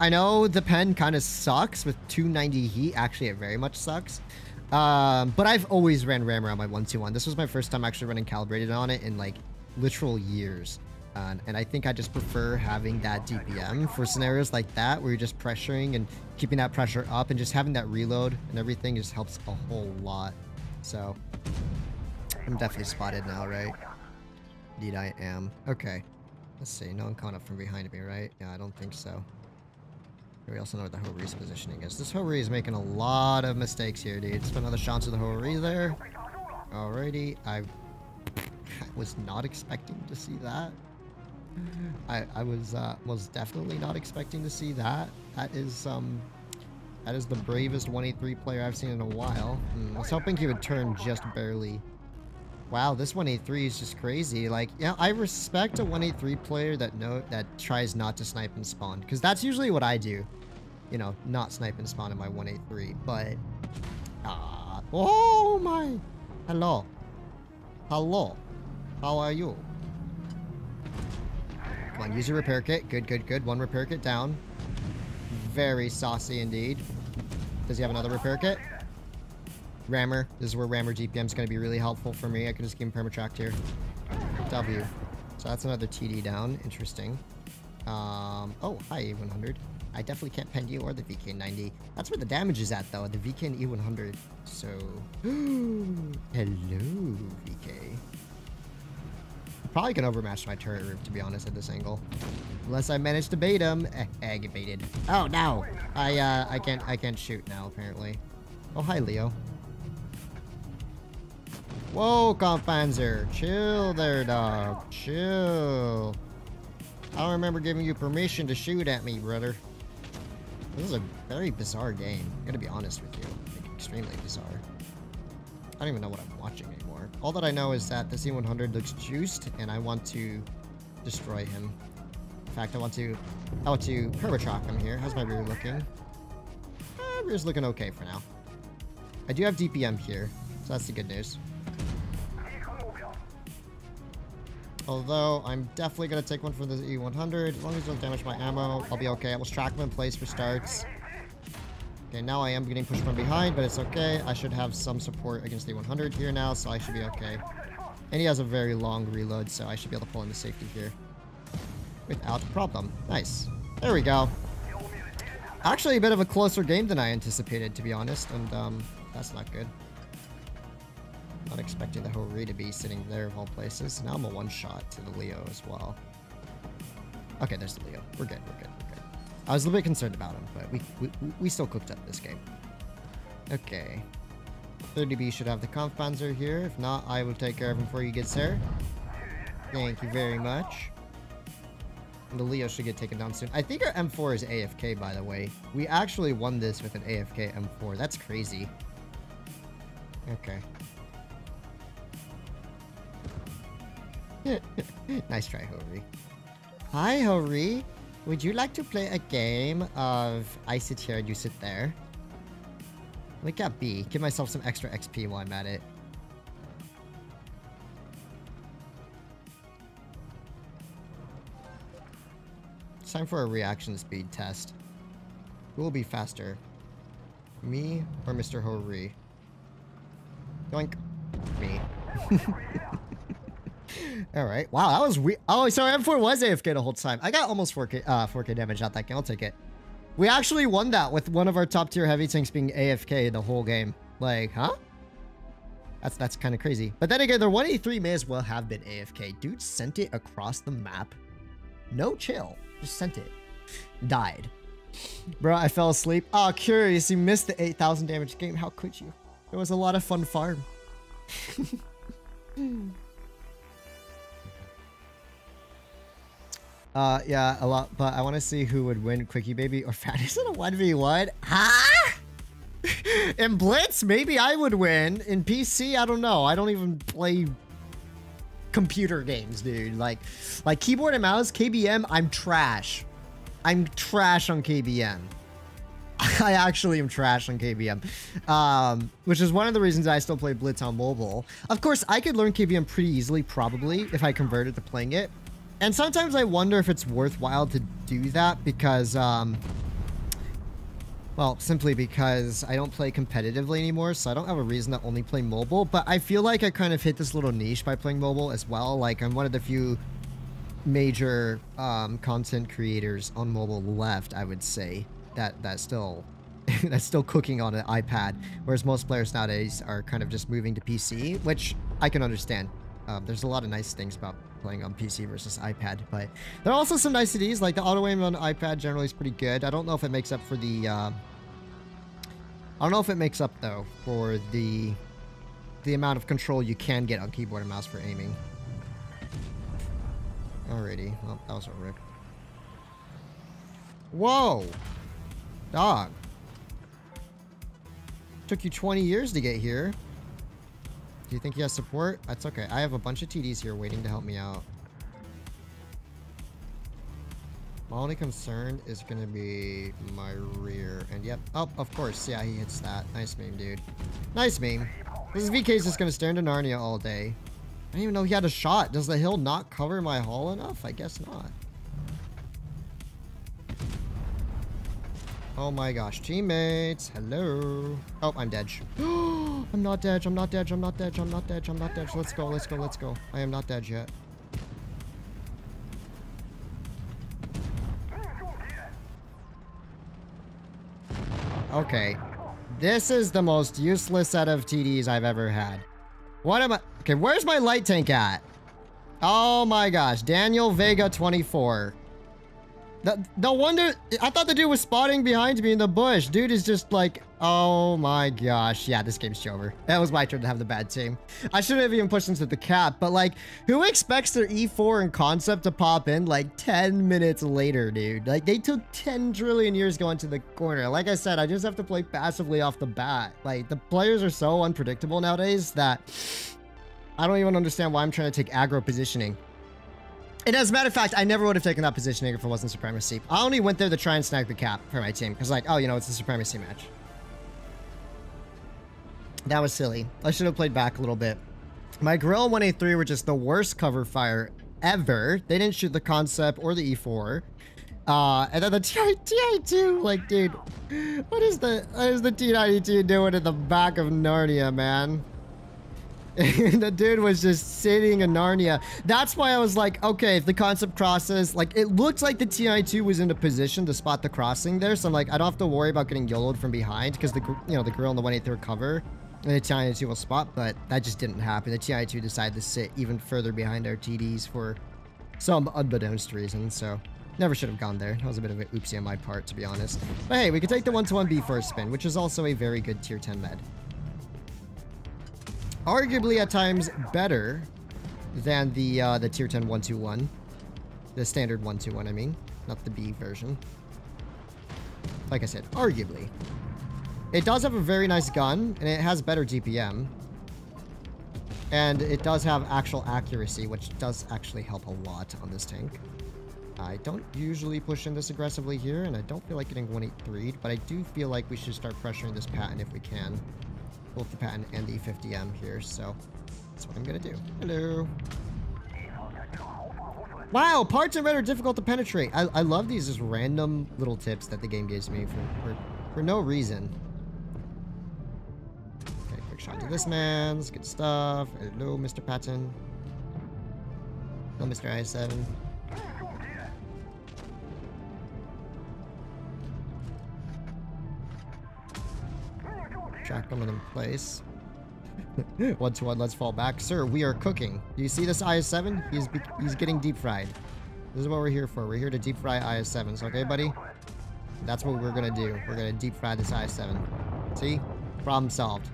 Speaker 1: I know the pen kind of sucks with 290 heat. Actually, it very much sucks. Um, but I've always ran Rammer on my 121. This was my first time actually running calibrated on it in like literal years. And I think I just prefer having that DPM for scenarios like that where you're just pressuring and keeping that pressure up and just having that reload and everything just helps a whole lot. So I'm definitely spotted now, right? Indeed I am. Okay. Let's see. No one caught up from behind me, right? Yeah, I don't think so. We also know what the Hori's positioning is. This Hori is making a lot of mistakes here, dude. Spent another shots of the Hori there. Alrighty. I was not expecting to see that. I, I was uh, was definitely not expecting to see that. That is um, that is the bravest 183 player I've seen in a while. Hmm, I was hoping he would turn just barely. Wow, this 183 is just crazy. Like, yeah, I respect a 183 player that know that tries not to snipe and spawn, because that's usually what I do. You know, not snipe and spawn in my 183. But, ah, oh my, hello, hello, how are you? Come on, use your repair kit. Good, good, good. One repair kit down. Very saucy indeed. Does he have another repair kit? Rammer. This is where Rammer DPM is going to be really helpful for me. I can just give him permatrack here. W. So that's another TD down. Interesting. Um, oh, hi, E100. I definitely can't pen you or the VK90. That's where the damage is at, though. The VK and E100. So... Hello, VK. Probably can overmatch my turret roof, to be honest, at this angle. Unless I manage to bait him. Eh, baited. Oh, no! I, uh, I can't, I can't shoot now, apparently. Oh, hi, Leo. Whoa, Kampfpanzer. Chill there, dog. Chill. I don't remember giving you permission to shoot at me, brother. This is a very bizarre game. Gonna be honest with you. Like, extremely bizarre. I don't even know what I'm watching. All that I know is that the E100 looks juiced, and I want to destroy him. In fact, I want to, I want to permatrack him here. How's my rear looking? Uh, rear's looking okay for now. I do have DPM here, so that's the good news. Although, I'm definitely going to take one from the E100. As long as it doesn't damage my ammo, I'll be okay. I will track him in place for starts. Okay, now I am getting pushed from behind, but it's okay. I should have some support against the 100 here now, so I should be okay. And he has a very long reload, so I should be able to pull into safety here. Without a problem. Nice. There we go. Actually, a bit of a closer game than I anticipated, to be honest, and um, that's not good. Not expecting the Hori to be sitting there of all places. Now I'm a one-shot to the Leo as well. Okay, there's the Leo. We're good, we're good, we're good. I was a little bit concerned about him, but we, we, we still cooked up this game. Okay. 30B should have the Kampfpanzer here. If not, I will take care of him before he gets there. Thank you very much. And the Leo should get taken down soon. I think our M4 is AFK, by the way. We actually won this with an AFK M4. That's crazy. Okay. nice try, Hori. Hi, Hori. Would you like to play a game of I sit here and you sit there? Look at B. Give myself some extra XP while I'm at it. It's time for a reaction speed test. Who will be faster? Me or Mr. Hori? Yoink. Me. All right. Wow, that was we. Oh, so M4 was AFK the whole time. I got almost 4K, uh, 4K damage out that game. I'll take it. We actually won that with one of our top tier heavy tanks being AFK the whole game. Like, huh? That's that's kind of crazy. But then again, their 183 may as well have been AFK. Dude sent it across the map. No chill. Just sent it. Died. Bro, I fell asleep. Oh, curious. You missed the 8,000 damage game. How could you? It was a lot of fun farm. Uh, yeah, a lot, but I want to see who would win QuickyBaby or Fantasy in a 1v1. Huh? in Blitz, maybe I would win. In PC, I don't know. I don't even play computer games, dude. Like, like keyboard and mouse, KBM, I'm trash. I'm trash on KBM. I actually am trash on KBM, um, which is one of the reasons I still play Blitz on mobile. Of course, I could learn KBM pretty easily, probably, if I converted to playing it. And sometimes I wonder if it's worthwhile to do that because, um, well, simply because I don't play competitively anymore, so I don't have a reason to only play mobile. But I feel like I kind of hit this little niche by playing mobile as well. Like, I'm one of the few major um, content creators on mobile left, I would say, that that still that's still cooking on an iPad, whereas most players nowadays are kind of just moving to PC, which I can understand. Um, there's a lot of nice things about playing on PC versus iPad, but there are also some niceties, like the auto aim on iPad generally is pretty good. I don't know if it makes up for the, uh, I don't know if it makes up though for the, the amount of control you can get on keyboard and mouse for aiming. Alrighty, well, that was a rip. Whoa! Dog. Took you 20 years to get here. Do you think he has support? That's okay. I have a bunch of TDs here waiting to help me out. My only concern is going to be my rear. And yep. Oh, of course. Yeah, he hits that. Nice meme, dude. Nice meme. This VK's just going to stare into Narnia all day. I didn't even know he had a shot. Does the hill not cover my hall enough? I guess not. Oh my gosh, teammates. Hello. Oh, I'm dead. I'm not dead. I'm not dead. I'm not dead. I'm not dead. I'm not dead. Let's go. Let's go. Let's go. I am not dead yet. Okay. This is the most useless set of TDs I've ever had. What am I? Okay, where's my light tank at? Oh my gosh. Daniel Vega 24. No wonder, I thought the dude was spotting behind me in the bush. Dude is just like, oh my gosh. Yeah, this game's over. That was my turn to have the bad team. I shouldn't have even pushed into the cap, but like, who expects their E4 and concept to pop in like 10 minutes later, dude? Like, they took 10 trillion years going to the corner. Like I said, I just have to play passively off the bat. Like, the players are so unpredictable nowadays that I don't even understand why I'm trying to take aggro positioning. And as a matter of fact, I never would have taken that positioning if it wasn't Supremacy. I only went there to try and snag the cap for my team. Because like, oh, you know, it's a Supremacy match. That was silly. I should have played back a little bit. My Gorilla 183 were just the worst cover fire ever. They didn't shoot the concept or the E4. Uh, and then the TI-2, like, dude, what is the, what is the T-92 doing in the back of Narnia, man? the dude was just sitting in Narnia. That's why I was like, okay, if the concept crosses, like, it looks like the TI-2 was in a position to spot the crossing there. So I'm like, I don't have to worry about getting YOLO'd from behind because the, you know, the girl in the 183 cover and the TI-2 will spot, but that just didn't happen. The TI-2 decided to sit even further behind our TDs for some unbeknownst reason, so never should have gone there. That was a bit of an oopsie on my part, to be honest. But hey, we could take the 1-2-1B first spin, which is also a very good tier 10 med arguably at times better than the uh, the tier 10 121. The standard 121, I mean. Not the B version. Like I said, arguably. It does have a very nice gun, and it has better DPM. And it does have actual accuracy, which does actually help a lot on this tank. I don't usually push in this aggressively here, and I don't feel like getting 183 but I do feel like we should start pressuring this Patton if we can both the Patton and the 50M here, so that's what I'm gonna do. Hello. Wow, parts in red are difficult to penetrate. I, I love these just random little tips that the game gives me for, for, for no reason. Okay, quick shot to this man's. Good stuff. Hello, Mr. Patton. Hello, Mr. I-7. Track them in place. one two one, let's fall back. Sir, we are cooking. Do you see this IS-7? He's he's getting deep fried. This is what we're here for. We're here to deep fry IS-7s, okay, buddy? That's what we're gonna do. We're gonna deep fry this IS-7. See? Problem solved.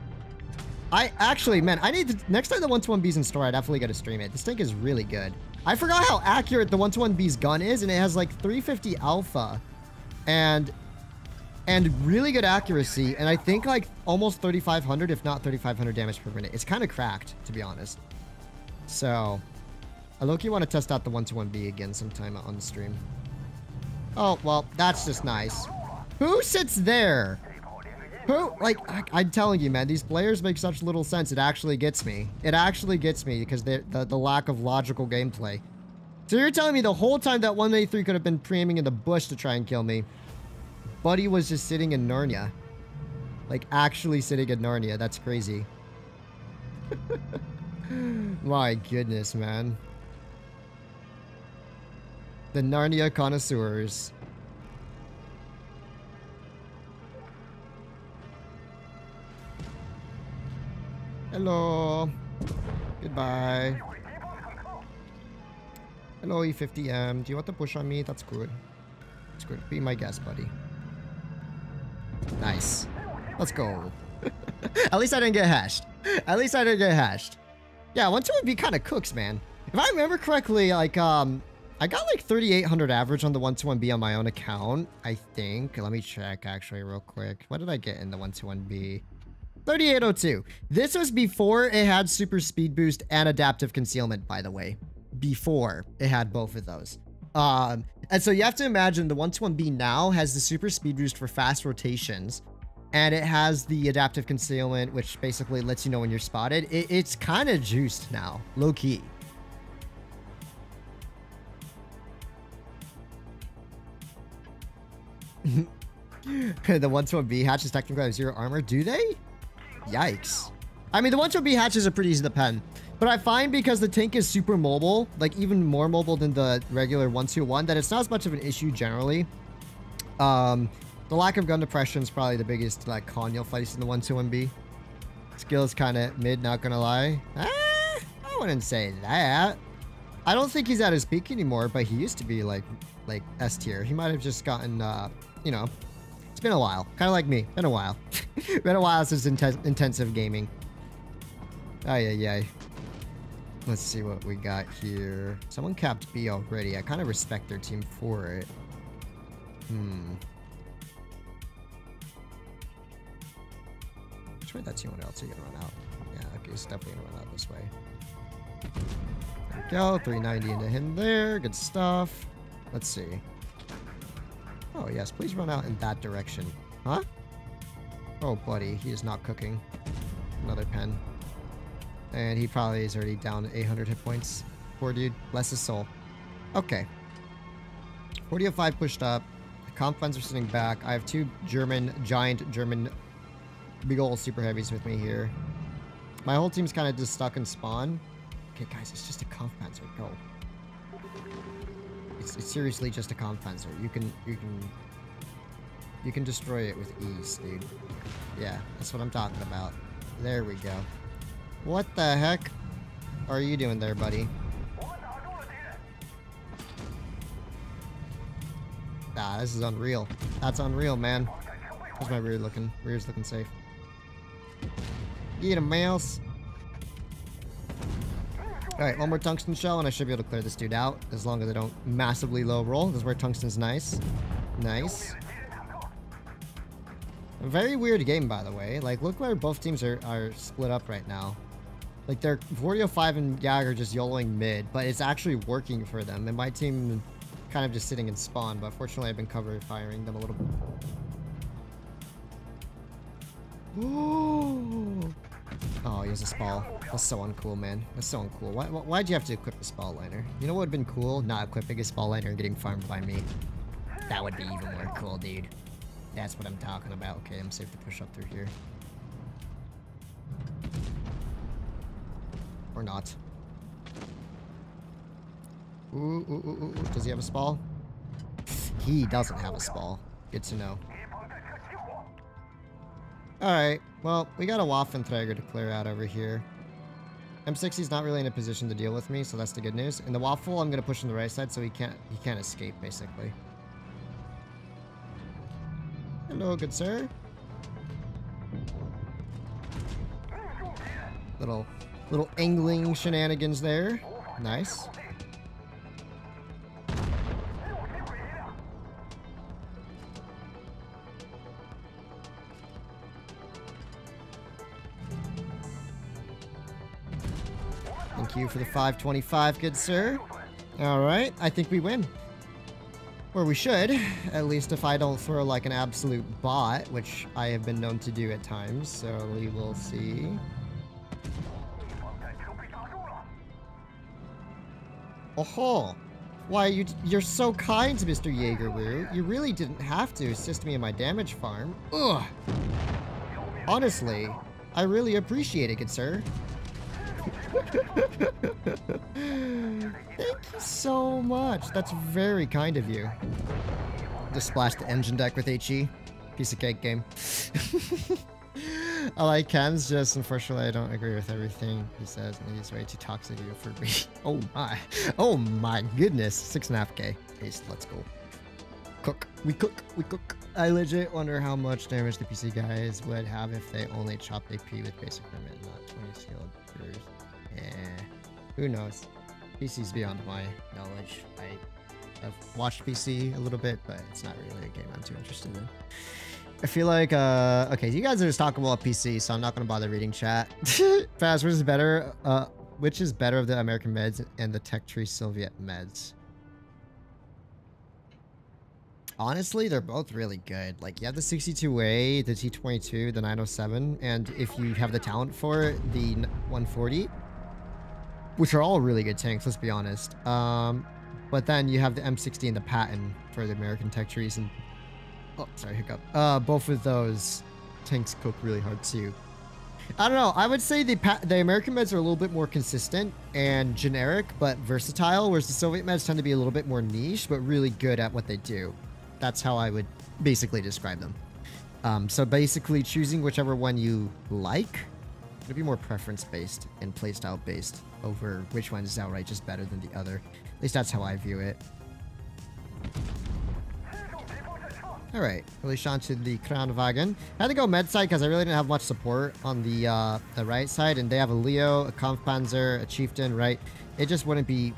Speaker 1: I actually, man, I need to, next time the 121B's in store, I definitely gotta stream it. This tank is really good. I forgot how accurate the 121B's gun is, and it has like 350 alpha. And and really good accuracy, and I think like almost 3,500, if not 3,500 damage per minute. It's kind of cracked, to be honest. So, I low-key want to test out the 121B again sometime on the stream. Oh, well, that's just nice. Who sits there? Who, like, I, am telling you, man, these players make such little sense. It actually gets me. It actually gets me because the, the lack of logical gameplay. So you're telling me the whole time that 183 could have been pre-aiming in the bush to try and kill me, Buddy was just sitting in Narnia. Like, actually sitting in Narnia. That's crazy. My goodness, man. The Narnia connoisseurs. Hello. Goodbye. Hello, E50M. Do you want to push on me? That's good. That's good. Be my guest, buddy. Nice. Let's go. At least I didn't get hashed. At least I didn't get hashed. Yeah, one two would be kind of cooks, man. If I remember correctly, like, um, I got like 3,800 average on the 121B on my own account, I think. Let me check actually real quick. What did I get in the 121B? 3802. This was before it had super speed boost and adaptive concealment, by the way. Before it had both of those. Um, and so you have to imagine the 121B now has the super speed boost for fast rotations. And it has the adaptive concealment, which basically lets you know when you're spotted. It, it's kind of juiced now, low key. the 121B hatches technically zero armor. Do they? Yikes. I mean, the 121B hatches are pretty easy to pen. But I find because the tank is super mobile, like even more mobile than the regular 121, that it's not as much of an issue generally. Um, the lack of gun depression is probably the biggest like con you'll face in the 121B. Skill is kind of mid, not gonna lie. Ah, I wouldn't say that. I don't think he's at his peak anymore, but he used to be like like S tier. He might have just gotten, uh, you know, it's been a while. Kind of like me. Been a while. been a while since inten intensive gaming. Ay, ay, ay. Let's see what we got here. Someone capped B already. I kind of respect their team for it. Hmm. Try that team went else are gonna run out. Yeah, okay, it's definitely gonna run out this way. There we go. 390 into him there. Good stuff. Let's see. Oh, yes. Please run out in that direction. Huh? Oh, buddy. He is not cooking. Another pen. And he probably is already down 800 hit points. Poor dude. Bless his soul. Okay. 40 5 pushed up. The comp funds are sitting back. I have two German, giant German big old super heavies with me here. My whole team's kind of just stuck in spawn. Okay, guys, it's just a Kampfpanzer. Go. It's, it's seriously just a comp. You can, you can, you can destroy it with ease, dude. Yeah, that's what I'm talking about. There we go. What the heck are you doing there, buddy? Ah, this is unreal. That's unreal, man. How's my rear looking? Rear's looking safe. Get a Maus. Alright, one more tungsten shell and I should be able to clear this dude out as long as I don't massively low roll. This is where tungsten's nice. Nice. A very weird game, by the way. Like, look where both teams are, are split up right now. Like they're 4005 and Jagger just YOLOing mid, but it's actually working for them. And my team kind of just sitting in spawn, but fortunately I've been cover firing them a little bit. Oh, he has a spall. That's so uncool, man. That's so uncool. Why, why'd you have to equip the spall liner? You know what would have been cool? Not equipping a spall liner and getting farmed by me. That would be even more cool, dude. That's what I'm talking about. Okay, I'm safe to push up through here. Or not. Ooh, ooh, ooh, Does he have a spall? He doesn't have a spall. Good to know. Alright, well, we got a Waffenträger to clear out over here. M60's not really in a position to deal with me, so that's the good news. And the Waffle, I'm gonna push on the right side so he can't he can't escape, basically. Hello, good sir. Little Little angling shenanigans there. Nice. Thank you for the 525, good sir. All right, I think we win. Or we should, at least if I don't throw like an absolute bot, which I have been known to do at times, so we will see. Oh, why you you're so kind, Mr. Jaegerwoo. You really didn't have to assist me in my damage farm. Ugh. Honestly, I really appreciate it, good sir. Thank you so much. That's very kind of you. Just splash the engine deck with HE. Piece of cake game. I like Ken's, just unfortunately I don't agree with everything he says and he's way too toxic for me. Oh my. Oh my goodness. Six and a half K. Paste, let's go. Cook. We cook. We cook. I legit wonder how much damage the PC guys would have if they only chopped AP with basic permit, not 20 sealed brewers. Yeah. Who knows? PC's beyond my knowledge. I have watched PC a little bit, but it's not really a game I'm too interested in. I feel like, uh, okay, you guys are just talking about PC, so I'm not going to bother reading chat. Fast, which is better, uh, which is better of the American meds and the Tech Tree Soviet meds? Honestly, they're both really good. Like, you have the 62A, the T22, the 907, and if you have the talent for it, the 140, which are all really good tanks, let's be honest. Um, but then you have the M60 and the Patton for the American Tech Trees, and oh, sorry, hiccup. Uh, both of those tanks cook really hard too. I don't know. I would say the the American meds are a little bit more consistent and generic, but versatile, whereas the Soviet meds tend to be a little bit more niche, but really good at what they do. That's how I would basically describe them. Um, so basically, choosing whichever one you like, it'll be more preference-based and playstyle-based over which one is outright just better than the other. At least that's how I view it. Alright, release on to the Kranvagn. I had to go med side because I really didn't have much support on the uh, the right side, and they have a Leo, a Kampfpanzer, a Chieftain, right? It just wouldn't be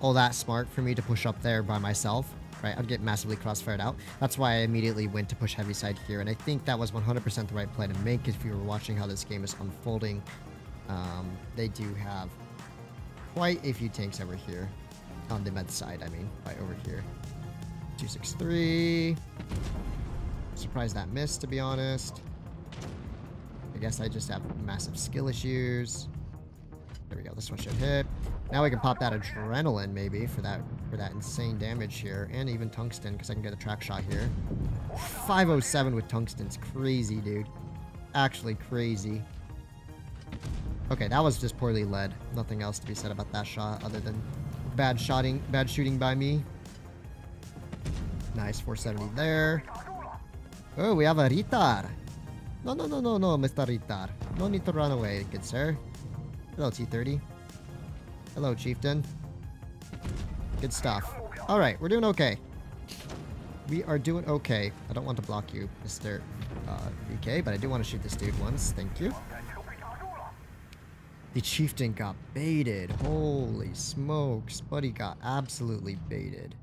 Speaker 1: all that smart for me to push up there by myself, right? I'd get massively crossfired out. That's why I immediately went to push heavy side here, and I think that was 100% the right play to make if you were watching how this game is unfolding. Um, they do have quite a few tanks over here. On the med side, I mean, right over here. 263. Surprised that missed, to be honest. I guess I just have massive skill issues. There we go. This one should hit. Now we can pop that adrenaline, maybe, for that for that insane damage here. And even tungsten, because I can get a track shot here. 507 with tungsten's crazy, dude. Actually crazy. Okay, that was just poorly led. Nothing else to be said about that shot other than bad shotting, bad shooting by me. Nice, 470 there. Oh, we have a Ritter. No, no, no, no, no, Mr. Ritter. No need to run away, good sir. Hello, T30. Hello, Chieftain. Good stuff. Alright, we're doing okay. We are doing okay. I don't want to block you, Mr. Uh, but I do want to shoot this dude once. Thank you. The chieftain got baited. Holy smokes. Buddy got absolutely baited.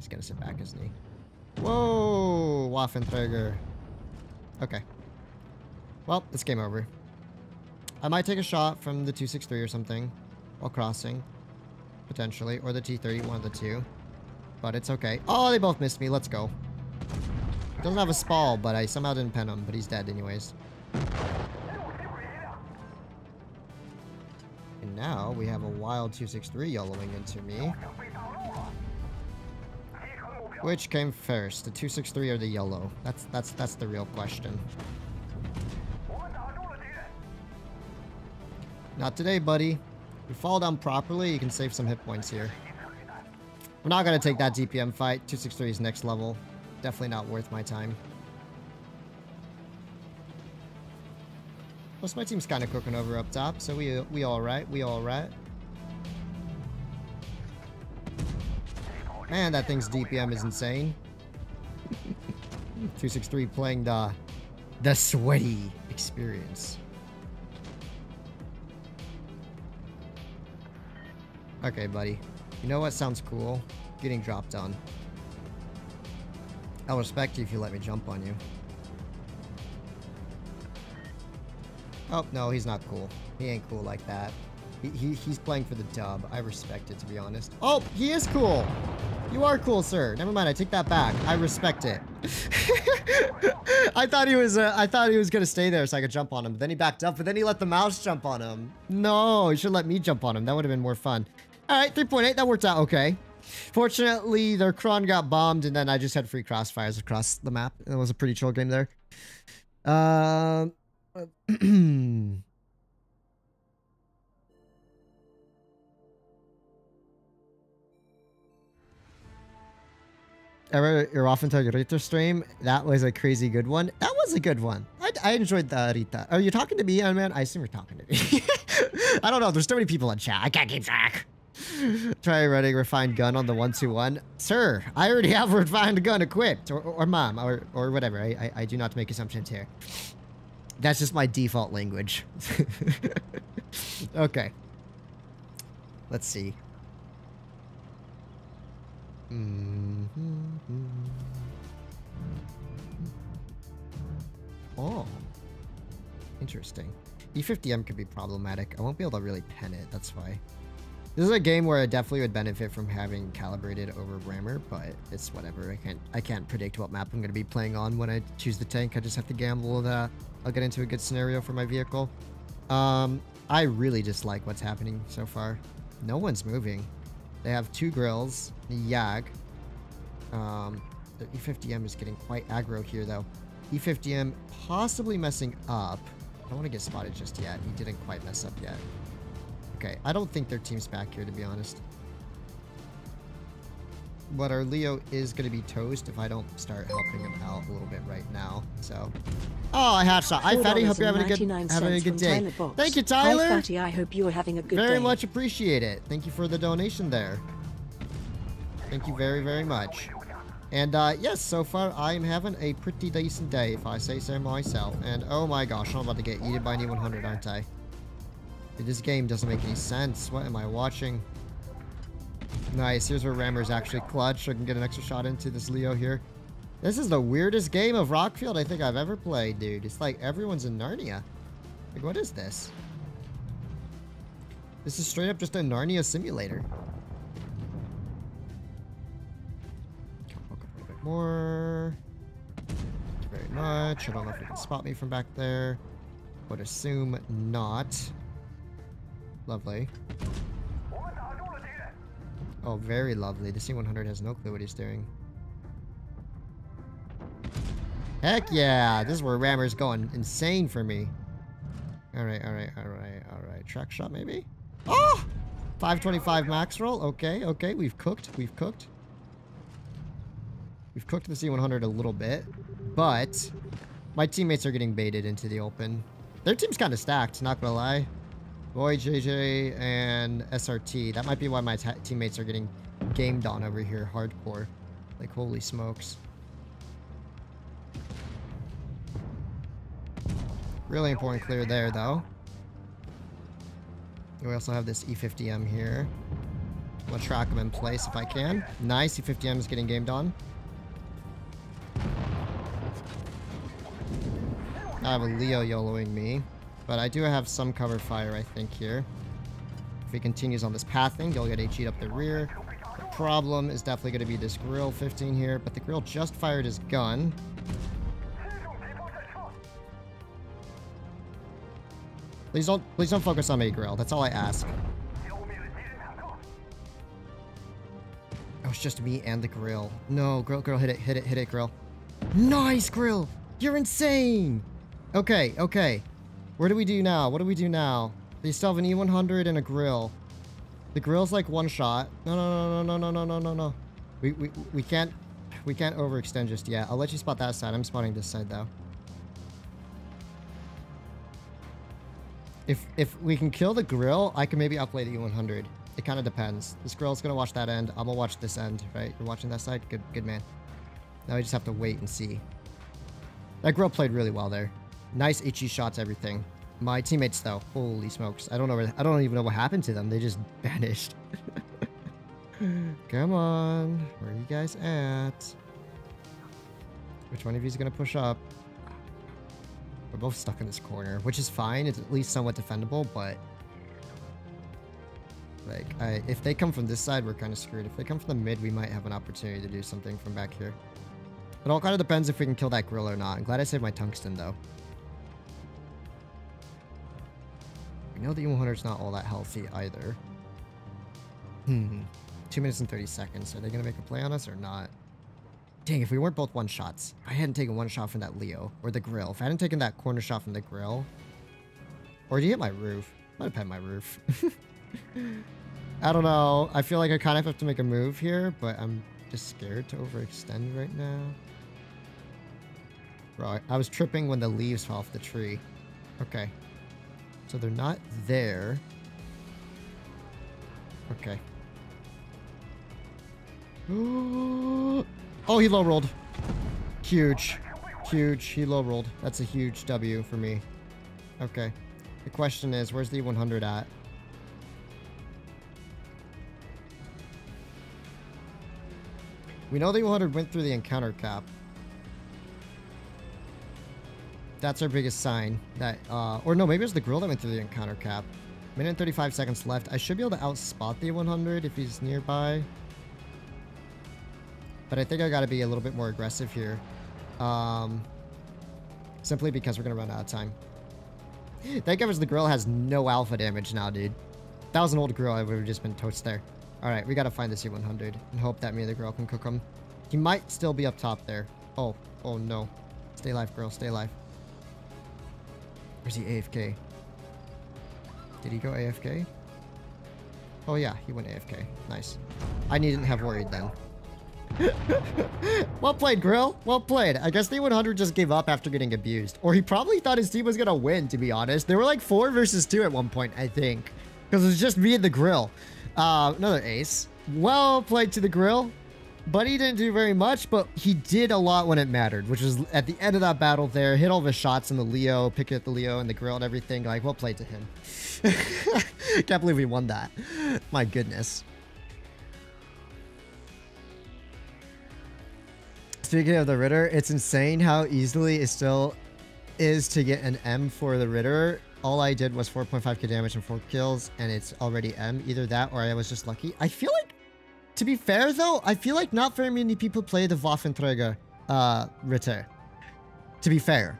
Speaker 1: He's gonna sit back, isn't he? Whoa! Waffenträger. Okay. Well, it's game over. I might take a shot from the 263 or something while crossing. Potentially. Or the T30, one of the two. But it's okay. Oh, they both missed me. Let's go. He doesn't have a spall, but I somehow didn't pen him. But he's dead anyways. And now we have a wild 263 yellowing into me. Which came first, the 263 or the yellow? That's that's that's the real question. Not today, buddy. If you fall down properly, you can save some hit points here. We're not gonna take that DPM fight. 263 is next level. Definitely not worth my time. Plus, my team's kind of cooking over up top, so we we all right. We all right. Man, that thing's DPM is insane. 263 playing the the sweaty experience. Okay, buddy. You know what sounds cool? Getting dropped on. I'll respect you if you let me jump on you. Oh, no, he's not cool. He ain't cool like that. He, he, he's playing for the dub. I respect it, to be honest. Oh, he is cool. You are cool, sir. Never mind. I take that back. I respect it. I thought he was. Uh, I thought he was gonna stay there so I could jump on him. But then he backed up. But then he let the Maus jump on him. No, he should let me jump on him. That would have been more fun. All right, 3.8. That worked out okay. Fortunately, their Kran got bombed, and then I just had free crossfires across the map. It was a pretty chill game there. Um. Ever your often Ritter stream? That was a crazy good one. That was a good one. I, I enjoyed the Ritter. Are you talking to me, young man? I assume you're talking to me. I don't know. There's so many people in chat. I can't keep track. Try running refined gun on the 121. Sir, I already have refined gun equipped. Or, or, or mom, or, or whatever. I, I, I do not make assumptions here. That's just my default language. okay. Let's see. Mm -hmm. Oh. Interesting. E50M could be problematic. I won't be able to really pen it, that's why. This is a game where I definitely would benefit from having calibrated over rammer, but it's whatever. I can't I can't predict what map I'm going to be playing on when I choose the tank. I just have to gamble that I'll get into a good scenario for my vehicle. Um, I really dislike what's happening so far. No one's moving. They have two Grilles, the Yag. Um, the E50M is getting quite aggro here, though. E50M possibly messing up. I don't want to get spotted just yet. He didn't quite mess up yet. Okay, I don't think their team's back here, to be honest. But our Leo is going to be toast if I don't start helping him out a little bit right now. So, oh, I have shot. Hi, Fatty. Hope you're having a good, having a good day. Thank you, Tyler.
Speaker 2: Hi, Fatty. I hope you are having a good
Speaker 1: very
Speaker 2: day.
Speaker 1: Very much appreciate it. Thank you for the donation there. Thank you very, very much. And uh, yes, so far I am having a pretty decent day, if I say so myself. And oh my gosh, I'm about to get eaten by an E100, aren't I? Dude, this game doesn't make any sense. What am I watching? Nice. Here's where Rammer's actually clutch. I can get an extra shot into this Leo here. This is the weirdest game of Rockfield I think I've ever played, dude. It's like everyone's in Narnia. Like, what is this? This is straight up just a Narnia simulator. A bit more. Very much. I don't know if you can spot me from back there. Would assume not. Lovely. Oh, very lovely. The E-100 has no clue what he's doing. Heck yeah! This is where Rammer's going insane for me. Alright, alright, alright, alright. Track shot, maybe? Ah! Oh! 525 max roll. Okay, okay. We've cooked. We've cooked. We've cooked the E-100 a little bit. But my teammates are getting baited into the open. Their team's kind of stacked, not gonna lie. Boy, JJ, and SRT. That might be why my teammates are getting gamed on over here hardcore. Like, holy smokes. Really important clear there, though. We also have this E50M here. I'm gonna track him in place if I can. Nice, E50M is getting gamed on. I have a Leo YOLOing me. But I do have some cover fire, I think, here. If he continues on this pathing, he'll get HE'd up the rear. The problem is definitely going to be this Grille 15 here, but the Grille just fired his gun. Please don't, please don't focus on me, Grille. That's all I ask. Oh, was just me and the Grille. No, Grille, Grille, hit it, hit it, hit it, Grille. Nice, Grille! You're insane! Okay, okay. Where do we do now? What do we do now? They still have an E100 and a Grille. The Grille's like one shot. No, no, no, no, no, no, no, no, no. We, we, we can't, we can't overextend just yet. I'll let you spot that side. I'm spotting this side though. If, if we can kill the Grille, I can maybe outplay the E100. It kind of depends. This Grille's gonna watch that end. I'm gonna watch this end, right? You're watching that side? Good, good man. Now we just have to wait and see. That Grille played really well there. Nice itchy shots, everything. My teammates, though, holy smokes. I don't know where, I don't even know what happened to them. They just vanished. Come on. Where are you guys at? Which one of you is going to push up? We're both stuck in this corner, which is fine. It's at least somewhat defendable, but... Like, I, if they come from this side, we're kind of screwed. If they come from the mid, we might have an opportunity to do something from back here. It all kind of depends if we can kill that Grille or not. I'm glad I saved my tungsten, though. We know the E100's not all that healthy either. Hmm. 2 minutes and 30 seconds. Are they going to make a play on us or not? Dang, if we weren't both one shots. If I hadn't taken one shot from that Leo. Or the Grille. If I hadn't taken that corner shot from the Grille. Or did you hit my roof? I Might have hit my roof. I don't know. I feel like I kind of have to make a move here, but I'm just scared to overextend right now. Right. I was tripping when the leaves fell off the tree. Okay. So they're not there. Okay. Oh, he low rolled. Huge. Huge. He low rolled. That's a huge W for me. Okay. The question is, where's the 100 at? We know the 100 went through the encounter cap. That's our biggest sign. That, uh, or no, maybe it was the Grille that went through the encounter cap. Minute and 35 seconds left. I should be able to outspot the 100 if he's nearby. But I think I gotta be a little bit more aggressive here. Um, simply because we're gonna run out of time. Thank goodness the Grille has no alpha damage now, dude. That was an old Grille, I would have just been toast there. Alright, we gotta find the E100 and hope that me and the girl can cook him. He might still be up top there. Oh, oh no. Stay alive, girl, stay alive. Where's he AFK? Did he go AFK? Oh yeah, he went AFK. Nice. I needn't have worried then. well played, Grille. Well played. I guess the 100 just gave up after getting abused. Or he probably thought his team was going to win, to be honest. They were like 4 versus 2 at one point, I think. Because it was just me and the Grille. Uh, another ace. Well played to the Grille. Buddy didn't do very much, but he did a lot when it mattered, which was at the end of that battle there. Hit all the shots in the Leo, pick at the Leo and the Grille and everything. Like, well played to him. Can't believe we won that. My goodness. Speaking of the Ritter, it's insane how easily it still is to get an M for the Ritter. All I did was 4.5k damage and 4 kills, and it's already M. Either that or I was just lucky. I feel like, to be fair though, I feel like not very many people play the Waffenträger uh, Ritter. To be fair.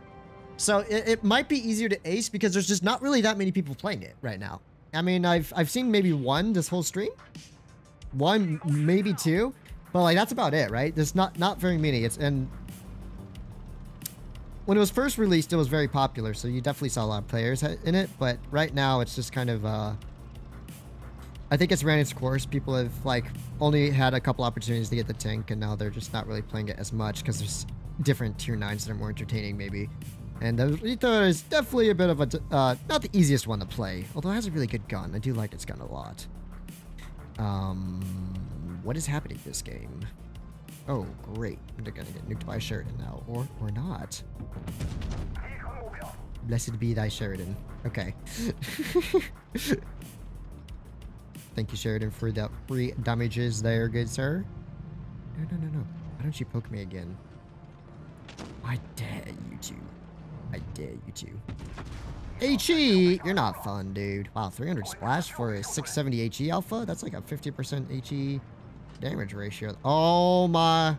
Speaker 1: So it, it might be easier to ace because there's just not really that many people playing it right now. I mean, I've, I've seen maybe one this whole stream. One, maybe two. But like that's about it, right? There's not not very many. It's and when it was first released, it was very popular, so you definitely saw a lot of players in it. But right now, it's just kind of uh, I think it's ran its course. People have like only had a couple opportunities to get the tank, and now they're just not really playing it as much because there's different tier nines that are more entertaining, maybe. And the Ritter is definitely a bit of a uh, not the easiest one to play, although it has a really good gun. I do like its gun a lot. Um, what is happening in this game? Oh, great. They're gonna get nuked by Sheridan now. Or, or not. Blessed be thy Sheridan. Okay. Thank you, Sheridan, for the free damages there, good sir. No, no, no, no. Why don't you poke me again? I dare you to. I dare you to. HE! You're not fun, dude. Wow, 300 splash for a 670 HE alpha? That's like a 50% HE damage ratio. Oh my...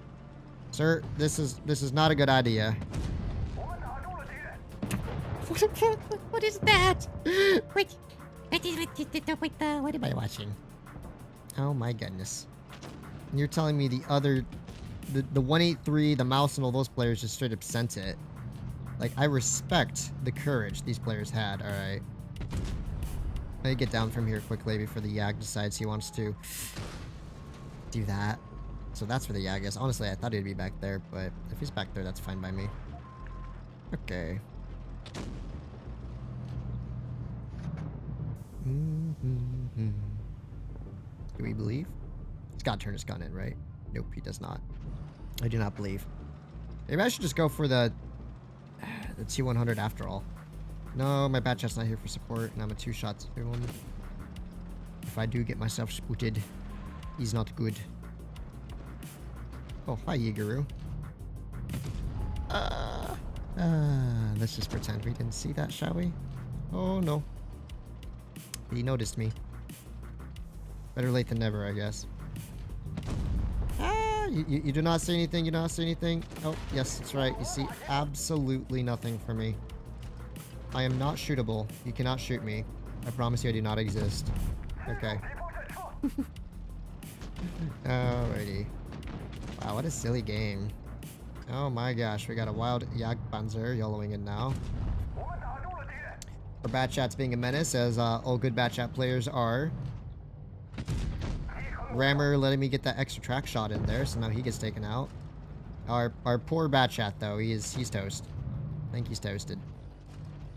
Speaker 1: Sir, this is this is not a good idea.
Speaker 3: what is that? Wait, uh, what am I watching?
Speaker 1: Oh my goodness. You're telling me the other... The, the 183, the Maus, and all those players just straight up sent it. Like, I respect the courage these players had, alright? Let me get down from here quickly before the Yag decides he wants to do that. So that's where the Yag is. Honestly, I thought he'd be back there, but if he's back there, that's fine by me. Okay. Do we believe? He's got to turn his gun in, right? Nope, he does not. I do not believe. Maybe I should just go for the the T100 after all. No, my Bat Chat's not here for support, and I'm a two shots everyone. If I do get myself spooted, he's not good. Oh, hi, Yigaru. Uh, uh, let's just pretend we didn't see that, shall we? Oh no. He noticed me. Better late than never, I guess. Ah, you, you, you do not see anything, you do not see anything. Oh, yes, that's right. You see absolutely nothing for me. I am not shootable. You cannot shoot me. I promise you I do not exist. Okay. Alrighty. Wow, what a silly game. Oh my gosh, we got a wild Jagdpanzer yellowing in now. For Batchat's being a menace, as uh, all good Batchat players are. Rammer letting me get that extra track shot in there, so now he gets taken out. Our our poor Batchat though, he is he's toast. I think he's toasted.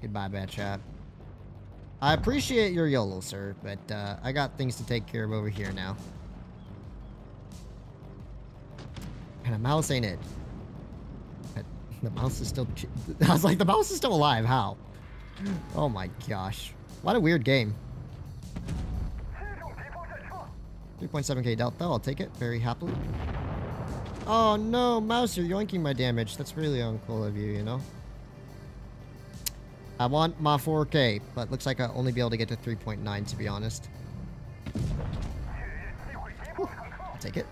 Speaker 1: Goodbye, Batchat. I appreciate your YOLO, sir, but uh, I got things to take care of over here now. And a Maus ain't it. But the Maus is still... I was like, the Maus is still alive. How? Oh my gosh. What a weird game. 3.7k delta. I'll take it very happily. Oh no, Maus, you're yoinking my damage. That's really uncool of you, you know? I want my 4k, but looks like I'll only be able to get to 3.9 to be honest. I'll take it.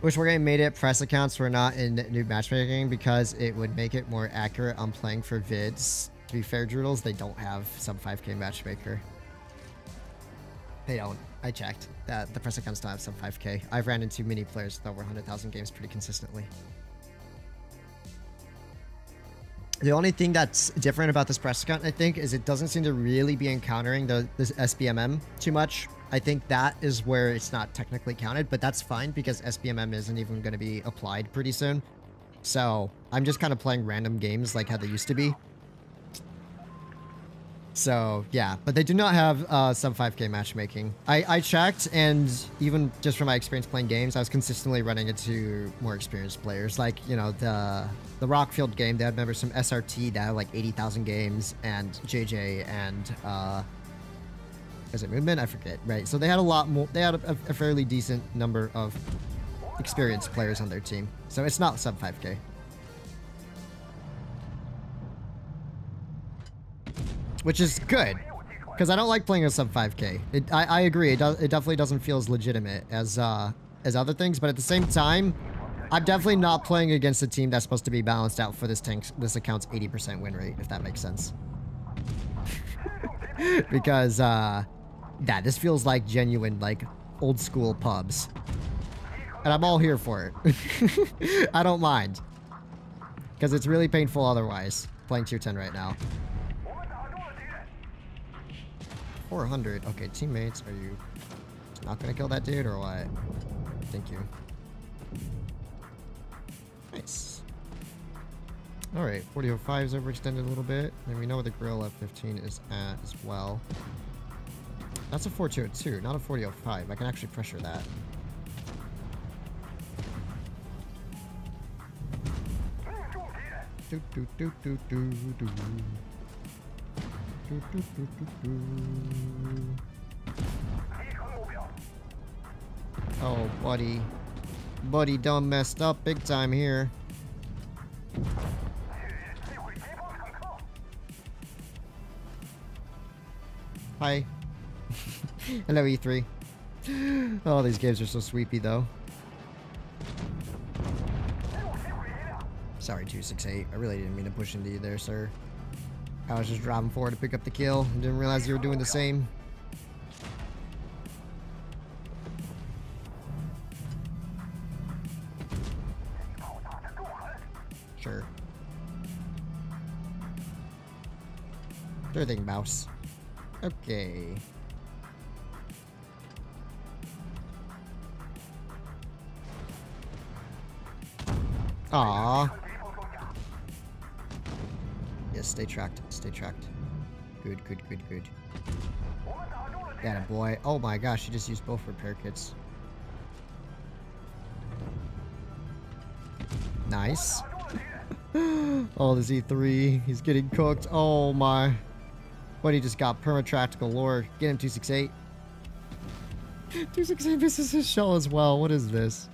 Speaker 1: Wish Wargame made it press accounts were not in new matchmaking because it would make it more accurate on playing for vids. To be fair, Droodles, they don't have sub 5k matchmaker. They don't. I checked. That the press accounts don't have sub 5k. I've ran into many players with over 100,000 games pretty consistently. The only thing that's different about this press account, I think, is it doesn't seem to really be encountering the this SBMM too much. I think that is where it's not technically counted, but that's fine because SBMM isn't even going to be applied pretty soon. So I'm just kind of playing random games like how they used to be. So yeah, but they do not have uh, sub 5k matchmaking. I, I checked and even just from my experience playing games, I was consistently running into more experienced players. Like, you know, the the Rockfield game, they had members some SRT that had like 80,000 games and JJ and uh, is it Moonman? I forget. Right. So they had a lot more. They had a, a fairly decent number of experienced players on their team. So it's not sub 5k. Which is good. Because I don't like playing a sub 5k. It, I, I agree. It, does, it definitely doesn't feel as legitimate as uh, as other things. But at the same time, I'm definitely not playing against a team that's supposed to be balanced out for this tank. This account's 80% win rate, if that makes sense. because uh, that this feels like genuine, like old school pubs. And I'm all here for it. I don't mind. Because it's really painful otherwise, playing tier 10 right now. 400. Okay, teammates, are you not gonna kill that dude or what? Thank you. Nice. Alright, 4005 is overextended a little bit. And we know where the Grille F15 is at as well. That's a 4202, not a 4005. I can actually pressure that. Do, do, do, do, do, do. Oh, buddy. Buddy done messed up big time here. Hi. Hello, E3. Oh, these games are so sweepy, though. Sorry, 268. I really didn't mean to push into you there, sir. I was just driving forward to pick up the kill. Didn't realize you were doing the same. Sure. Sure thing, Maus. Okay. Aww. Yes, stay tracked. Stay tracked. Good, good, good, good. Got a boy. Oh my gosh, you just used both repair kits. Nice. oh, the Z3. He's getting cooked. Oh my. But he just got permatract lore. Get him 268. 268 misses his shell as well. What is this?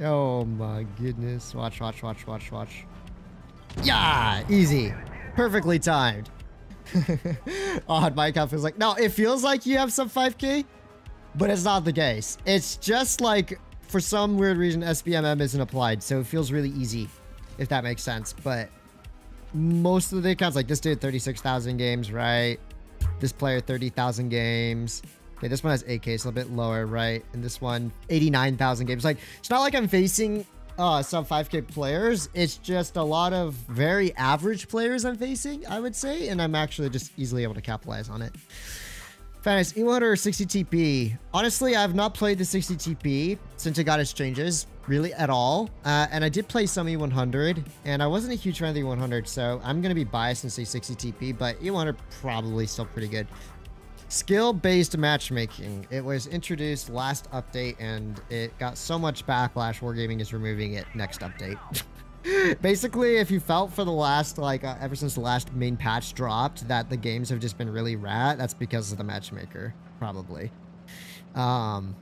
Speaker 1: Oh my goodness. Watch, watch, watch, watch, watch. Yeah, easy. Perfectly timed. Odd my account feels like no, it feels like you have some 5k, but it's not the case. It's just like for some weird reason SBMM isn't applied, so it feels really easy, if that makes sense. But most of the accounts, like this dude, 36,000 games, right? This player, 30,000 games. Okay, this one has 8k, so a bit lower, right? And this one, 89,000 games. Like, it's not like I'm facing uh, sub 5k players. It's just a lot of very average players I'm facing, I would say, and I'm actually just easily able to capitalize on it. Fantasy E100 or 60 TP. Honestly, I've not played the 60 TP since it got its changes, really at all. Uh, and I did play some E100, and I wasn't a huge fan of the E100, so I'm going to be biased and say 60 TP, but E100 probably still pretty good. Skill-based matchmaking. It was introduced last update, and it got so much backlash. Wargaming is removing it next update. Basically, if you felt for the last, like, uh, ever since the last main patch dropped, that the games have just been really rat, that's because of the matchmaker, probably. Um,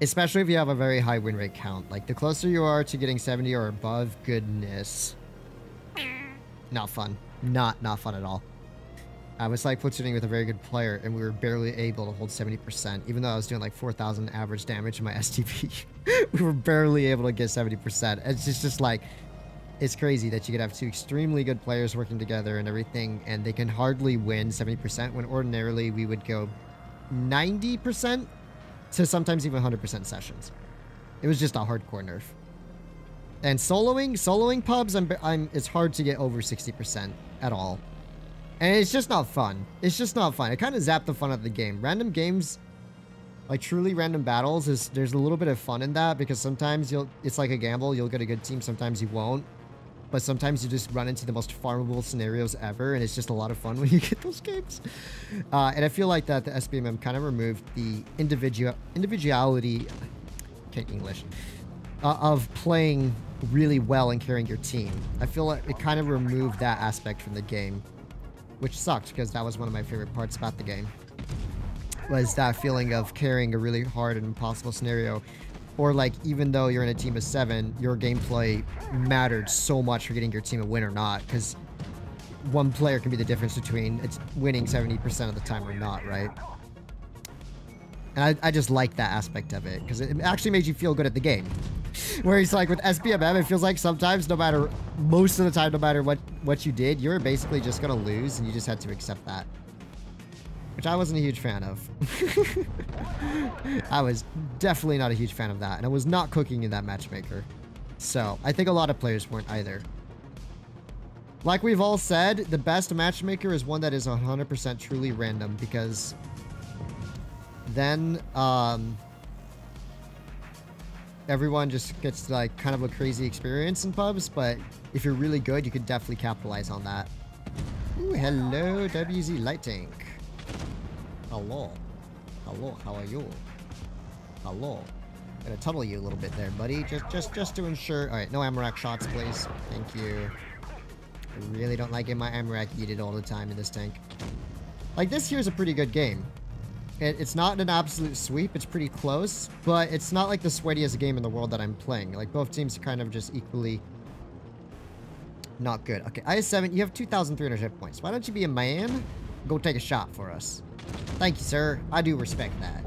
Speaker 1: especially if you have a very high win rate count. Like, the closer you are to getting 70 or above, goodness. Not fun. Not, not fun at all. Um, I was like platooning with a very good player, and we were barely able to hold 70%, even though I was doing like 4,000 average damage in my STP. we were barely able to get 70%. It's just, just like, it's crazy that you could have two extremely good players working together and everything, and they can hardly win 70% when ordinarily we would go 90% to sometimes even 100% sessions. It was just a hardcore nerf. And soloing, soloing pubs, I'm, I'm, it's hard to get over 60% at all. And it's just not fun. It's just not fun. It kind of zapped the fun out of the game. Random games, like truly random battles, is there's a little bit of fun in that because sometimes you'll it's like a gamble. You'll get a good team, sometimes you won't. But sometimes you just run into the most farmable scenarios ever, and it's just a lot of fun when you get those games. Uh, and I feel like that the SBMM kind of removed the individual individuality, okay, English, uh, of playing really well and carrying your team. I feel like it kind of removed that aspect from the game which sucked because that was one of my favorite parts about the game was that feeling of carrying a really hard and impossible scenario. Or like even though you're in a team of seven your gameplay mattered so much for getting your team a win or not because one player can be the difference between it's winning 70% of the time or not right and I, I just like that aspect of it because it actually made you feel good at the game where he's like with SBMM, it feels like sometimes no matter most of the time, no matter what what you did, you were basically just gonna lose, and you just had to accept that. Which I wasn't a huge fan of. I was definitely not a huge fan of that, and I was not cooking in that matchmaker. So I think a lot of players weren't either. Like we've all said, the best matchmaker is one that is 100% truly random because then um, everyone just gets like kind of a crazy experience in pubs, but if you're really good, you could definitely capitalize on that. Ooh, hello, WZ Light Tank. Hello. Hello, how are you? Hello. Gonna tunnel you a little bit there, buddy. Just just just to ensure alright, no ammo rack shots, please. Thank you. I really don't like getting my ammo rack yeeted all the time in this tank. Like this here's a pretty good game. It, it's not an absolute sweep. It's pretty close, but it's not like the sweatiest game in the world that I'm playing. Like both teams are kind of just equally not good. Okay, IS-7, you have 2,300 hit points. Why don't you be a man? Go take a shot for us. Thank you, sir. I do respect that.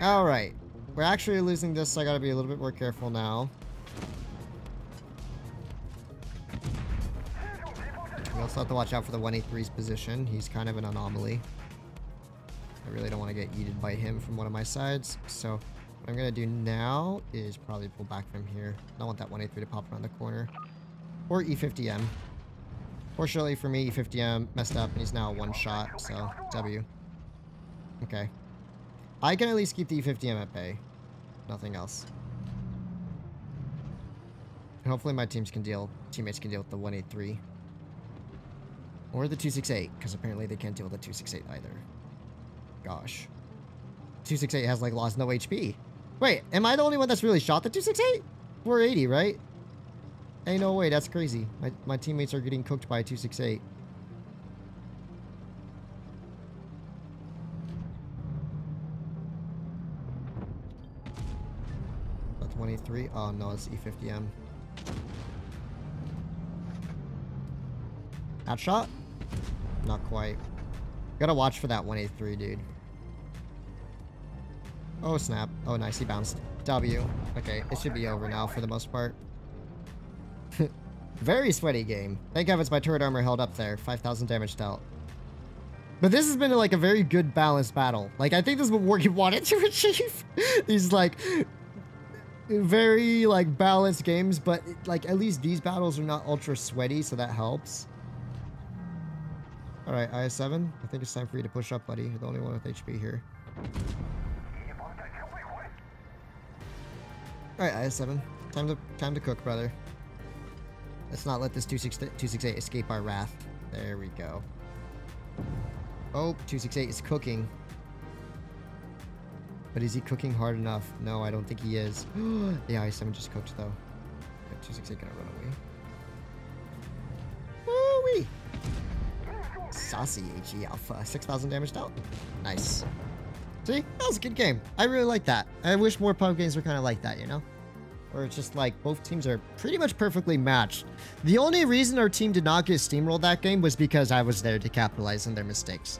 Speaker 1: All right. We're actually losing this, so I gotta be a little bit more careful now. We also have to watch out for the 183's position. He's kind of an anomaly. I really don't want to get yeeted by him from one of my sides. So what I'm going to do now is probably pull back from here. I don't want that 183 to pop around the corner. Or E50M. Fortunately for me, E50M messed up and he's now one shot, so W. Okay. I can at least keep the E50M at bay. Nothing else. And hopefully my teams can deal, teammates can deal with the 183. Or the 268, because apparently they can't deal with the 268 either. Gosh. 268 has like lost no HP. Wait, am I the only one that's really shot the 268? 480, right? Hey, no way, that's crazy. My, my teammates are getting cooked by a 268. The 23? Oh no, it's E50M. That shot? Not quite. Gotta watch for that 183, dude. Oh, snap. Oh, nice. He bounced. W. Okay, it should be over now for the most part. Very sweaty game. Thank heavens my turret armor held up there. 5,000 damage dealt. But this has been like a very good balanced battle. Like, I think this is what Wargy wanted to achieve. These like very like balanced games, but like at least these battles are not ultra sweaty, so that helps. All right, IS-7, I think it's time for you to push up, buddy. You're the only one with HP here. All right, IS-7, time to time to cook, brother. Let's not let this 268 escape our wrath. There we go. Oh, 268 is cooking. But is he cooking hard enough? No, I don't think he is. yeah, I7 just cooked though. Okay, 268 gonna run away. Woo-wee! Saucy HE Alpha. 6,000 damage dealt. Nice. See? That was a good game. I really like that. I wish more pub games were kind of like that, you know? Where it's just like both teams are pretty much perfectly matched. The only reason our team did not get steamrolled that game was because I was there to capitalize on their mistakes.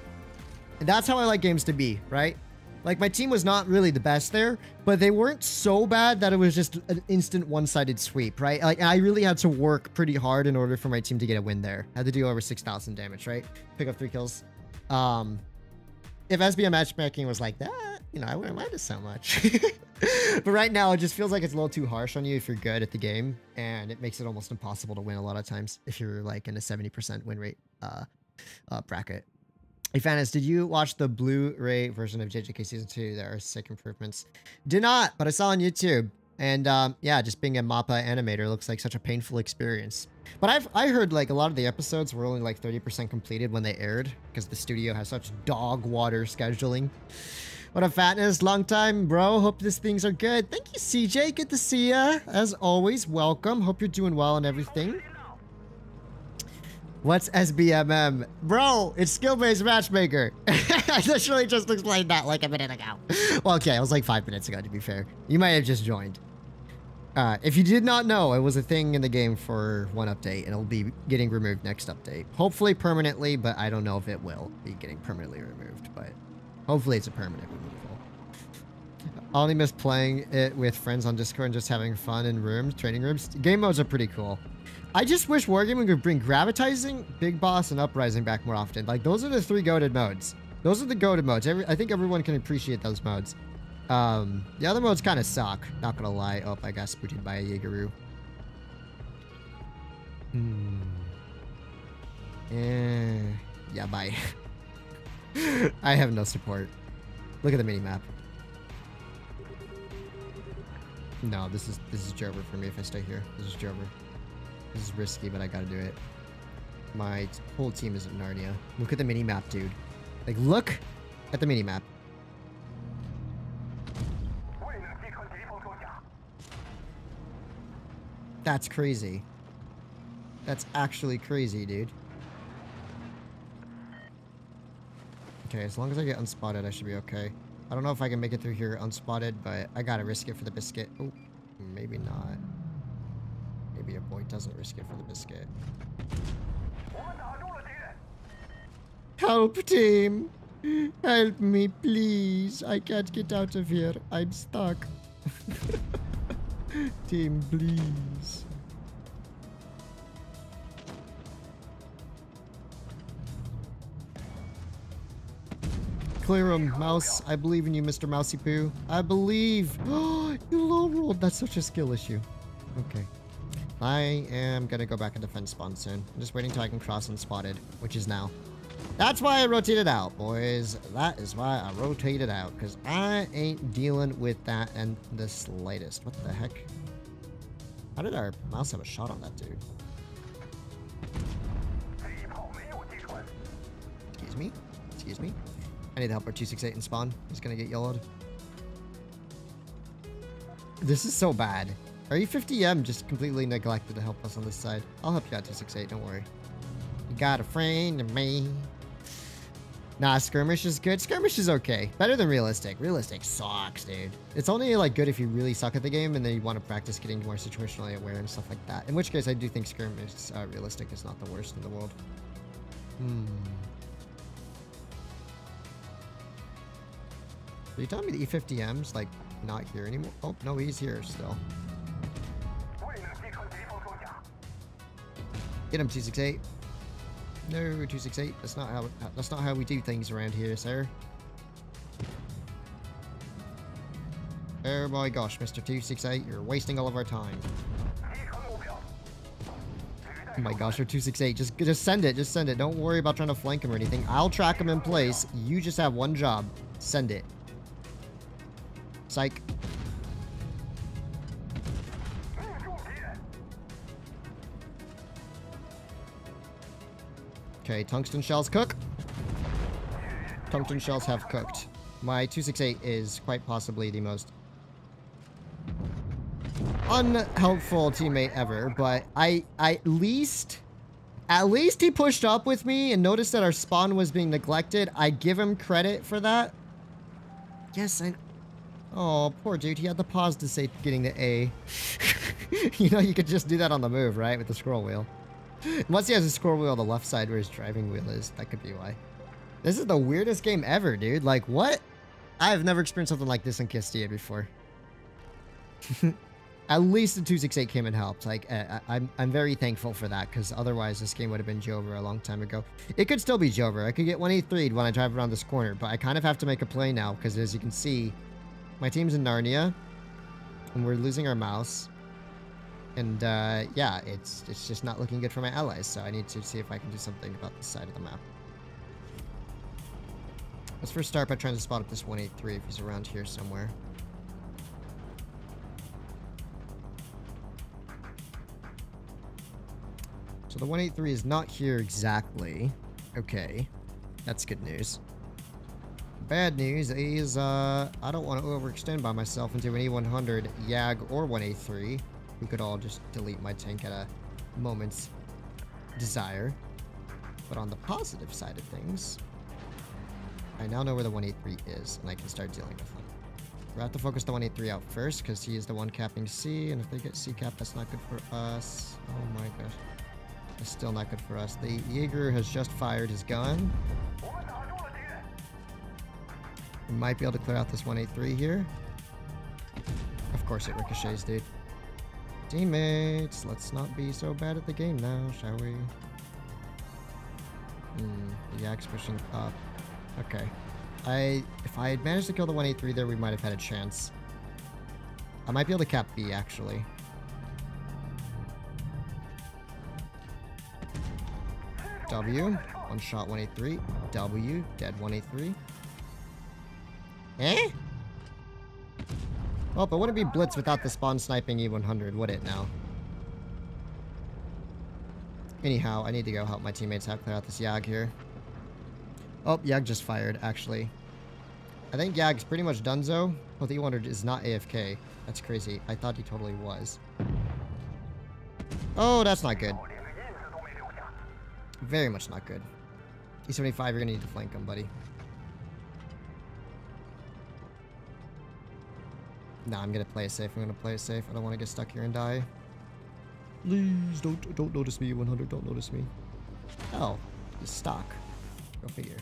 Speaker 1: And that's how I like games to be, right? Like my team was not really the best there, but they weren't so bad that it was just an instant one-sided sweep, right? Like I really had to work pretty hard in order for my team to get a win there. I had to do over 6,000 damage, right? Pick up three kills. Um, if SBM matchmaking was like that, you know, I wouldn't mind it so much. but right now, it just feels like it's a little too harsh on you if you're good at the game, and it makes it almost impossible to win a lot of times if you're like in a 70% win rate uh, uh, bracket. Hey, Fanis, did you watch the Blu-ray version of JJK Season 2? There are sick improvements. Did not, but I saw on YouTube. And um, yeah, just being a MAPPA animator looks like such a painful experience. But I've I heard like a lot of the episodes were only like 30% completed when they aired because the studio has such dog water scheduling. What a fatness, long time, bro. Hope these things are good. Thank you, CJ. Good to see ya. As always, welcome. Hope you're doing well and everything. What's SBMM? Bro, it's skill-based matchmaker. I literally just explained that like a minute ago. Well, okay, it was like five minutes ago, to be fair. You might have just joined. Uh, if you did not know, it was a thing in the game for one update, and it'll be getting removed next update. Hopefully permanently, but I don't know if it will be getting permanently removed, but hopefully it's a permanent removal. I only miss playing it with friends on Discord and just having fun in rooms, training rooms. Game modes are pretty cool. I just wish Wargaming could bring Gravitizing, Big Boss, and Uprising back more often. Like, those are the three goaded modes. Those are the goaded modes. Every, I think everyone can appreciate those modes. Um, the other modes kind of suck. Not gonna lie. Oh, I got spooted by a Jaegeru. Hmm. Eh, yeah, bye. I have no support. Look at the mini map. No, this is this is Jover for me if I stay here. This is Jover. This is risky, but I gotta do it. My whole team is in Narnia. Look at the mini map, dude. Like, look at the mini map. That's crazy. That's actually crazy, dude. Okay, as long as I get unspotted, I should be okay. I don't know if I can make it through here unspotted, but I gotta risk it for the biscuit. Oh, maybe not. Maybe a boy doesn't risk it for the biscuit. Help, team! Help me, please! I can't get out of here. I'm stuck. team, please. Clear him, Maus. I believe in you, Mr. Mousy Poo. I believe. you low rolled. That's such a skill issue. Okay. I am gonna go back and defend spawn soon. I'm just waiting till I can cross unspotted, which is now. That's why I rotated out, boys. That is why I rotated out, because I ain't dealing with that in the slightest. What the heck? How did our Maus have a shot on that dude? Excuse me? Excuse me? I need to help our 268 and spawn. He's gonna get yellowed. This is so bad. Are you 50M just completely neglected to help us on this side? I'll help you out 268, don't worry. You got a friend in me. Nah, skirmish is good. Skirmish is okay. Better than realistic. Realistic sucks, dude. It's only like good if you really suck at the game and then you want to practice getting more situationally aware and stuff like that. In which case, I do think skirmish uh, realistic is not the worst in the world. Hmm. Are you telling me the E50M's like not here anymore? Oh, no, he's here still. Get him, 268. No, 268. That's not how that's not how we do things around here, sir. Oh my gosh, Mr. 268, you're wasting all of our time. Oh my gosh, you're 268. Just, just send it. Just send it. Don't worry about trying to flank him or anything. I'll track him in place. You just have one job. Send it. Psych. Okay, tungsten shells cook. Tungsten shells have cooked. My 268 is quite possibly the most unhelpful teammate ever, but I, I at least, at least he pushed up with me and noticed that our spawn was being neglected. I give him credit for that. Yes, I, oh, poor dude. He had the pause to say getting the A. you know, you could just do that on the move, right? With the scroll wheel. Unless he has a scroll wheel on the left side where his driving wheel is. That could be why. This is the weirdest game ever, dude. Like, what? I've never experienced something like this in Castilla before. At least the 268 came and helped. Like, uh, I'm, I'm very thankful for that, because otherwise this game would have been Jover a long time ago. It could still be Jover. I could get 183 when I drive around this corner, but I kind of have to make a play now, because as you can see, my team's in Narnia, and we're losing our Maus. And, uh, yeah, it's, it's just not looking good for my allies, so I need to see if I can do something about this side of the map. Let's first start by trying to spot up this 183 if he's around here somewhere. So the 183 is not here exactly. Okay. That's good news. Bad news is, uh, I don't want to overextend by myself into an E100, YAG, or 183, who could all just delete my tank at a moment's desire. But on the positive side of things, I now know where the 183 is, and I can start dealing with them. We have to focus the 183 out first, because he is the one capping C, and if they get C cap, that's not good for us. Oh my gosh. It's still not good for us. The Jaeger has just fired his gun. We might be able to clear out this 183 here. Of course it ricochets, dude. Teammates, let's not be so bad at the game now, shall we? Hmm, the Yag's pushing up. Okay. I, if I had managed to kill the 183 there, we might have had a chance. I might be able to cap B, actually. W. One shot 183. W. Dead 183. Eh? Well, but wouldn't be Blitz without the spawn sniping E100, would it now? Anyhow, I need to go help my teammates out clear out this Yag here. Oh, Yag just fired, actually. I think Yag's pretty much donezo. Oh, the E100 is not AFK. That's crazy. I thought he totally was. Oh, that's not good. Very much not good. E75, you're gonna need to flank him, buddy. Nah, I'm gonna play it safe. I'm gonna play it safe. I don't want to get stuck here and die. Please don't don't notice me, 100. Don't notice me. Oh, just stock. Go figure.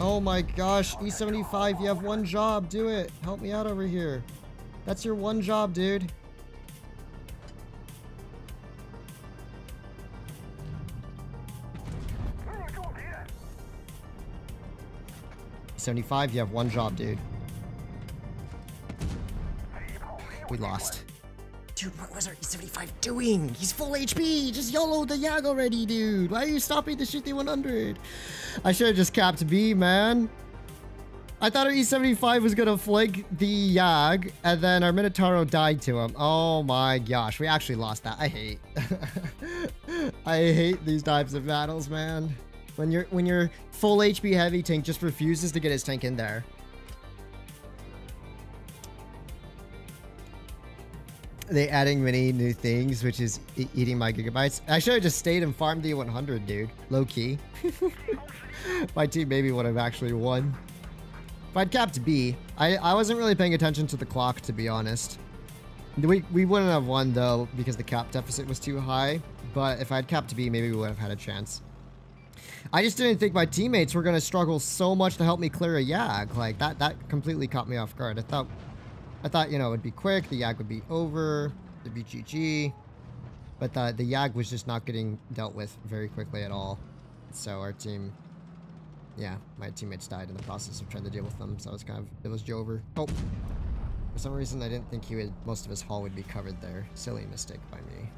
Speaker 1: Oh my gosh, E75, you have one job. Do it. Help me out over here. That's your one job, dude. 75, you have one job, dude. We lost. Dude, what was our E75 doing? He's full HP! Just YOLO the Yag already, dude! Why are you stopping to shoot the 100? I should have just capped B, man. I thought our E75 was gonna flank the Yag, and then our Minotauro died to him. Oh my gosh, we actually lost that. I hate. I hate these types of battles, man. When your when your full HP heavy tank just refuses to get his tank in there. They adding many new things, which is e eating my gigabytes. I should have just stayed and farmed the 100, dude. Low key. my team maybe would have actually won. If I'd capped B, I, I wasn't really paying attention to the clock, to be honest. We, we wouldn't have won though because the cap deficit was too high. But if I had capped B, maybe we would have had a chance. I just didn't think my teammates were gonna struggle so much to help me clear a Yag. Like that that completely caught me off guard. I thought I thought, you know, it'd be quick, the Yag would be over, it'd be GG. But the, the Yag was just not getting dealt with very quickly at all. So our team yeah, my teammates died in the process of trying to deal with them, so it was kind of, it was Jover. Oh! For some reason, I didn't think he would, most of his hull would be covered there. Silly mistake by me.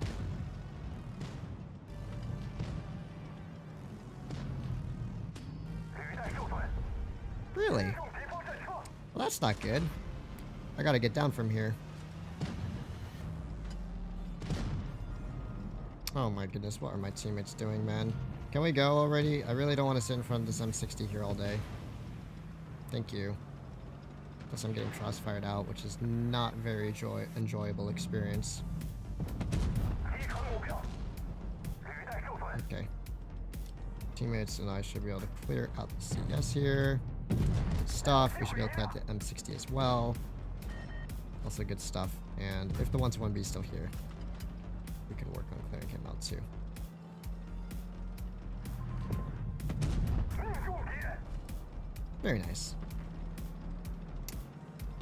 Speaker 1: Really? Well, that's not good. I gotta get down from here. Oh my goodness, what are my teammates doing, man? Can we go already? I really don't want to sit in front of this M60 here all day. Thank you. Plus I'm getting crossfired out, which is not very joy enjoyable experience. Okay. Teammates and I should be able to clear out the CS here. Stuff. We should be able to plant the M60 as well. Also good stuff. And if the 1-1B is still here, we can work on clearing him out too. Very nice.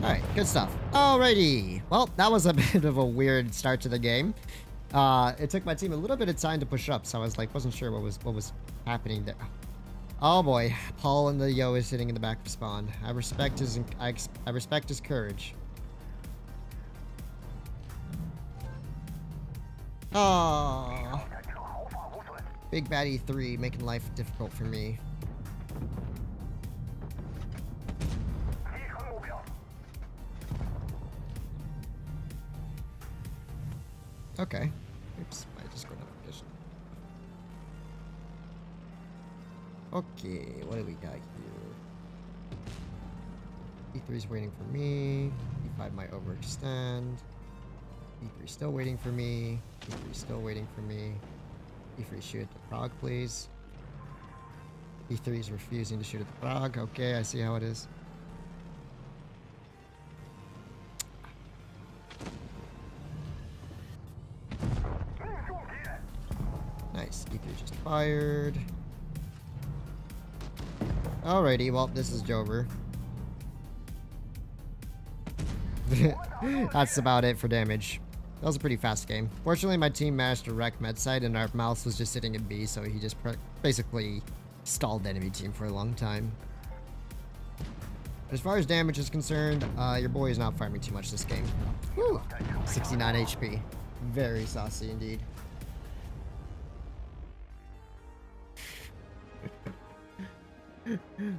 Speaker 1: Alright, good stuff. Alrighty. Well, that was a bit of a weird start to the game. Uh, it took my team a little bit of time to push up, so I was like, wasn't sure what was what was happening there. Oh boy, Paul and the Yoh is sitting in the back of spawn. I respect his I, I respect his courage. Oh, Big Baddie 3 making life difficult for me. Okay. Okay, what do we got here? E3 is waiting for me. E5 might overextend. E3 still waiting for me. E3 is still waiting for me. E3 shoot at the Prague, please. E3 is refusing to shoot at the Prague. Okay, I see how it is. Nice. E3 just fired. Alrighty, well, this is Jover. That's about it for damage. That was a pretty fast game. Fortunately, my team managed to wreck Medside, and our Maus was just sitting in B, so he just basically stalled the enemy team for a long time. As far as damage is concerned, uh, your boy is not farming too much this game. Whew. 69 HP. Very saucy indeed.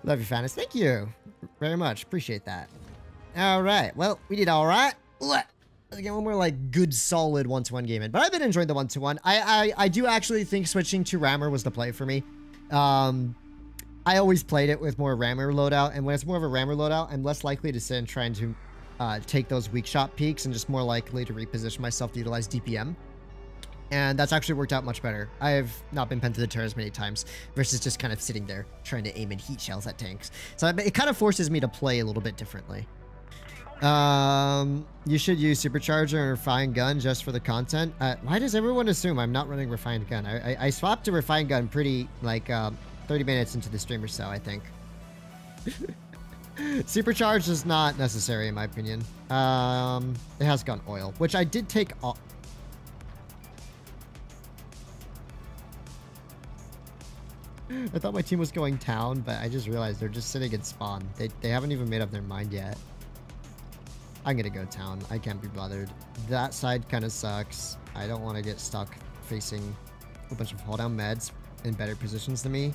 Speaker 1: Love you, Fanus. Thank you very much. Appreciate that. All right. Well, we did all right. Let Again, one more like good, solid one-two-one game in. But I've been enjoying the one-two-one. I, I I do actually think switching to Rammer was the play for me. Um, I always played it with more Rammer loadout, and when it's more of a Rammer loadout, I'm less likely to sit and trying to uh, take those weak shot peaks and just more likely to reposition myself to utilize DPM and that's actually worked out much better. I have not been pinned to the turrets many times versus just kind of sitting there trying to aim in heat shells at tanks. So it kind of forces me to play a little bit differently. Um, you should use supercharger and refined gun just for the content. Uh, why does everyone assume I'm not running refined gun? I, I, I swapped to refined gun pretty like um, 30 minutes into the stream or so, I think. Supercharged is not necessary in my opinion. Um, it has gun oil, which I did take off. I thought my team was going town, but I just realized they're just sitting in spawn. They, they haven't even made up their mind yet. I'm gonna go town. I can't be bothered. That side kind of sucks. I don't want to get stuck facing a bunch of fall down meds in better positions than me.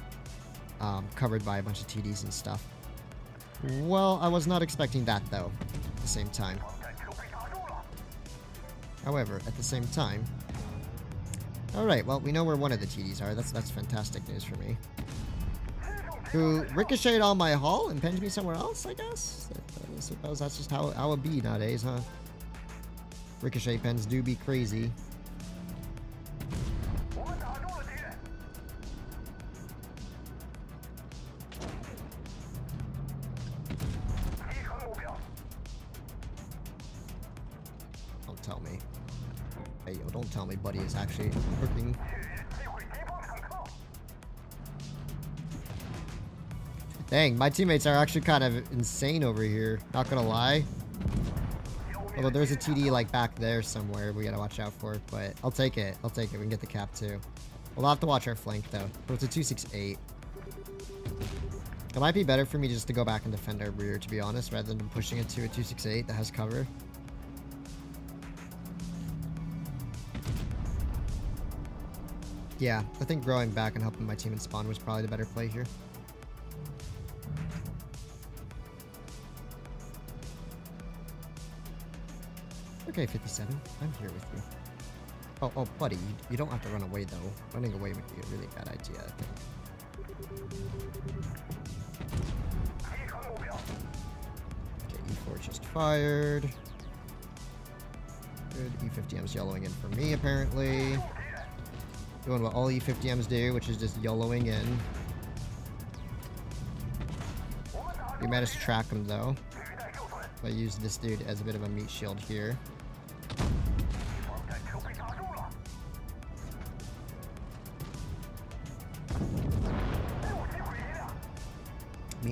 Speaker 1: Um, covered by a bunch of TDs and stuff. Well, I was not expecting that though, at the same time. However, at the same time, Alright, well, we know where one of the TDs are. That's that's fantastic news for me. Who ricocheted on my hull and pinned me somewhere else, I guess? I suppose that's just how, how it be nowadays, huh? Ricochet pens do be crazy. Dang, my teammates are actually kind of insane over here. Not gonna lie. Although there's a TD like back there somewhere we gotta watch out for. it, But I'll take it. I'll take it. We can get the cap too. We'll have to watch our flank though. But it's a 268. It might be better for me just to go back and defend our rear, to be honest, rather than pushing it to a 268 that has cover. Yeah, I think growing back and helping my team in spawn was probably the better play here. Okay, 57. I'm here with you. Oh, oh, buddy, you, you don't have to run away, though. Running away would be a really bad idea, I think. Okay, E4 just fired. Good, E50M's yellowing in for me, apparently. Doing what all E50Ms do, which is just yellowing in. We managed to track him, though. I use this dude as a bit of a meat shield here.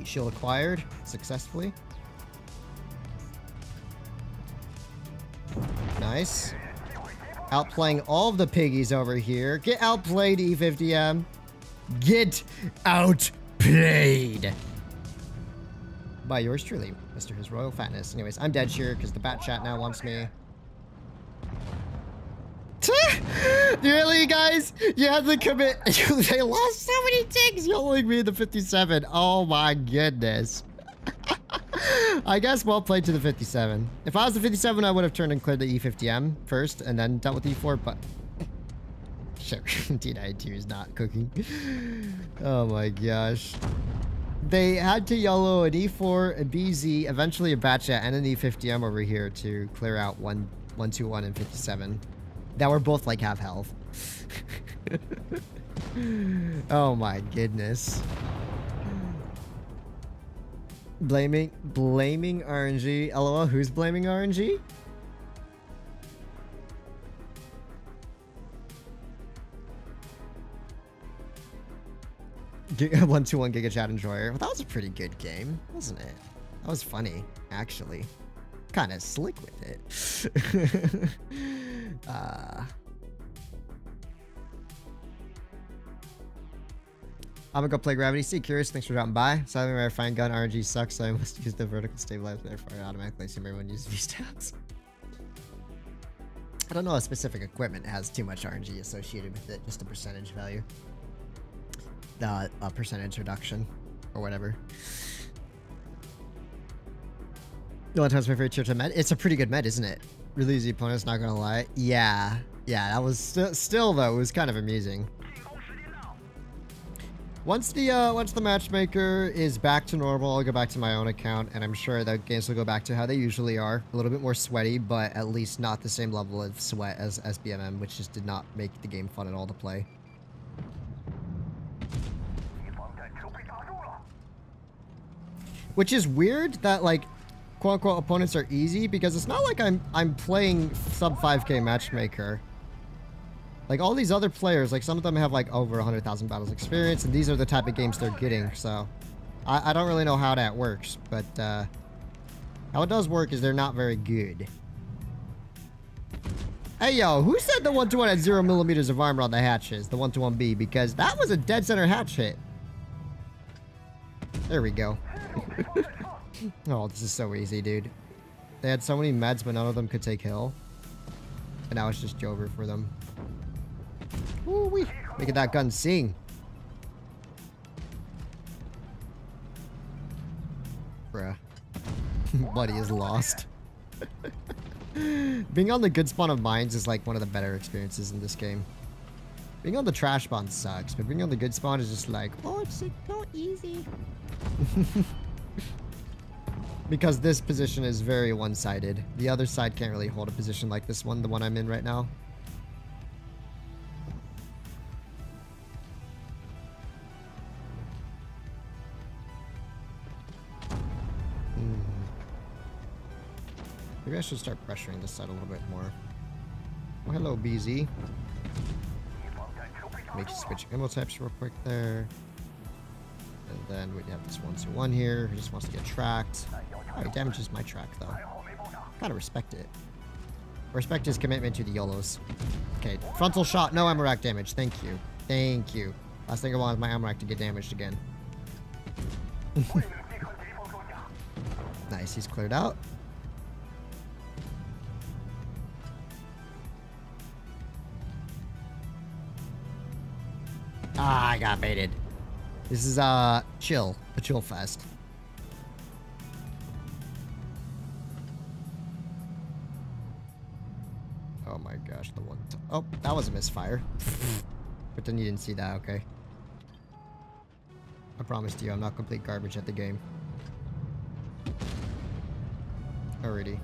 Speaker 1: Shield acquired successfully. Nice. Outplaying all the piggies over here. Get outplayed, E50M. Get outplayed. By yours truly, Mr. His Royal Fatness. Anyways, I'm dead here because the bat chat now wants me. Really, guys? You had to commit. they lost so many ticks yelling me in the 57. Oh my goodness. I guess well played to the 57. If I was the 57, I would have turned and cleared the E50M first and then dealt with the E4, but... Sure, D92 is not cooking. Oh my gosh. They had to yellow an E4, a BZ, eventually a Batchat, and an E50M over here to clear out 1, 121 and 57. That were both like half health. oh my goodness. Blaming blaming RNG. LOL, who's blaming RNG? one two one Giga Chat Enjoyer. Well, that was a pretty good game, wasn't it? That was funny, actually. Kind of slick with it. uh, I'm gonna go play Gravity Sea. Curious, thanks for dropping by. Sadly, my fine gun RNG sucks, so I must use the vertical stabilizer. Therefore, I automatically assume everyone uses V-stats. I don't know if specific equipment has too much RNG associated with it, just a percentage value. Uh, percentage reduction, or whatever. Time's my favorite tier 2 med. It's a pretty good med, isn't it? Really easy opponents, not gonna lie. Yeah. Yeah, that was st still though, it was kind of amusing. Once the uh, once the matchmaker is back to normal, I'll go back to my own account, and I'm sure the games will go back to how they usually are. A little bit more sweaty, but at least not the same level of sweat as SBMM, which just did not make the game fun at all to play. Which is weird that like quote unquote opponents are easy because it's not like I'm I'm playing sub 5k matchmaker. Like all these other players, like some of them have like over 100,000 battles experience and these are the type of games they're getting. So I, I don't really know how that works, but uh, how it does work is they're not very good. Hey yo, who said the 121 had zero millimeters of armor on the hatches? The 121B because that was a dead center hatch hit. There we go. oh, this is so easy, dude. They had so many meds, but none of them could take hill. And now it's just Jover for them. Wee. Look at that gun sing. Bruh. Buddy is lost. Being on the good spawn of mines is like one of the better experiences in this game. Being on the trash spawn sucks, but being on the good spawn is just like, oh, it's so easy. Because this position is very one-sided. The other side can't really hold a position like this one, the one I'm in right now. Hmm. Maybe I should start pressuring this side a little bit more. Oh, hello, BZ. Make you switch ammo types real quick there. And then we have this one two one here who just wants to get tracked. Damages my track though. Gotta respect it. Respect his commitment to the YOLOs. Okay, frontal shot, no ammo damage. Thank you. Thank you. Last thing I want is my ammo to get damaged again. nice, he's cleared out. Ah, I got baited. This is, uh, chill. A chill fest. My gosh, the one. Oh, that was a misfire. but then you didn't see that, okay. I promised you I'm not complete garbage at the game. Already.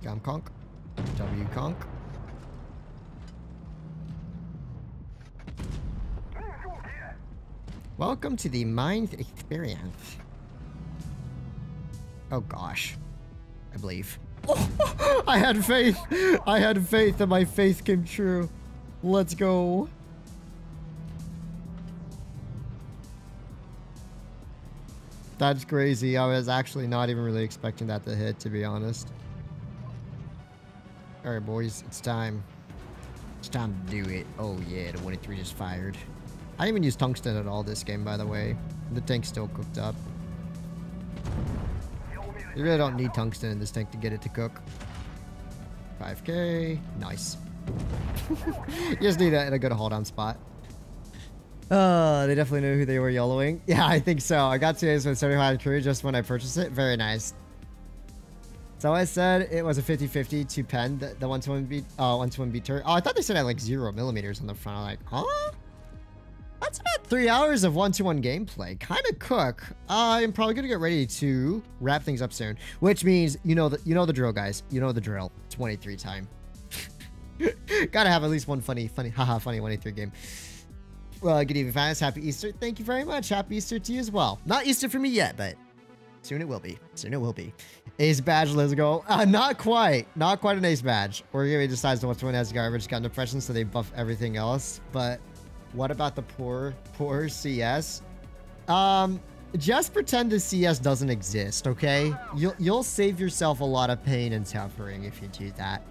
Speaker 1: Gam conk. W conk. Welcome to the Mind Experience. Oh gosh. I believe. Oh, I had faith. I had faith and my faith came true. Let's go. That's crazy. I was actually not even really expecting that to hit, to be honest. Alright, boys. It's time. It's time to do it. Oh, yeah. The 183 just fired. I didn't even use tungsten at all this game, by the way. The tank's still cooked up. You really don't need tungsten in this tank to get it to cook. 5k. Nice. you just need a, a good hold on spot. Uh, they definitely knew who they were yellowing. Yeah, I think so. I got two today's with 75 crew just when I purchased it. Very nice. So I said it was a 50-50 to pen the, the one-two-one B, uh, one-two-one B turret. Oh, I thought they said I had like zero millimeters on the front. I'm like, huh? That's about three hours of one-two-one gameplay. Kind of cook. I'm probably gonna get ready to wrap things up soon, which means you know the you know the drill, guys. You know the drill. 23 time. Gotta have at least one funny, funny, haha, funny 183 game. Well, good evening, fans. Happy Easter. Thank you very much. Happy Easter to you as well. Not Easter for me yet, but soon it will be. Soon it will be. Ace badge, let's go. Uh, not quite. Not quite an ace badge. Or he decides to one has garbage, got depression, so they buff everything else. But what about the poor, poor CS? Um, just pretend the CS doesn't exist, okay? You'll, you'll save yourself a lot of pain and suffering if you do that.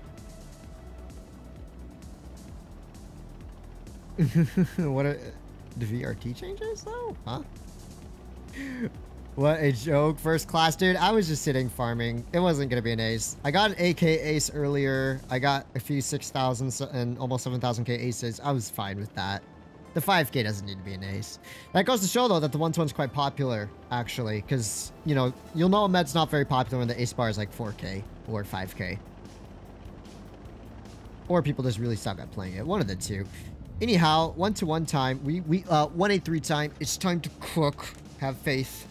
Speaker 1: what are the VRT changes though? Huh? What a joke. First class, dude. I was just sitting farming. It wasn't going to be an ace. I got an AK ace earlier. I got a few 6,000 and almost 7,000k aces. I was fine with that. The 5k doesn't need to be an ace. That goes to show, though, that the 1-2-1's quite popular, actually. Because, you know, you'll know a med's not very popular when the ace bar is like 4k or 5k. Or people just really suck at playing it. One of the two. Anyhow, one two one time, we, we, uh, 183 time, it's time to cook. Have faith.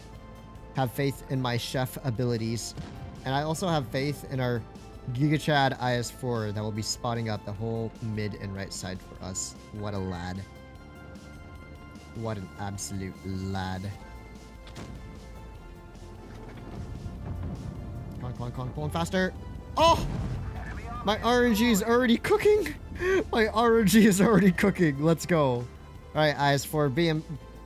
Speaker 1: Have faith in my chef abilities. And I also have faith in our GigaChad IS4 that will be spotting up the whole mid and right side for us. What a lad. What an absolute lad. Come on, come on, come on, faster. Oh! My RNG is already cooking! My RNG is already cooking. Let's go. Alright, IS4 be,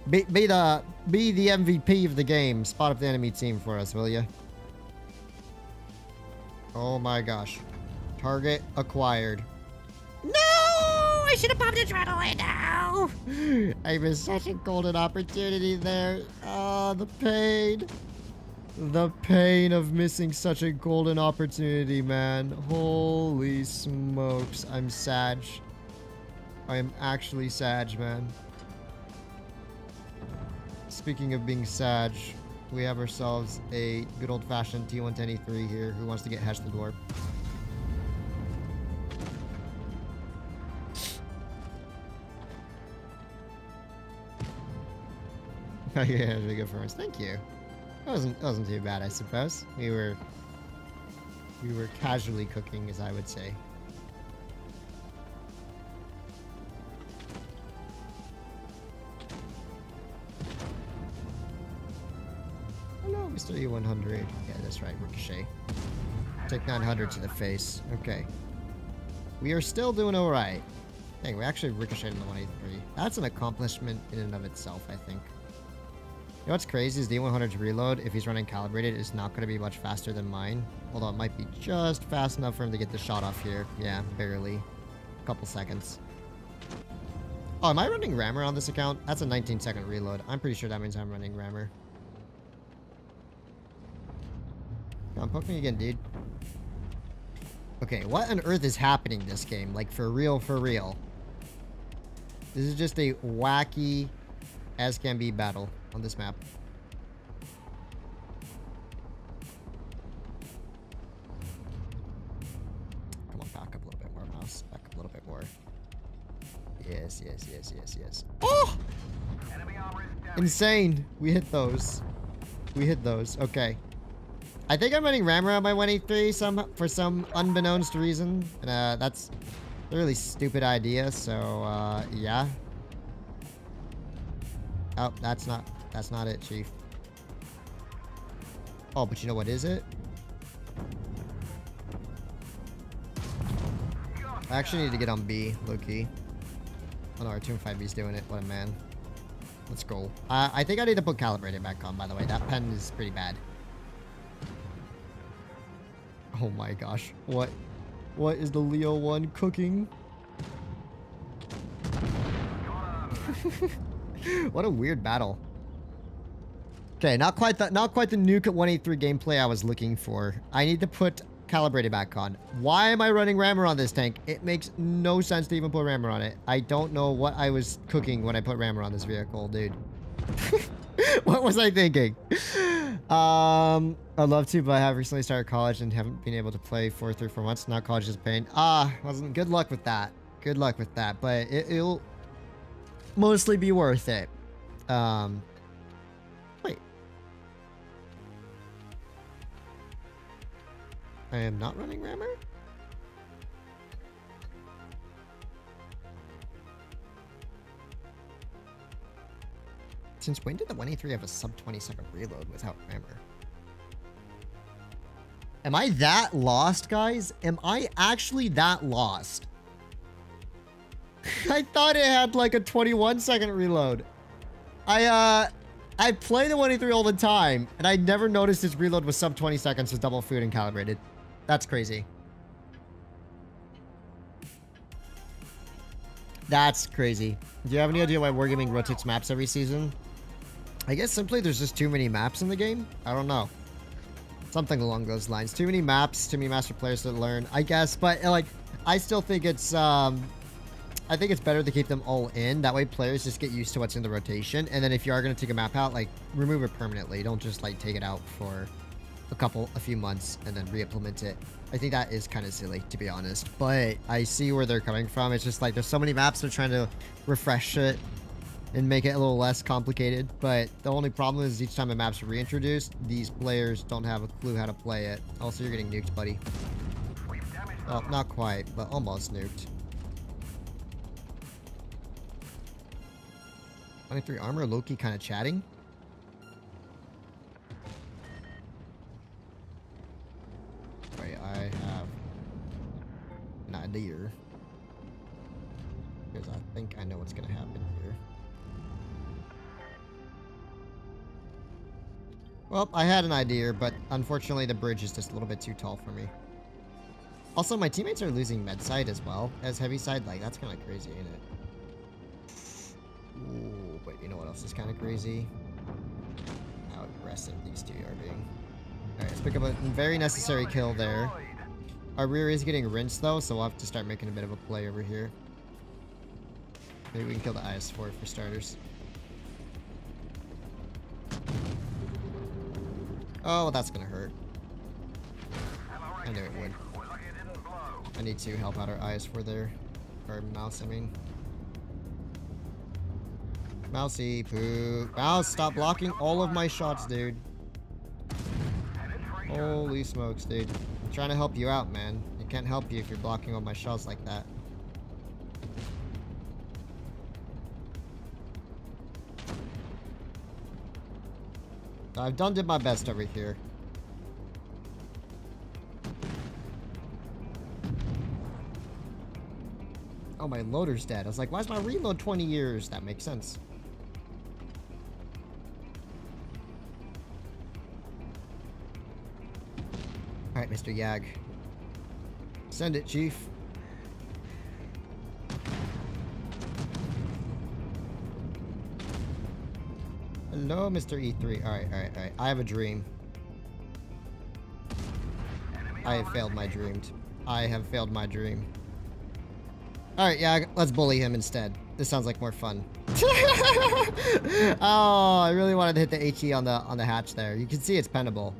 Speaker 1: be, be, the, be the MVP of the game. Spot up the enemy team for us, will you? Oh my gosh. Target acquired.
Speaker 3: No! I should have popped right now.
Speaker 1: I missed such a golden opportunity there. Oh, the pain. The pain of missing such a golden opportunity, man. Holy smokes. I'm sad. I am actually sad, man. Speaking of being sad, we have ourselves a good old-fashioned T110E3 here who wants to get Hesh the door. Oh yeah, really good for us. Thank you. It wasn't it wasn't too bad, I suppose. We were we were casually cooking, as I would say. we still E100. Yeah, that's right, Ricochet. Take 900 to the face. Okay. We are still doing alright. Dang, we actually ricocheted in the 183. That's an accomplishment in and of itself, I think. Know what's crazy is the E100's reload, if he's running calibrated, is not going to be much faster than mine. Although it might be just fast enough for him to get the shot off here. Yeah, barely. A couple seconds. Oh, am I running rammer on this account? That's a 19 second reload. I'm pretty sure that means I'm running rammer. Come on, poke me again, dude. Okay, what on earth is happening this game? Like, for real, for real. This is just a wacky as can be battle on this map. Come on, back up a little bit more, Maus. Back up a little bit more. Yes, yes, yes, yes, yes. Oh! Insane! We hit those. We hit those. Okay. I think I'm running rammer on my 183 some for some unbeknownst reason. And uh, that's a really stupid idea, so uh, yeah. Oh, that's not that's not it, Chief. Oh, but you know what is it? I actually need to get on B, low-key. Oh no, our 2-5B's doing it. What a man. Let's go. Uh, I think I need to put calibrated back on, by the way. That pen is pretty bad. Oh my gosh. What? What is the Leo one cooking? what a weird battle. Okay, not quite the not quite the nuke at 183 gameplay I was looking for. I need to put calibrated back on. Why am I running rammer on this tank? It makes no sense to even put rammer on it. I don't know what I was cooking when I put rammer on this vehicle, dude. what was I thinking? Um, I'd love to, but I have recently started college and haven't been able to play for three, four months. Now college is pain. Ah, wasn't good luck with that. Good luck with that, but it, it'll mostly be worth it. Um, I am not running rammer? Since when did the 183 have a sub 20 second reload without rammer? Am I that lost, guys? Am I actually that lost? I thought it had like a 21 second reload. I, uh, I play the 183 all the time, and I never noticed its reload was sub 20 seconds with double food and calibrated. That's crazy. That's crazy. Do you have any idea why Wargaming rotates maps every season? I guess simply there's just too many maps in the game. I don't know. Something along those lines. Too many maps, too many master players to learn, I guess. But, like, I still think it's, um... I think it's better to keep them all in. That way players just get used to what's in the rotation. And then if you are going to take a map out, like, remove it permanently. Don't just, like, take it out for a couple, a few months and then re-implement it. I think that is kind of silly, to be honest. But I see where they're coming from. It's just like there's so many maps they're trying to refresh it and make it a little less complicated. But the only problem is each time a map's reintroduced, these players don't have a clue how to play it. Also, you're getting nuked, buddy. Well, not quite, but almost nuked. 23 armor, Loki kind of chatting. Wait, I have an idea. Because I think I know what's going to happen here. Well, I had an idea, but unfortunately the bridge is just a little bit too tall for me. Also, my teammates are losing med side as well as heavy side. Like, that's kind of crazy, ain't it? Ooh, but you know what else is kind of crazy? How aggressive these two are being. Alright, let's pick up a very necessary kill there. Our rear is getting rinsed though, so we'll have to start making a bit of a play over here. Maybe we can kill the IS-4 for starters. Oh, well, that's gonna hurt. I knew it would. I need to help out our IS-4 there. Or Maus, I mean. Mousy, poo. Maus, stop blocking all of my shots, dude. Holy smokes, dude. I'm trying to help you out, man. I can't help you if you're blocking all my shots like that. I've done did my best over here. Oh, my loader's dead. I was like, why is my reload 20 years? That makes sense. Alright, Mr. Yag. Send it, Chief. Hello, Mr. E3. Alright, alright, alright. I have a dream. I have failed my dream. I have failed my dream. Alright, yeah, let's bully him instead. This sounds like more fun. oh, I really wanted to hit the HE on the on the hatch there. You can see it's pennable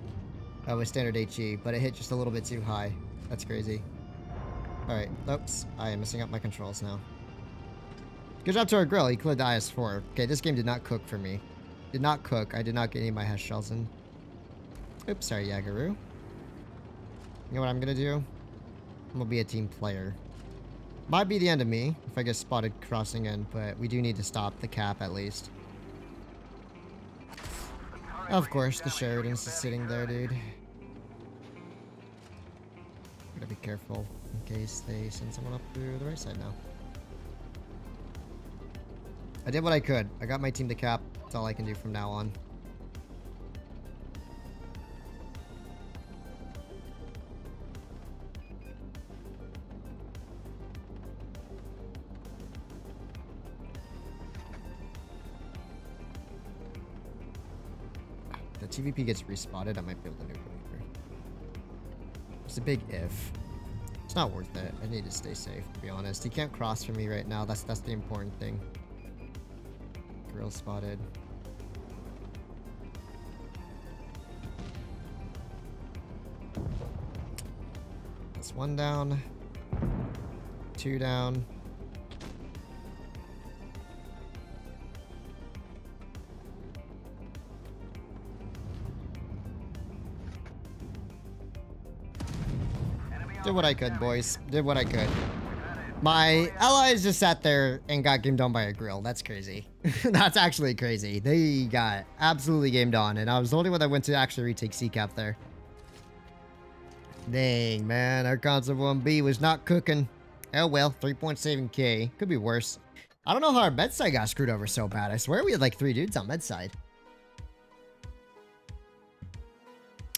Speaker 1: uh, with standard HE, but it hit just a little bit too high. That's crazy. Alright, oops. I am messing up my controls now. Good job to our Grille. He cleared the IS-4. Okay, this game did not cook for me. Did not cook. I did not get any of my HESH shells in. Oops, sorry, Yagaru. You know what I'm gonna do? I'm gonna be a team player. Might be the end of me if I get spotted crossing in, but we do need to stop the cap at least. Of course, the Sheridan's just sitting there, dude. Gotta be careful in case they send someone up through the right side now. I did what I could. I got my team to cap. That's all I can do from now on. The TVP gets respotted, I might be able to nuke here. It's a big if. It's not worth it. I need to stay safe, to be honest. He can't cross for me right now. That's that's the important thing. Grille spotted. That's one down. Two down. Did what I could, boys. Did what I could. My allies just sat there and got gamed on by a Grille. That's crazy. That's actually crazy. They got absolutely gamed on, and I was the only one that went to actually retake C-Cap there. Dang, man. Our concept 1B was not cooking. Oh well, 3.7k. Could be worse. I don't know how our bedside got screwed over so bad. I swear we had like three dudes on bedside.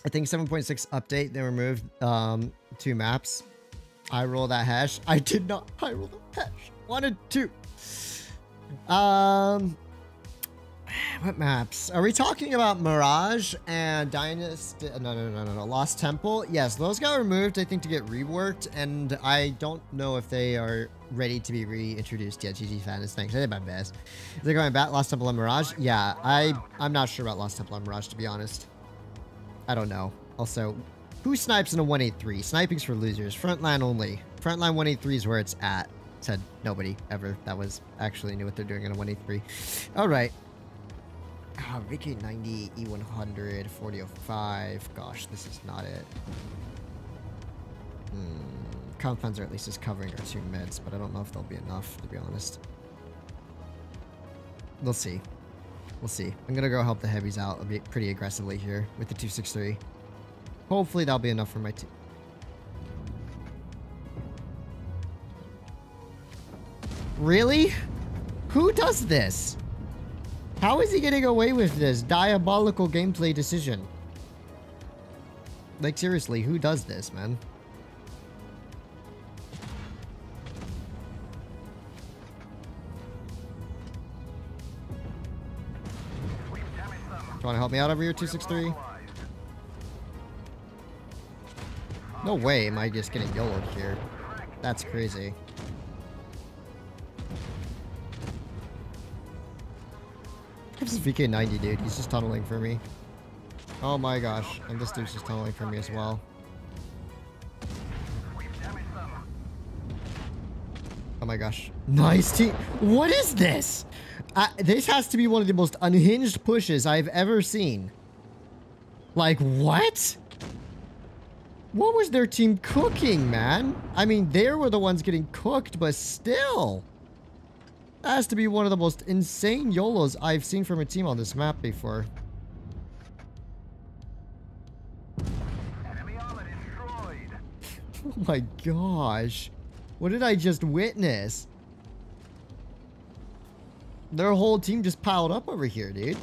Speaker 1: I think 7.6 update, they removed um, two maps. I roll that HESH. I did not. I roll the HESH. Wanted to. Um, what maps? Are we talking about Mirage and Dynasty? No, no, no, no, no. Lost Temple. Yes, those got removed. I think to get reworked, and I don't know if they are ready to be reintroduced yet. GG fans, thanks. I did my best. They're going back. Lost Temple and Mirage. Yeah, I I'm not sure about Lost Temple and Mirage to be honest. I don't know. Also, who snipes in a 183? Sniping's for losers. Frontline only. Frontline 183 is where it's at. Said nobody ever that was actually knew what they're doing in a 183. Alright. Oh, VK 90, E100, 4005. Gosh, this is not it. Hmm. Confounds are at least is covering our two mids, but I don't know if they'll be enough, to be honest. We'll see. We'll see. I'm gonna go help the heavies out a bit pretty aggressively here with the 263. Hopefully that'll be enough for my team. Really? Who does this? How is he getting away with this diabolical gameplay decision? Like seriously, who does this, man? Do you want to help me out over here, 263? No way am I just getting YOLO'd here. That's crazy. This is VK90, dude. He's just tunneling for me. Oh my gosh. And this dude's just tunneling for me as well. Oh my gosh. Nice team. What is this? Uh, this has to be one of the most unhinged pushes I've ever seen. Like, what? What was their team cooking, man? I mean, they were the ones getting cooked, but still. That has to be one of the most insane YOLOs I've seen from a team on this map before. oh my gosh. What did I just witness? Their whole team just piled up over here, dude.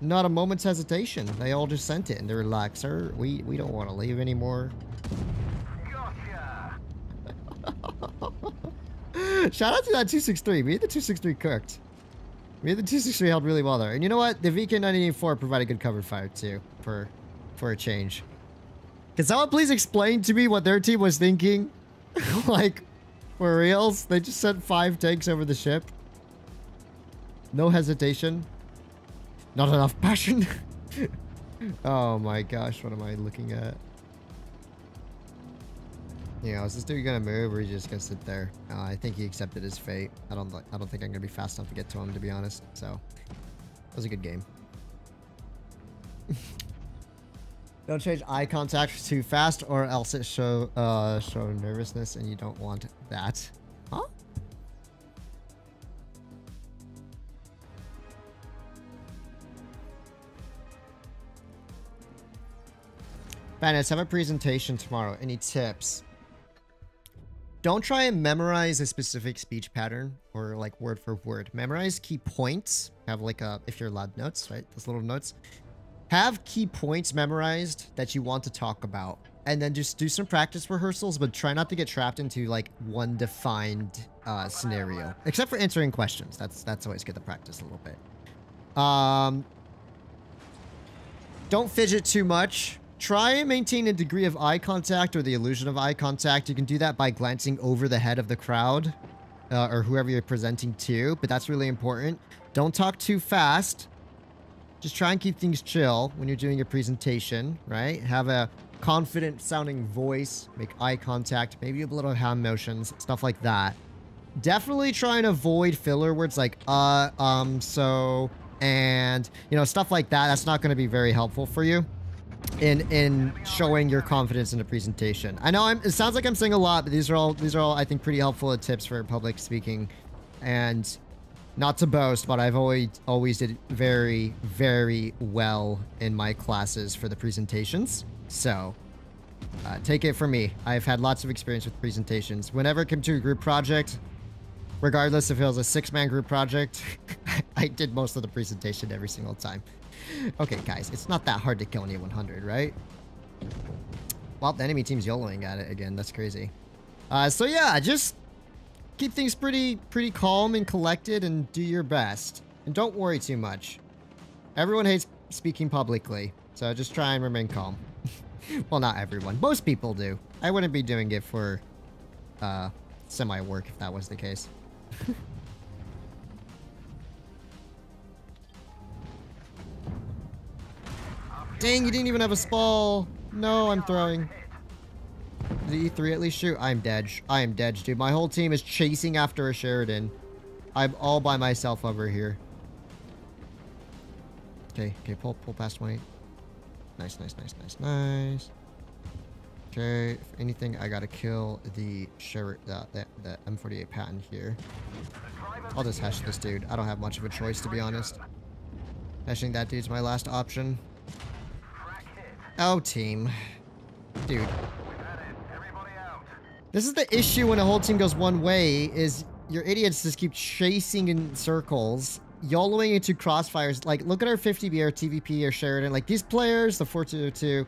Speaker 1: Not a moment's hesitation. They all just sent it and they're like, sir, we, we don't want to leave anymore. Shout out to that 263. Me and the 263 cooked. Me and the 263 held really well there. And you know what? The VK984 provided good cover fire too for for a change. Can someone please explain to me what their team was thinking? like, for reals? They just sent five tanks over the ship. No hesitation. Not enough passion. oh my gosh, what am I looking at? Yeah, is this dude gonna move or is he just gonna sit there? Uh, I think he accepted his fate. I don't. I don't think I'm gonna be fast enough to get to him, to be honest. So, that was a good game. don't change eye contact too fast, or else it show uh show nervousness, and you don't want that. Bandits, have a presentation tomorrow. Any tips? Don't try and memorize a specific speech pattern or like word for word. Memorize key points. Have like a, if you're allowed notes, right? Those little notes. Have key points memorized that you want to talk about. And then just do some practice rehearsals, but try not to get trapped into like one defined uh, scenario. Except for answering questions. That's that's always good to practice a little bit. Um, don't fidget too much. Try and maintain a degree of eye contact or the illusion of eye contact. You can do that by glancing over the head of the crowd uh, or whoever you're presenting to, but that's really important. Don't talk too fast. Just try and keep things chill when you're doing your presentation, right? Have a confident sounding voice, make eye contact, maybe a little hand motions, stuff like that. Definitely try and avoid filler words like, uh, um, so, and, you know, stuff like that. That's not going to be very helpful for you in in showing your confidence in the presentation. I know I'm, it sounds like I'm saying a lot, but these are all these are all I think pretty helpful tips for public speaking. And not to boast, but I've always always did very very well in my classes for the presentations. So uh, take it from me. I've had lots of experience with presentations. Whenever it came to a group project, regardless if it was a six-man group project, I did most of the presentation every single time. Okay, guys, it's not that hard to kill an E100, right? Well, the enemy team's YOLOing at it again. That's crazy. Uh, so yeah, just keep things pretty, pretty calm and collected and do your best. And don't worry too much. Everyone hates speaking publicly, so just try and remain calm. well, not everyone. Most people do. I wouldn't be doing it for uh, semi-work if that was the case. Dang, you didn't even have a spall. No, I'm throwing. The E3 at least shoot? I'm dead. I am dead, dude. My whole team is chasing after a Sheridan. I'm all by myself over here. Okay, okay, pull, pull past my... Nice, nice, nice, nice, nice. Okay, if anything, I gotta kill the Sher the, the M48 Patton here. I'll just HESH this dude. I don't have much of a choice, to be honest. HESHing that dude's my last option. Oh, team. Dude. This is the issue when a whole team goes one way, is your idiots just keep chasing in circles, YOLOing into crossfires. Like, look at our 50B or TVP or Sheridan. Like, these players, the 422,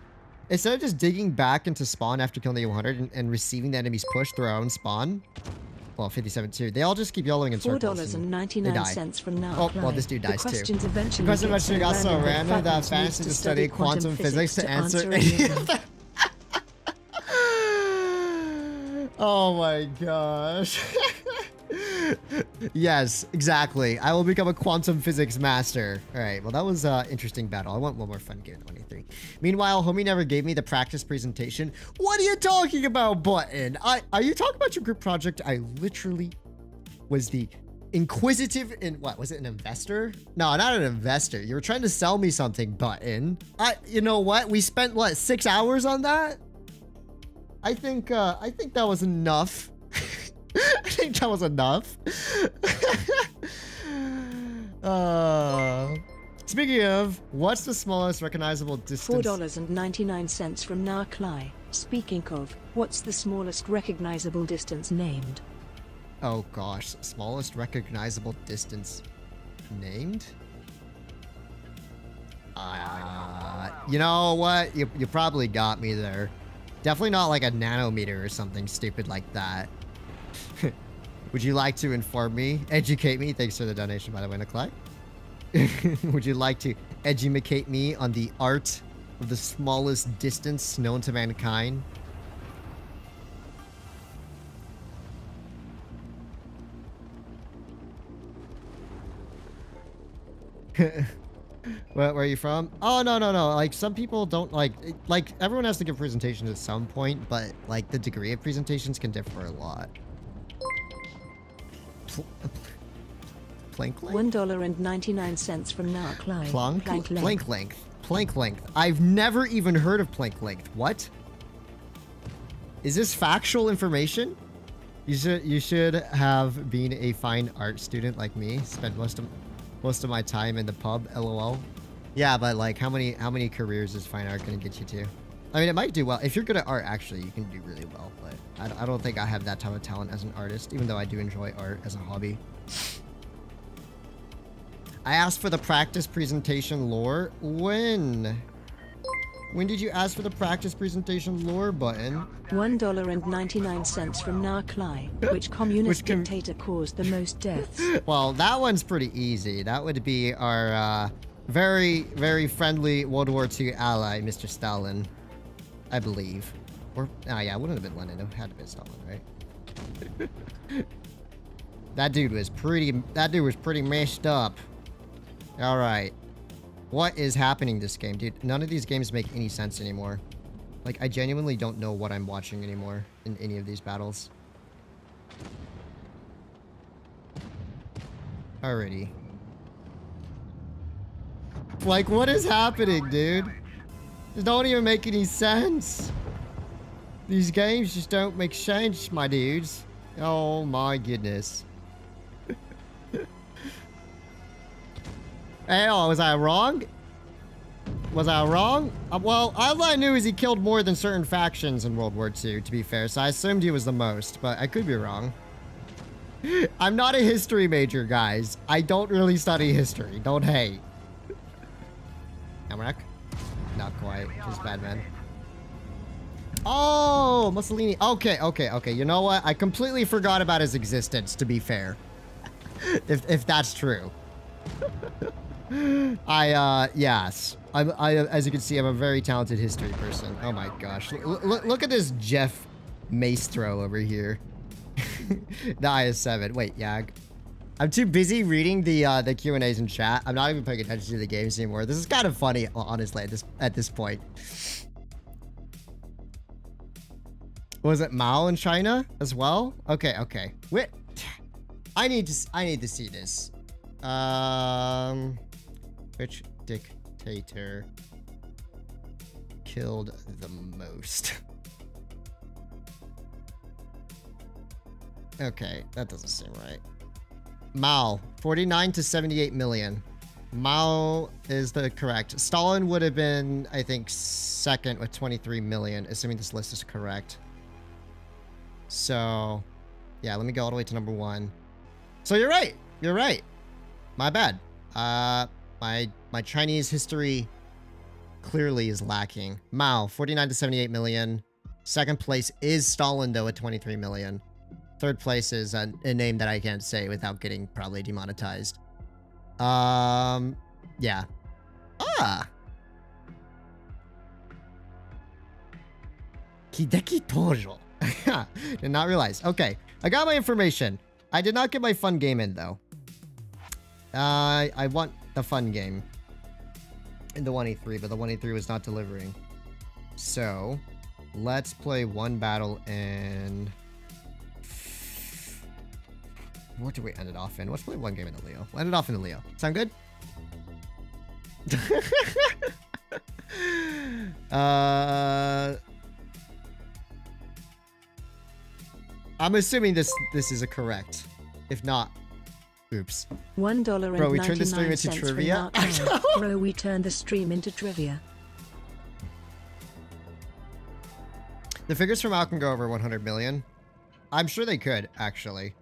Speaker 1: instead of just digging back into spawn after killing the 100 and, and receiving the enemy's push through our own spawn, well, 57 too. They all just keep YOLOing in circles.
Speaker 2: dollars and ninety nine cents from now.
Speaker 1: Oh, well, this dude
Speaker 2: the
Speaker 1: dies too.
Speaker 2: questions eventually
Speaker 1: Question eventually got so random that fantasy to study quantum physics to answer
Speaker 2: any of them.
Speaker 1: oh my gosh. yes, exactly. I will become a quantum physics master. All right. Well, that was an uh, interesting battle. I want one more fun game 23. Meanwhile, homie never gave me the practice presentation. What are you talking about, Button? I, are you talking about your group project? I literally was the inquisitive in what was it an investor no not an investor you were trying to sell me something button i you know what we spent what six hours on that i think uh i think that was enough think that was enough uh Speaking of, what's the smallest recognizable distance?
Speaker 2: $4.99 from Na Speaking of, what's the smallest recognizable distance named?
Speaker 1: Oh gosh, smallest recognizable distance named? Uh, you know what? You, you probably got me there. Definitely not like a nanometer or something stupid like that. Would you like to inform me? Educate me? Thanks for the donation, by the way, Nikolai. Would you like to educate me on the art of the smallest distance known to mankind? where, where are you from? Oh, no, no, no. Like, some people don't, like... Like, everyone has to give presentations at some point, but, like, the degree of presentations can differ a lot. Pl Planck length?
Speaker 2: One dollar and ninety-nine cents from Na Klai.
Speaker 1: Planck?
Speaker 2: Planck length.
Speaker 1: Planck length. Planck length. I've never even heard of Planck length. What? Is this factual information? You should you should have been a fine art student like me. Spent most of most of my time in the pub. LOL. Yeah, but like, how many how many careers is fine art gonna get you to? I mean, it might do well if you're good at art. Actually, you can do really well. But I, I don't think I have that type of talent as an artist, even though I do enjoy art as a hobby. I asked for the practice presentation lore. When? When did you ask for the practice presentation lore button?
Speaker 2: One dollar and ninety-nine cents from Na Which communist
Speaker 1: Which com-
Speaker 2: dictator caused the most deaths?
Speaker 1: Well, that one's pretty easy. That would be our uh, very, very friendly World War II ally, Mr. Stalin. I believe. Or, ah, yeah, it wouldn't have been Lenin. It had to be Stalin, right? that dude was pretty, that dude was pretty messed up. Alright. What is happening this game, dude? None of these games make any sense anymore. Like, I genuinely don't know what I'm watching anymore in any of these battles. Alrighty. Like, what is happening, dude? It don't even make any sense. These games just don't make sense, my dudes. Oh my goodness. Hey, oh, was I wrong? Was I wrong? Uh, well, all I knew is he killed more than certain factions in World War II, to be fair, so I assumed he was the most, but I could be wrong. I'm not a history major, guys. I don't really study history. Don't hate. Amrak? Not quite. Just bad man. Oh, Mussolini. Okay, okay, okay. You know what? I completely forgot about his existence, to be fair. if, if that's true. I, uh, yes. I'm, I, as you can see, I'm a very talented history person. Oh my gosh. L look at this Jeff Maestro over here. the IS-7. Wait, Yag. I'm too busy reading the uh, the Q and A's in chat. I'm not even paying attention to the games anymore. This is kind of funny, honestly. At this at this point, was it Mao in China as well? Okay, okay. Wait, I need to I need to see this. Um, which dictator killed the most? okay, that doesn't seem right. Mao, 49 to 78 million. Mao is the correct. Stalin would have been, I think, second with 23 million, assuming this list is correct. So, yeah, let me go all the way to number one. So you're right. You're right. My bad. Uh, my my Chinese history clearly is lacking. Mao, 49 to 78 million. Second place is Stalin, though, at 23 million. Third place is a, a name that I can't say without getting probably demonetized. Um, yeah. Ah. Hideki Tojo. did not realize. Okay, I got my information. I did not get my fun game in, though. Uh, I want the fun game. In the 1E3, but the 1E3 was not delivering. So, let's play one battle and... What do we end it off in? Let's play one game in the Leo. We'll end it off in the Leo. Sound good? uh... I'm assuming this this is a correct. If not, Oops.
Speaker 2: One dollar
Speaker 1: Bro, we turned the stream into trivia?
Speaker 2: Bro, we turned the stream into trivia.
Speaker 1: The figures from Al can go over 100 million. I'm sure they could, actually.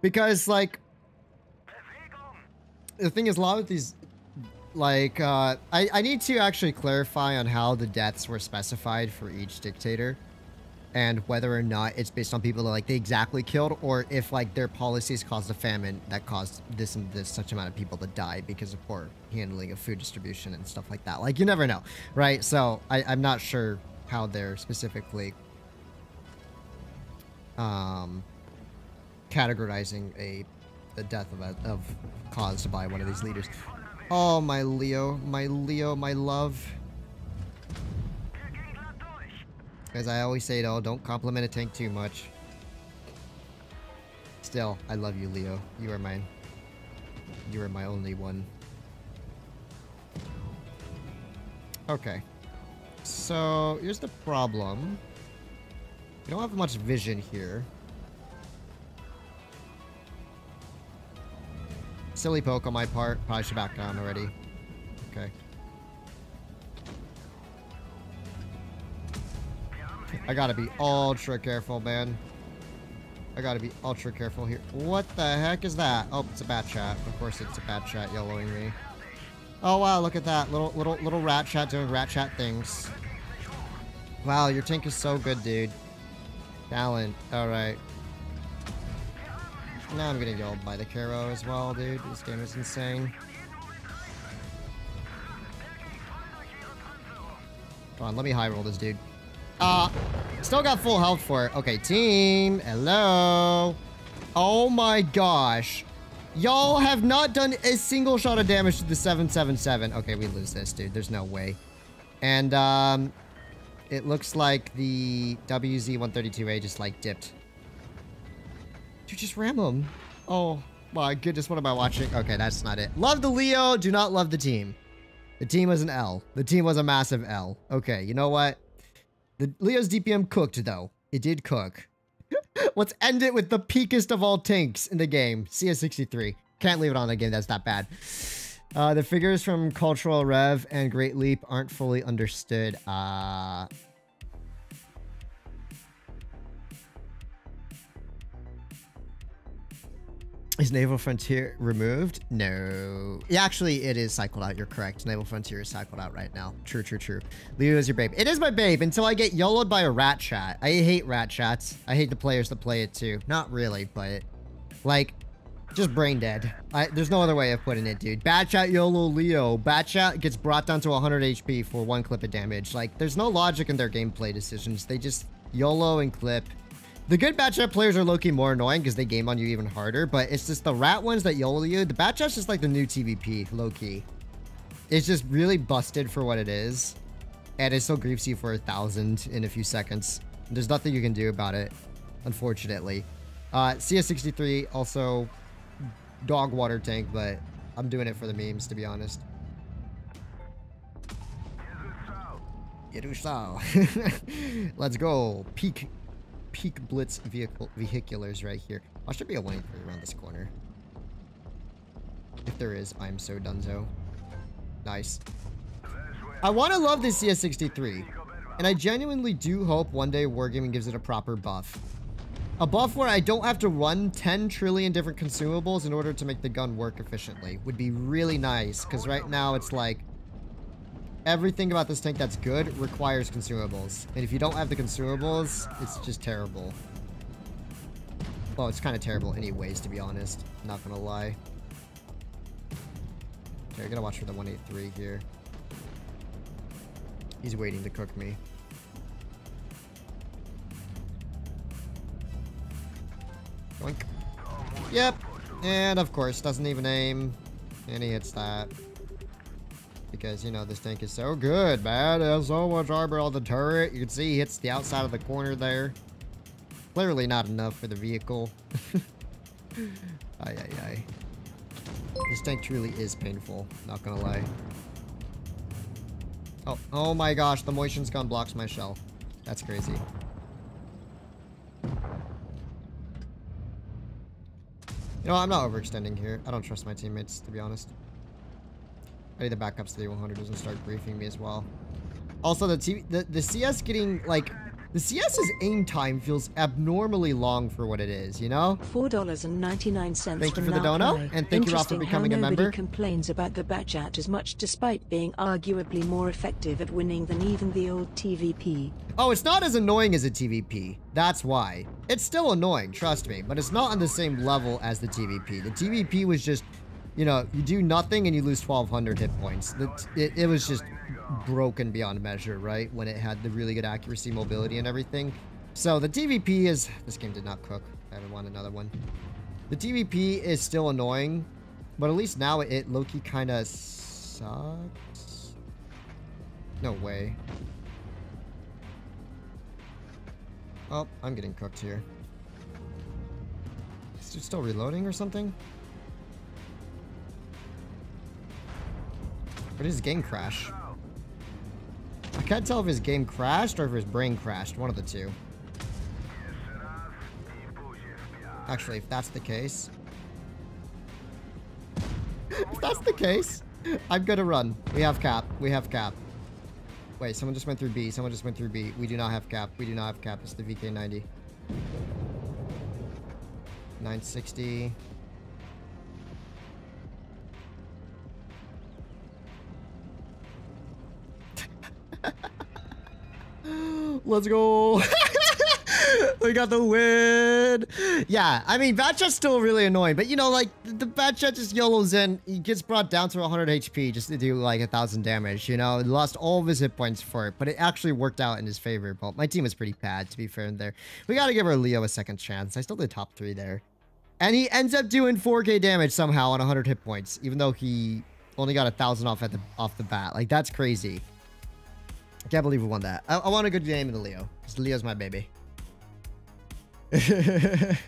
Speaker 1: Because, like, the thing is, a lot of these, like, uh, I, I need to actually clarify on how the deaths were specified for each dictator. And whether or not it's based on people that, like, they exactly killed, or if, like, their policies caused a famine that caused this and this such amount of people to die because of poor handling of food distribution and stuff like that. Like, you never know, right? So, I, I'm not sure how they're specifically um, categorizing a the death of, a, of caused by one of these leaders. Oh, my Leo, my Leo, my love. As I always say, though, don't compliment a tank too much. Still, I love you, Leo. You are mine. You are my only one. Okay. So, here's the problem. We don't have much vision here. Silly poke on my part. Probably should back down already. Okay. I gotta be ultra careful, man. I gotta be ultra careful here. What the heck is that? Oh, it's a bat chat. Of course it's a bat chat yellowing me. Oh wow, look at that. Little little little rat chat doing rat chat things. Wow, your tank is so good, dude. Talent. Alright. Now I'm getting yelled by the Carro as well, dude. This game is insane. Come on, let me high roll this dude. Uh, still got full health for it. Okay, team. Hello. Oh my gosh. Y'all have not done a single shot of damage to the 777. Okay, we lose this, dude. There's no way. And, um, it looks like the WZ-132A just, like, dipped. Dude, just ram him. Oh, my goodness. What am I watching? Okay, that's not it. Love the Leo. Do not love the team. The team was an L. The team was a massive L. Okay, you know what? The Leo's DPM cooked, though. It did cook. Let's end it with the peakest of all tanks in the game. CS63. Can't leave it on a game that's that bad. Uh, the figures from Cultural Rev and Great Leap aren't fully understood. Uh... Is Naval Frontier removed? No. Actually, it is cycled out. You're correct. Naval Frontier is cycled out right now. True, true, true. Leo is your babe. It is my babe until I get YOLO'd by a rat chat. I hate rat chats. I hate the players that play it too. Not really, but like, just brain dead. I, there's no other way of putting it, dude. Bat Chat YOLO Leo. Bat Chat gets brought down to 100 HP for one clip of damage. Like, there's no logic in their gameplay decisions. They just YOLO and clip. The good Bat Chat players are low-key more annoying because they game on you even harder, but it's just the rat ones that YOLO you. The Bat Chat's just like the new TVP, low-key. It's just really busted for what it is. And it still griefs you for a thousand in a few seconds. There's nothing you can do about it, unfortunately. Uh, CS63 also dog water tank, but I'm doing it for the memes, to be honest. Let's go. Peak peak blitz vehicle vehiculars right here. I should be a lane for around this corner. If there is, I'm so dunzo. Nice. I want to love this CS63. And I genuinely do hope one day Wargaming gives it a proper buff. A buff where I don't have to run 10 trillion different consumables in order to make the gun work efficiently. Would be really nice. Because right now it's like... Everything about this tank that's good requires consumables. And if you don't have the consumables, it's just terrible. Well, it's kind of terrible anyways, to be honest. Not gonna lie. Okay, I gotta watch for the 183 here. He's waiting to cook me. Boink. Yep. And of course, doesn't even aim. And he hits that. Because, you know, this tank is so good, man. It has so much armor on the turret. You can see he hits the outside of the corner there. Clearly not enough for the vehicle. ay, ay, ay. This tank truly is painful. Not gonna lie. Oh, oh my gosh. The Mäuschen's gun blocks my shell. That's crazy. You know, I'm not overextending here. I don't trust my teammates, to be honest. I need the backups to the 100 doesn't start griefing me as well. Also, the, T the, the CS getting, like, the CS's aim time feels abnormally long for what it is, you know?
Speaker 2: Four dollars and ninety nine cents.
Speaker 1: Thank you for the dono, and thank you, Ralph, for becoming
Speaker 2: how
Speaker 1: a member.
Speaker 2: complains about the Batchat as much, despite being arguably more effective at winning than even the old TVP.
Speaker 1: Oh, it's not as annoying as a TVP. That's why. It's still annoying, trust me, but it's not on the same level as the TVP. The TVP was just, you know, you do nothing and you lose 1,200 hit points. It, it was just broken beyond measure, right? When it had the really good accuracy, mobility, and everything. So the TVP is... This game did not cook. I haven't won another one. The TVP is still annoying, but at least now it low-key kind of sucks. No way. Oh, I'm getting cooked here. Is it still reloading or something? Or did his game crash? I can't tell if his game crashed or if his brain crashed. One of the two. Actually, if that's the case... if that's the case, I'm gonna run. We have cap. We have cap. Wait, someone just went through B. Someone just went through B. We do not have cap. We do not have cap. It's the VK90. 960. Let's go. we got the win. Yeah, I mean, Batchat's still really annoying, but you know, like, the Batchat just YOLOs in. He gets brought down to 100 HP just to do like a thousand damage, you know? He lost all of his hit points for it, but it actually worked out in his favor. But my team was pretty bad, to be fair, in there. We gotta give our Leo a second chance. I still did top three there. And he ends up doing 4k damage somehow on 100 hit points, even though he only got a thousand off at the off the bat. Like, that's crazy. Can't believe we won that. I, I want a good game in the Leo, because Leo's my baby. I,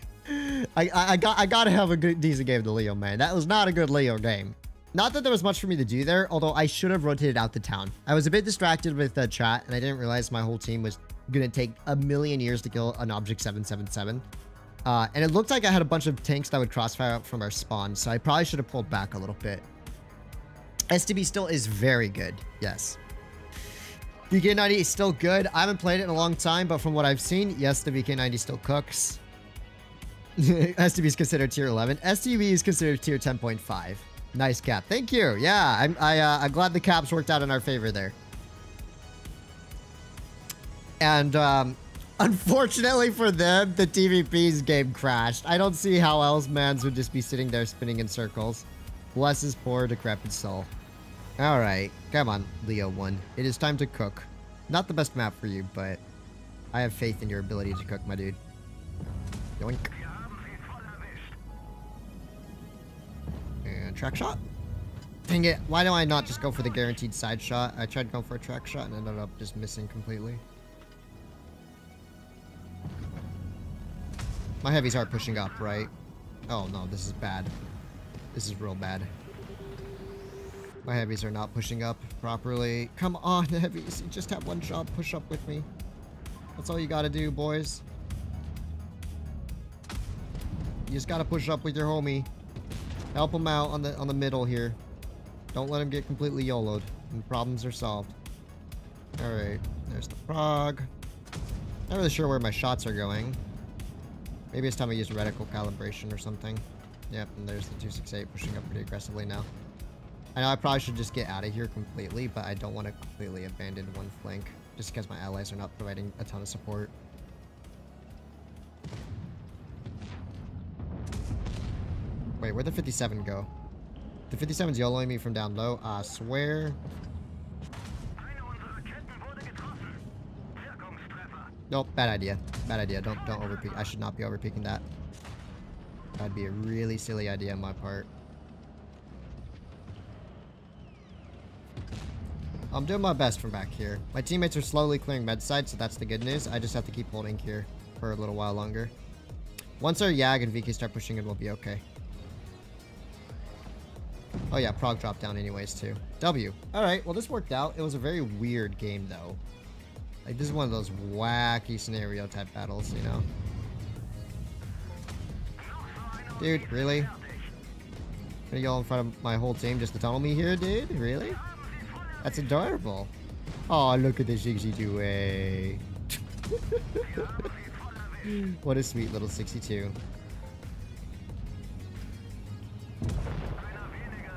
Speaker 1: I got I gotta have a good decent game to Leo, man. That was not a good Leo game. Not that there was much for me to do there, although I should have rotated out the town. I was a bit distracted with the chat, and I didn't realize my whole team was gonna take a million years to kill an object 777. Uh, and it looked like I had a bunch of tanks that would crossfire up from our spawn, so I probably should have pulled back a little bit. STB still is very good, yes. VK90 is still good. I haven't played it in a long time, but from what I've seen, yes, the VK90 still cooks. STB is considered tier 11. STB is considered tier 10.5. Nice cap. Thank you. Yeah, I'm, I, uh, I'm glad the caps worked out in our favor there. And, um, unfortunately for them, the TVP's game crashed. I don't see how else Mans would just be sitting there spinning in circles. Bless his poor decrepit soul. Alright, come on, Leo 1. It is time to cook. Not the best map for you, but I have faith in your ability to cook, my dude. Yoink. And track shot. Dang it, why do I not just go for the guaranteed side shot? I tried going for a track shot and ended up just missing completely. My heavies are pushing up, right? Oh no, this is bad. This is real bad. My heavies are not pushing up properly. Come on, heavies. You just have one shot. Push up with me. That's all you gotta do, boys. You just gotta push up with your homie. Help him out on the on the middle here. Don't let him get completely YOLO'd. And problems are solved. Alright, there's the frog. Not really sure where my shots are going. Maybe it's time I use reticle calibration or something. Yep, and there's the 268 pushing up pretty aggressively now. I know I probably should just get out of here completely, but I don't want to completely abandon one flank. Just because my allies are not providing a ton of support. Wait, where'd the 57 go? The 57's YOLOing me from down low. I swear. Nope, bad idea. Bad idea. Don't don't overpeak. I should not be overpeaking that. That'd be a really silly idea on my part. I'm doing my best from back here. My teammates are slowly clearing med side, so that's the good news. I just have to keep holding here for a little while longer. Once our Yag and VK start pushing in, we'll be okay. Oh yeah, Prague dropped down anyways too. W. Alright, well this worked out. It was a very weird game though. Like this is one of those wacky scenario type battles, you know? Dude, really? Gonna yell in front of my whole team just to tunnel me here, dude? Really? That's adorable. Oh, look at the Jiggy Due. what a sweet little 62.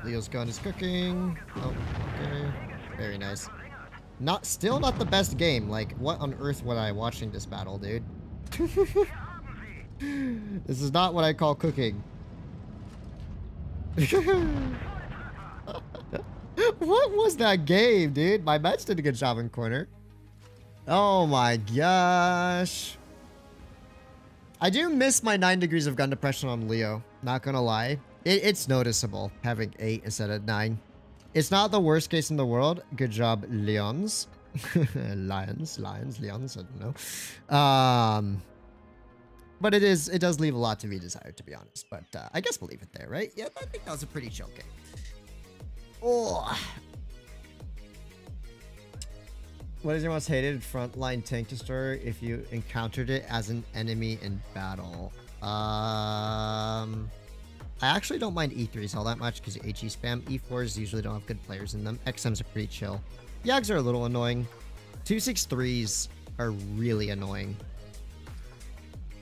Speaker 1: Leo's gun is cooking. Oh, okay. Very nice. Not still not the best game. Like, what on earth was I watching this battle, dude? this is not what I call cooking. what was that game, dude? My match did a good job in corner. Oh my gosh. I do miss my 9 degrees of gun depression on Leo. Not gonna lie. It, it's noticeable having 8 instead of 9. It's not the worst case in the world. Good job, Leons. lions, lions, leons, I don't know. Um, but it is, it does leave a lot to be desired, to be honest. But uh, I guess we'll leave it there, right? Yeah, I think that was a pretty chill game. Oh. What is your most hated frontline tank destroyer if you encountered it as an enemy in battle? Um, I actually don't mind E3s all that much because HE spam. E4s usually don't have good players in them. XMs are pretty chill. Yags are a little annoying. 263s are really annoying.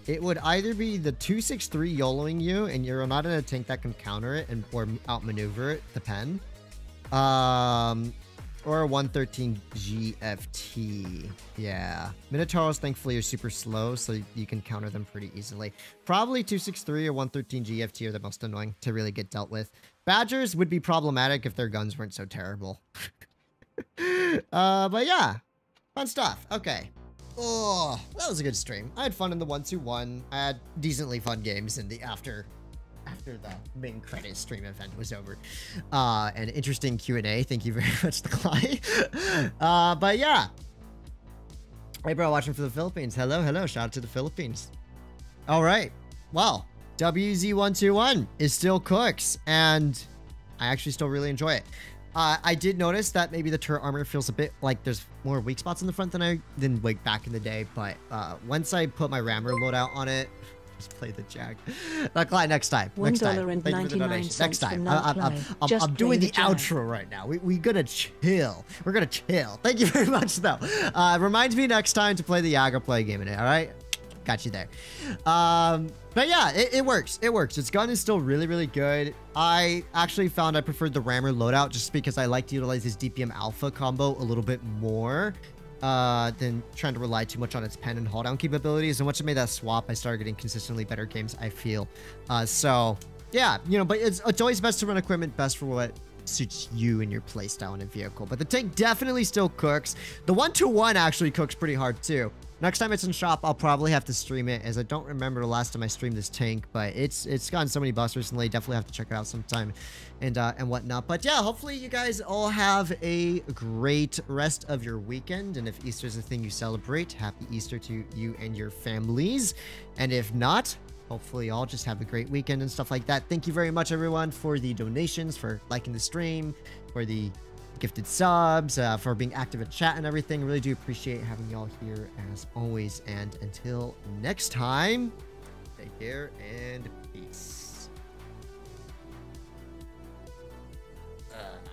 Speaker 1: It would either be the 263 YOLOing you and you're not in a tank that can counter it and or outmaneuver it, the pen. Um, or a 113 GFT. Yeah. Minotauros, thankfully, are super slow, so you can counter them pretty easily. Probably 263 or 113 GFT are the most annoying to really get dealt with. Badgers would be problematic if their guns weren't so terrible. uh, but yeah. Fun stuff. Okay. Oh, that was a good stream. I had fun in the 121. I had decently fun games in the after after the main credit stream event was over. Uh, an interesting Q&A. Thank you very much, Clay. uh, but yeah. Hey, bro, watching for the Philippines. Hello, hello. Shout out to the Philippines. All right. Well, WZ121 is still cooks, and I actually still really enjoy it. Uh, I did notice that maybe the turret armor feels a bit like there's more weak spots in the front than I than like back in the day. But uh, once I put my rammer loadout on it, just play the jack. Not Clyde, next time. Next time.
Speaker 2: and
Speaker 1: Thank you for the donation. Next time. I'm, I'm, I'm, I'm doing the
Speaker 2: the
Speaker 1: outro right now. We we gonna chill. We're gonna chill. Thank you very much though. Uh, remind me next time to play the Yaga play game in it. All right. Got you there. Um, but yeah, it, it works. It works. Its gun is still really, really good. I actually found I preferred the rammer loadout just because I like to utilize this DPM alpha combo a little bit more uh, than trying to rely too much on its pen and hold down capabilities. And once I made that swap, I started getting consistently better games, I feel. Uh, so yeah, you know, but it's, it's always best to run equipment best for what suits you and your playstyle in a vehicle. But the tank definitely still cooks. The one-two-one actually cooks pretty hard too. Next time it's in shop, I'll probably have to stream it, as I don't remember the last time I streamed this tank, but it's it's gotten so many busts recently. Definitely have to check it out sometime, and uh, and whatnot. But yeah, hopefully you guys all have a great rest of your weekend, and if Easter's a thing you celebrate, happy Easter to you and your families. And if not, hopefully y'all just have a great weekend and stuff like that. Thank you very much, everyone, for the donations, for liking the stream, for the gifted subs, uh, for being active in chat and everything. Really do appreciate having y'all here as always. And until next time, take care and.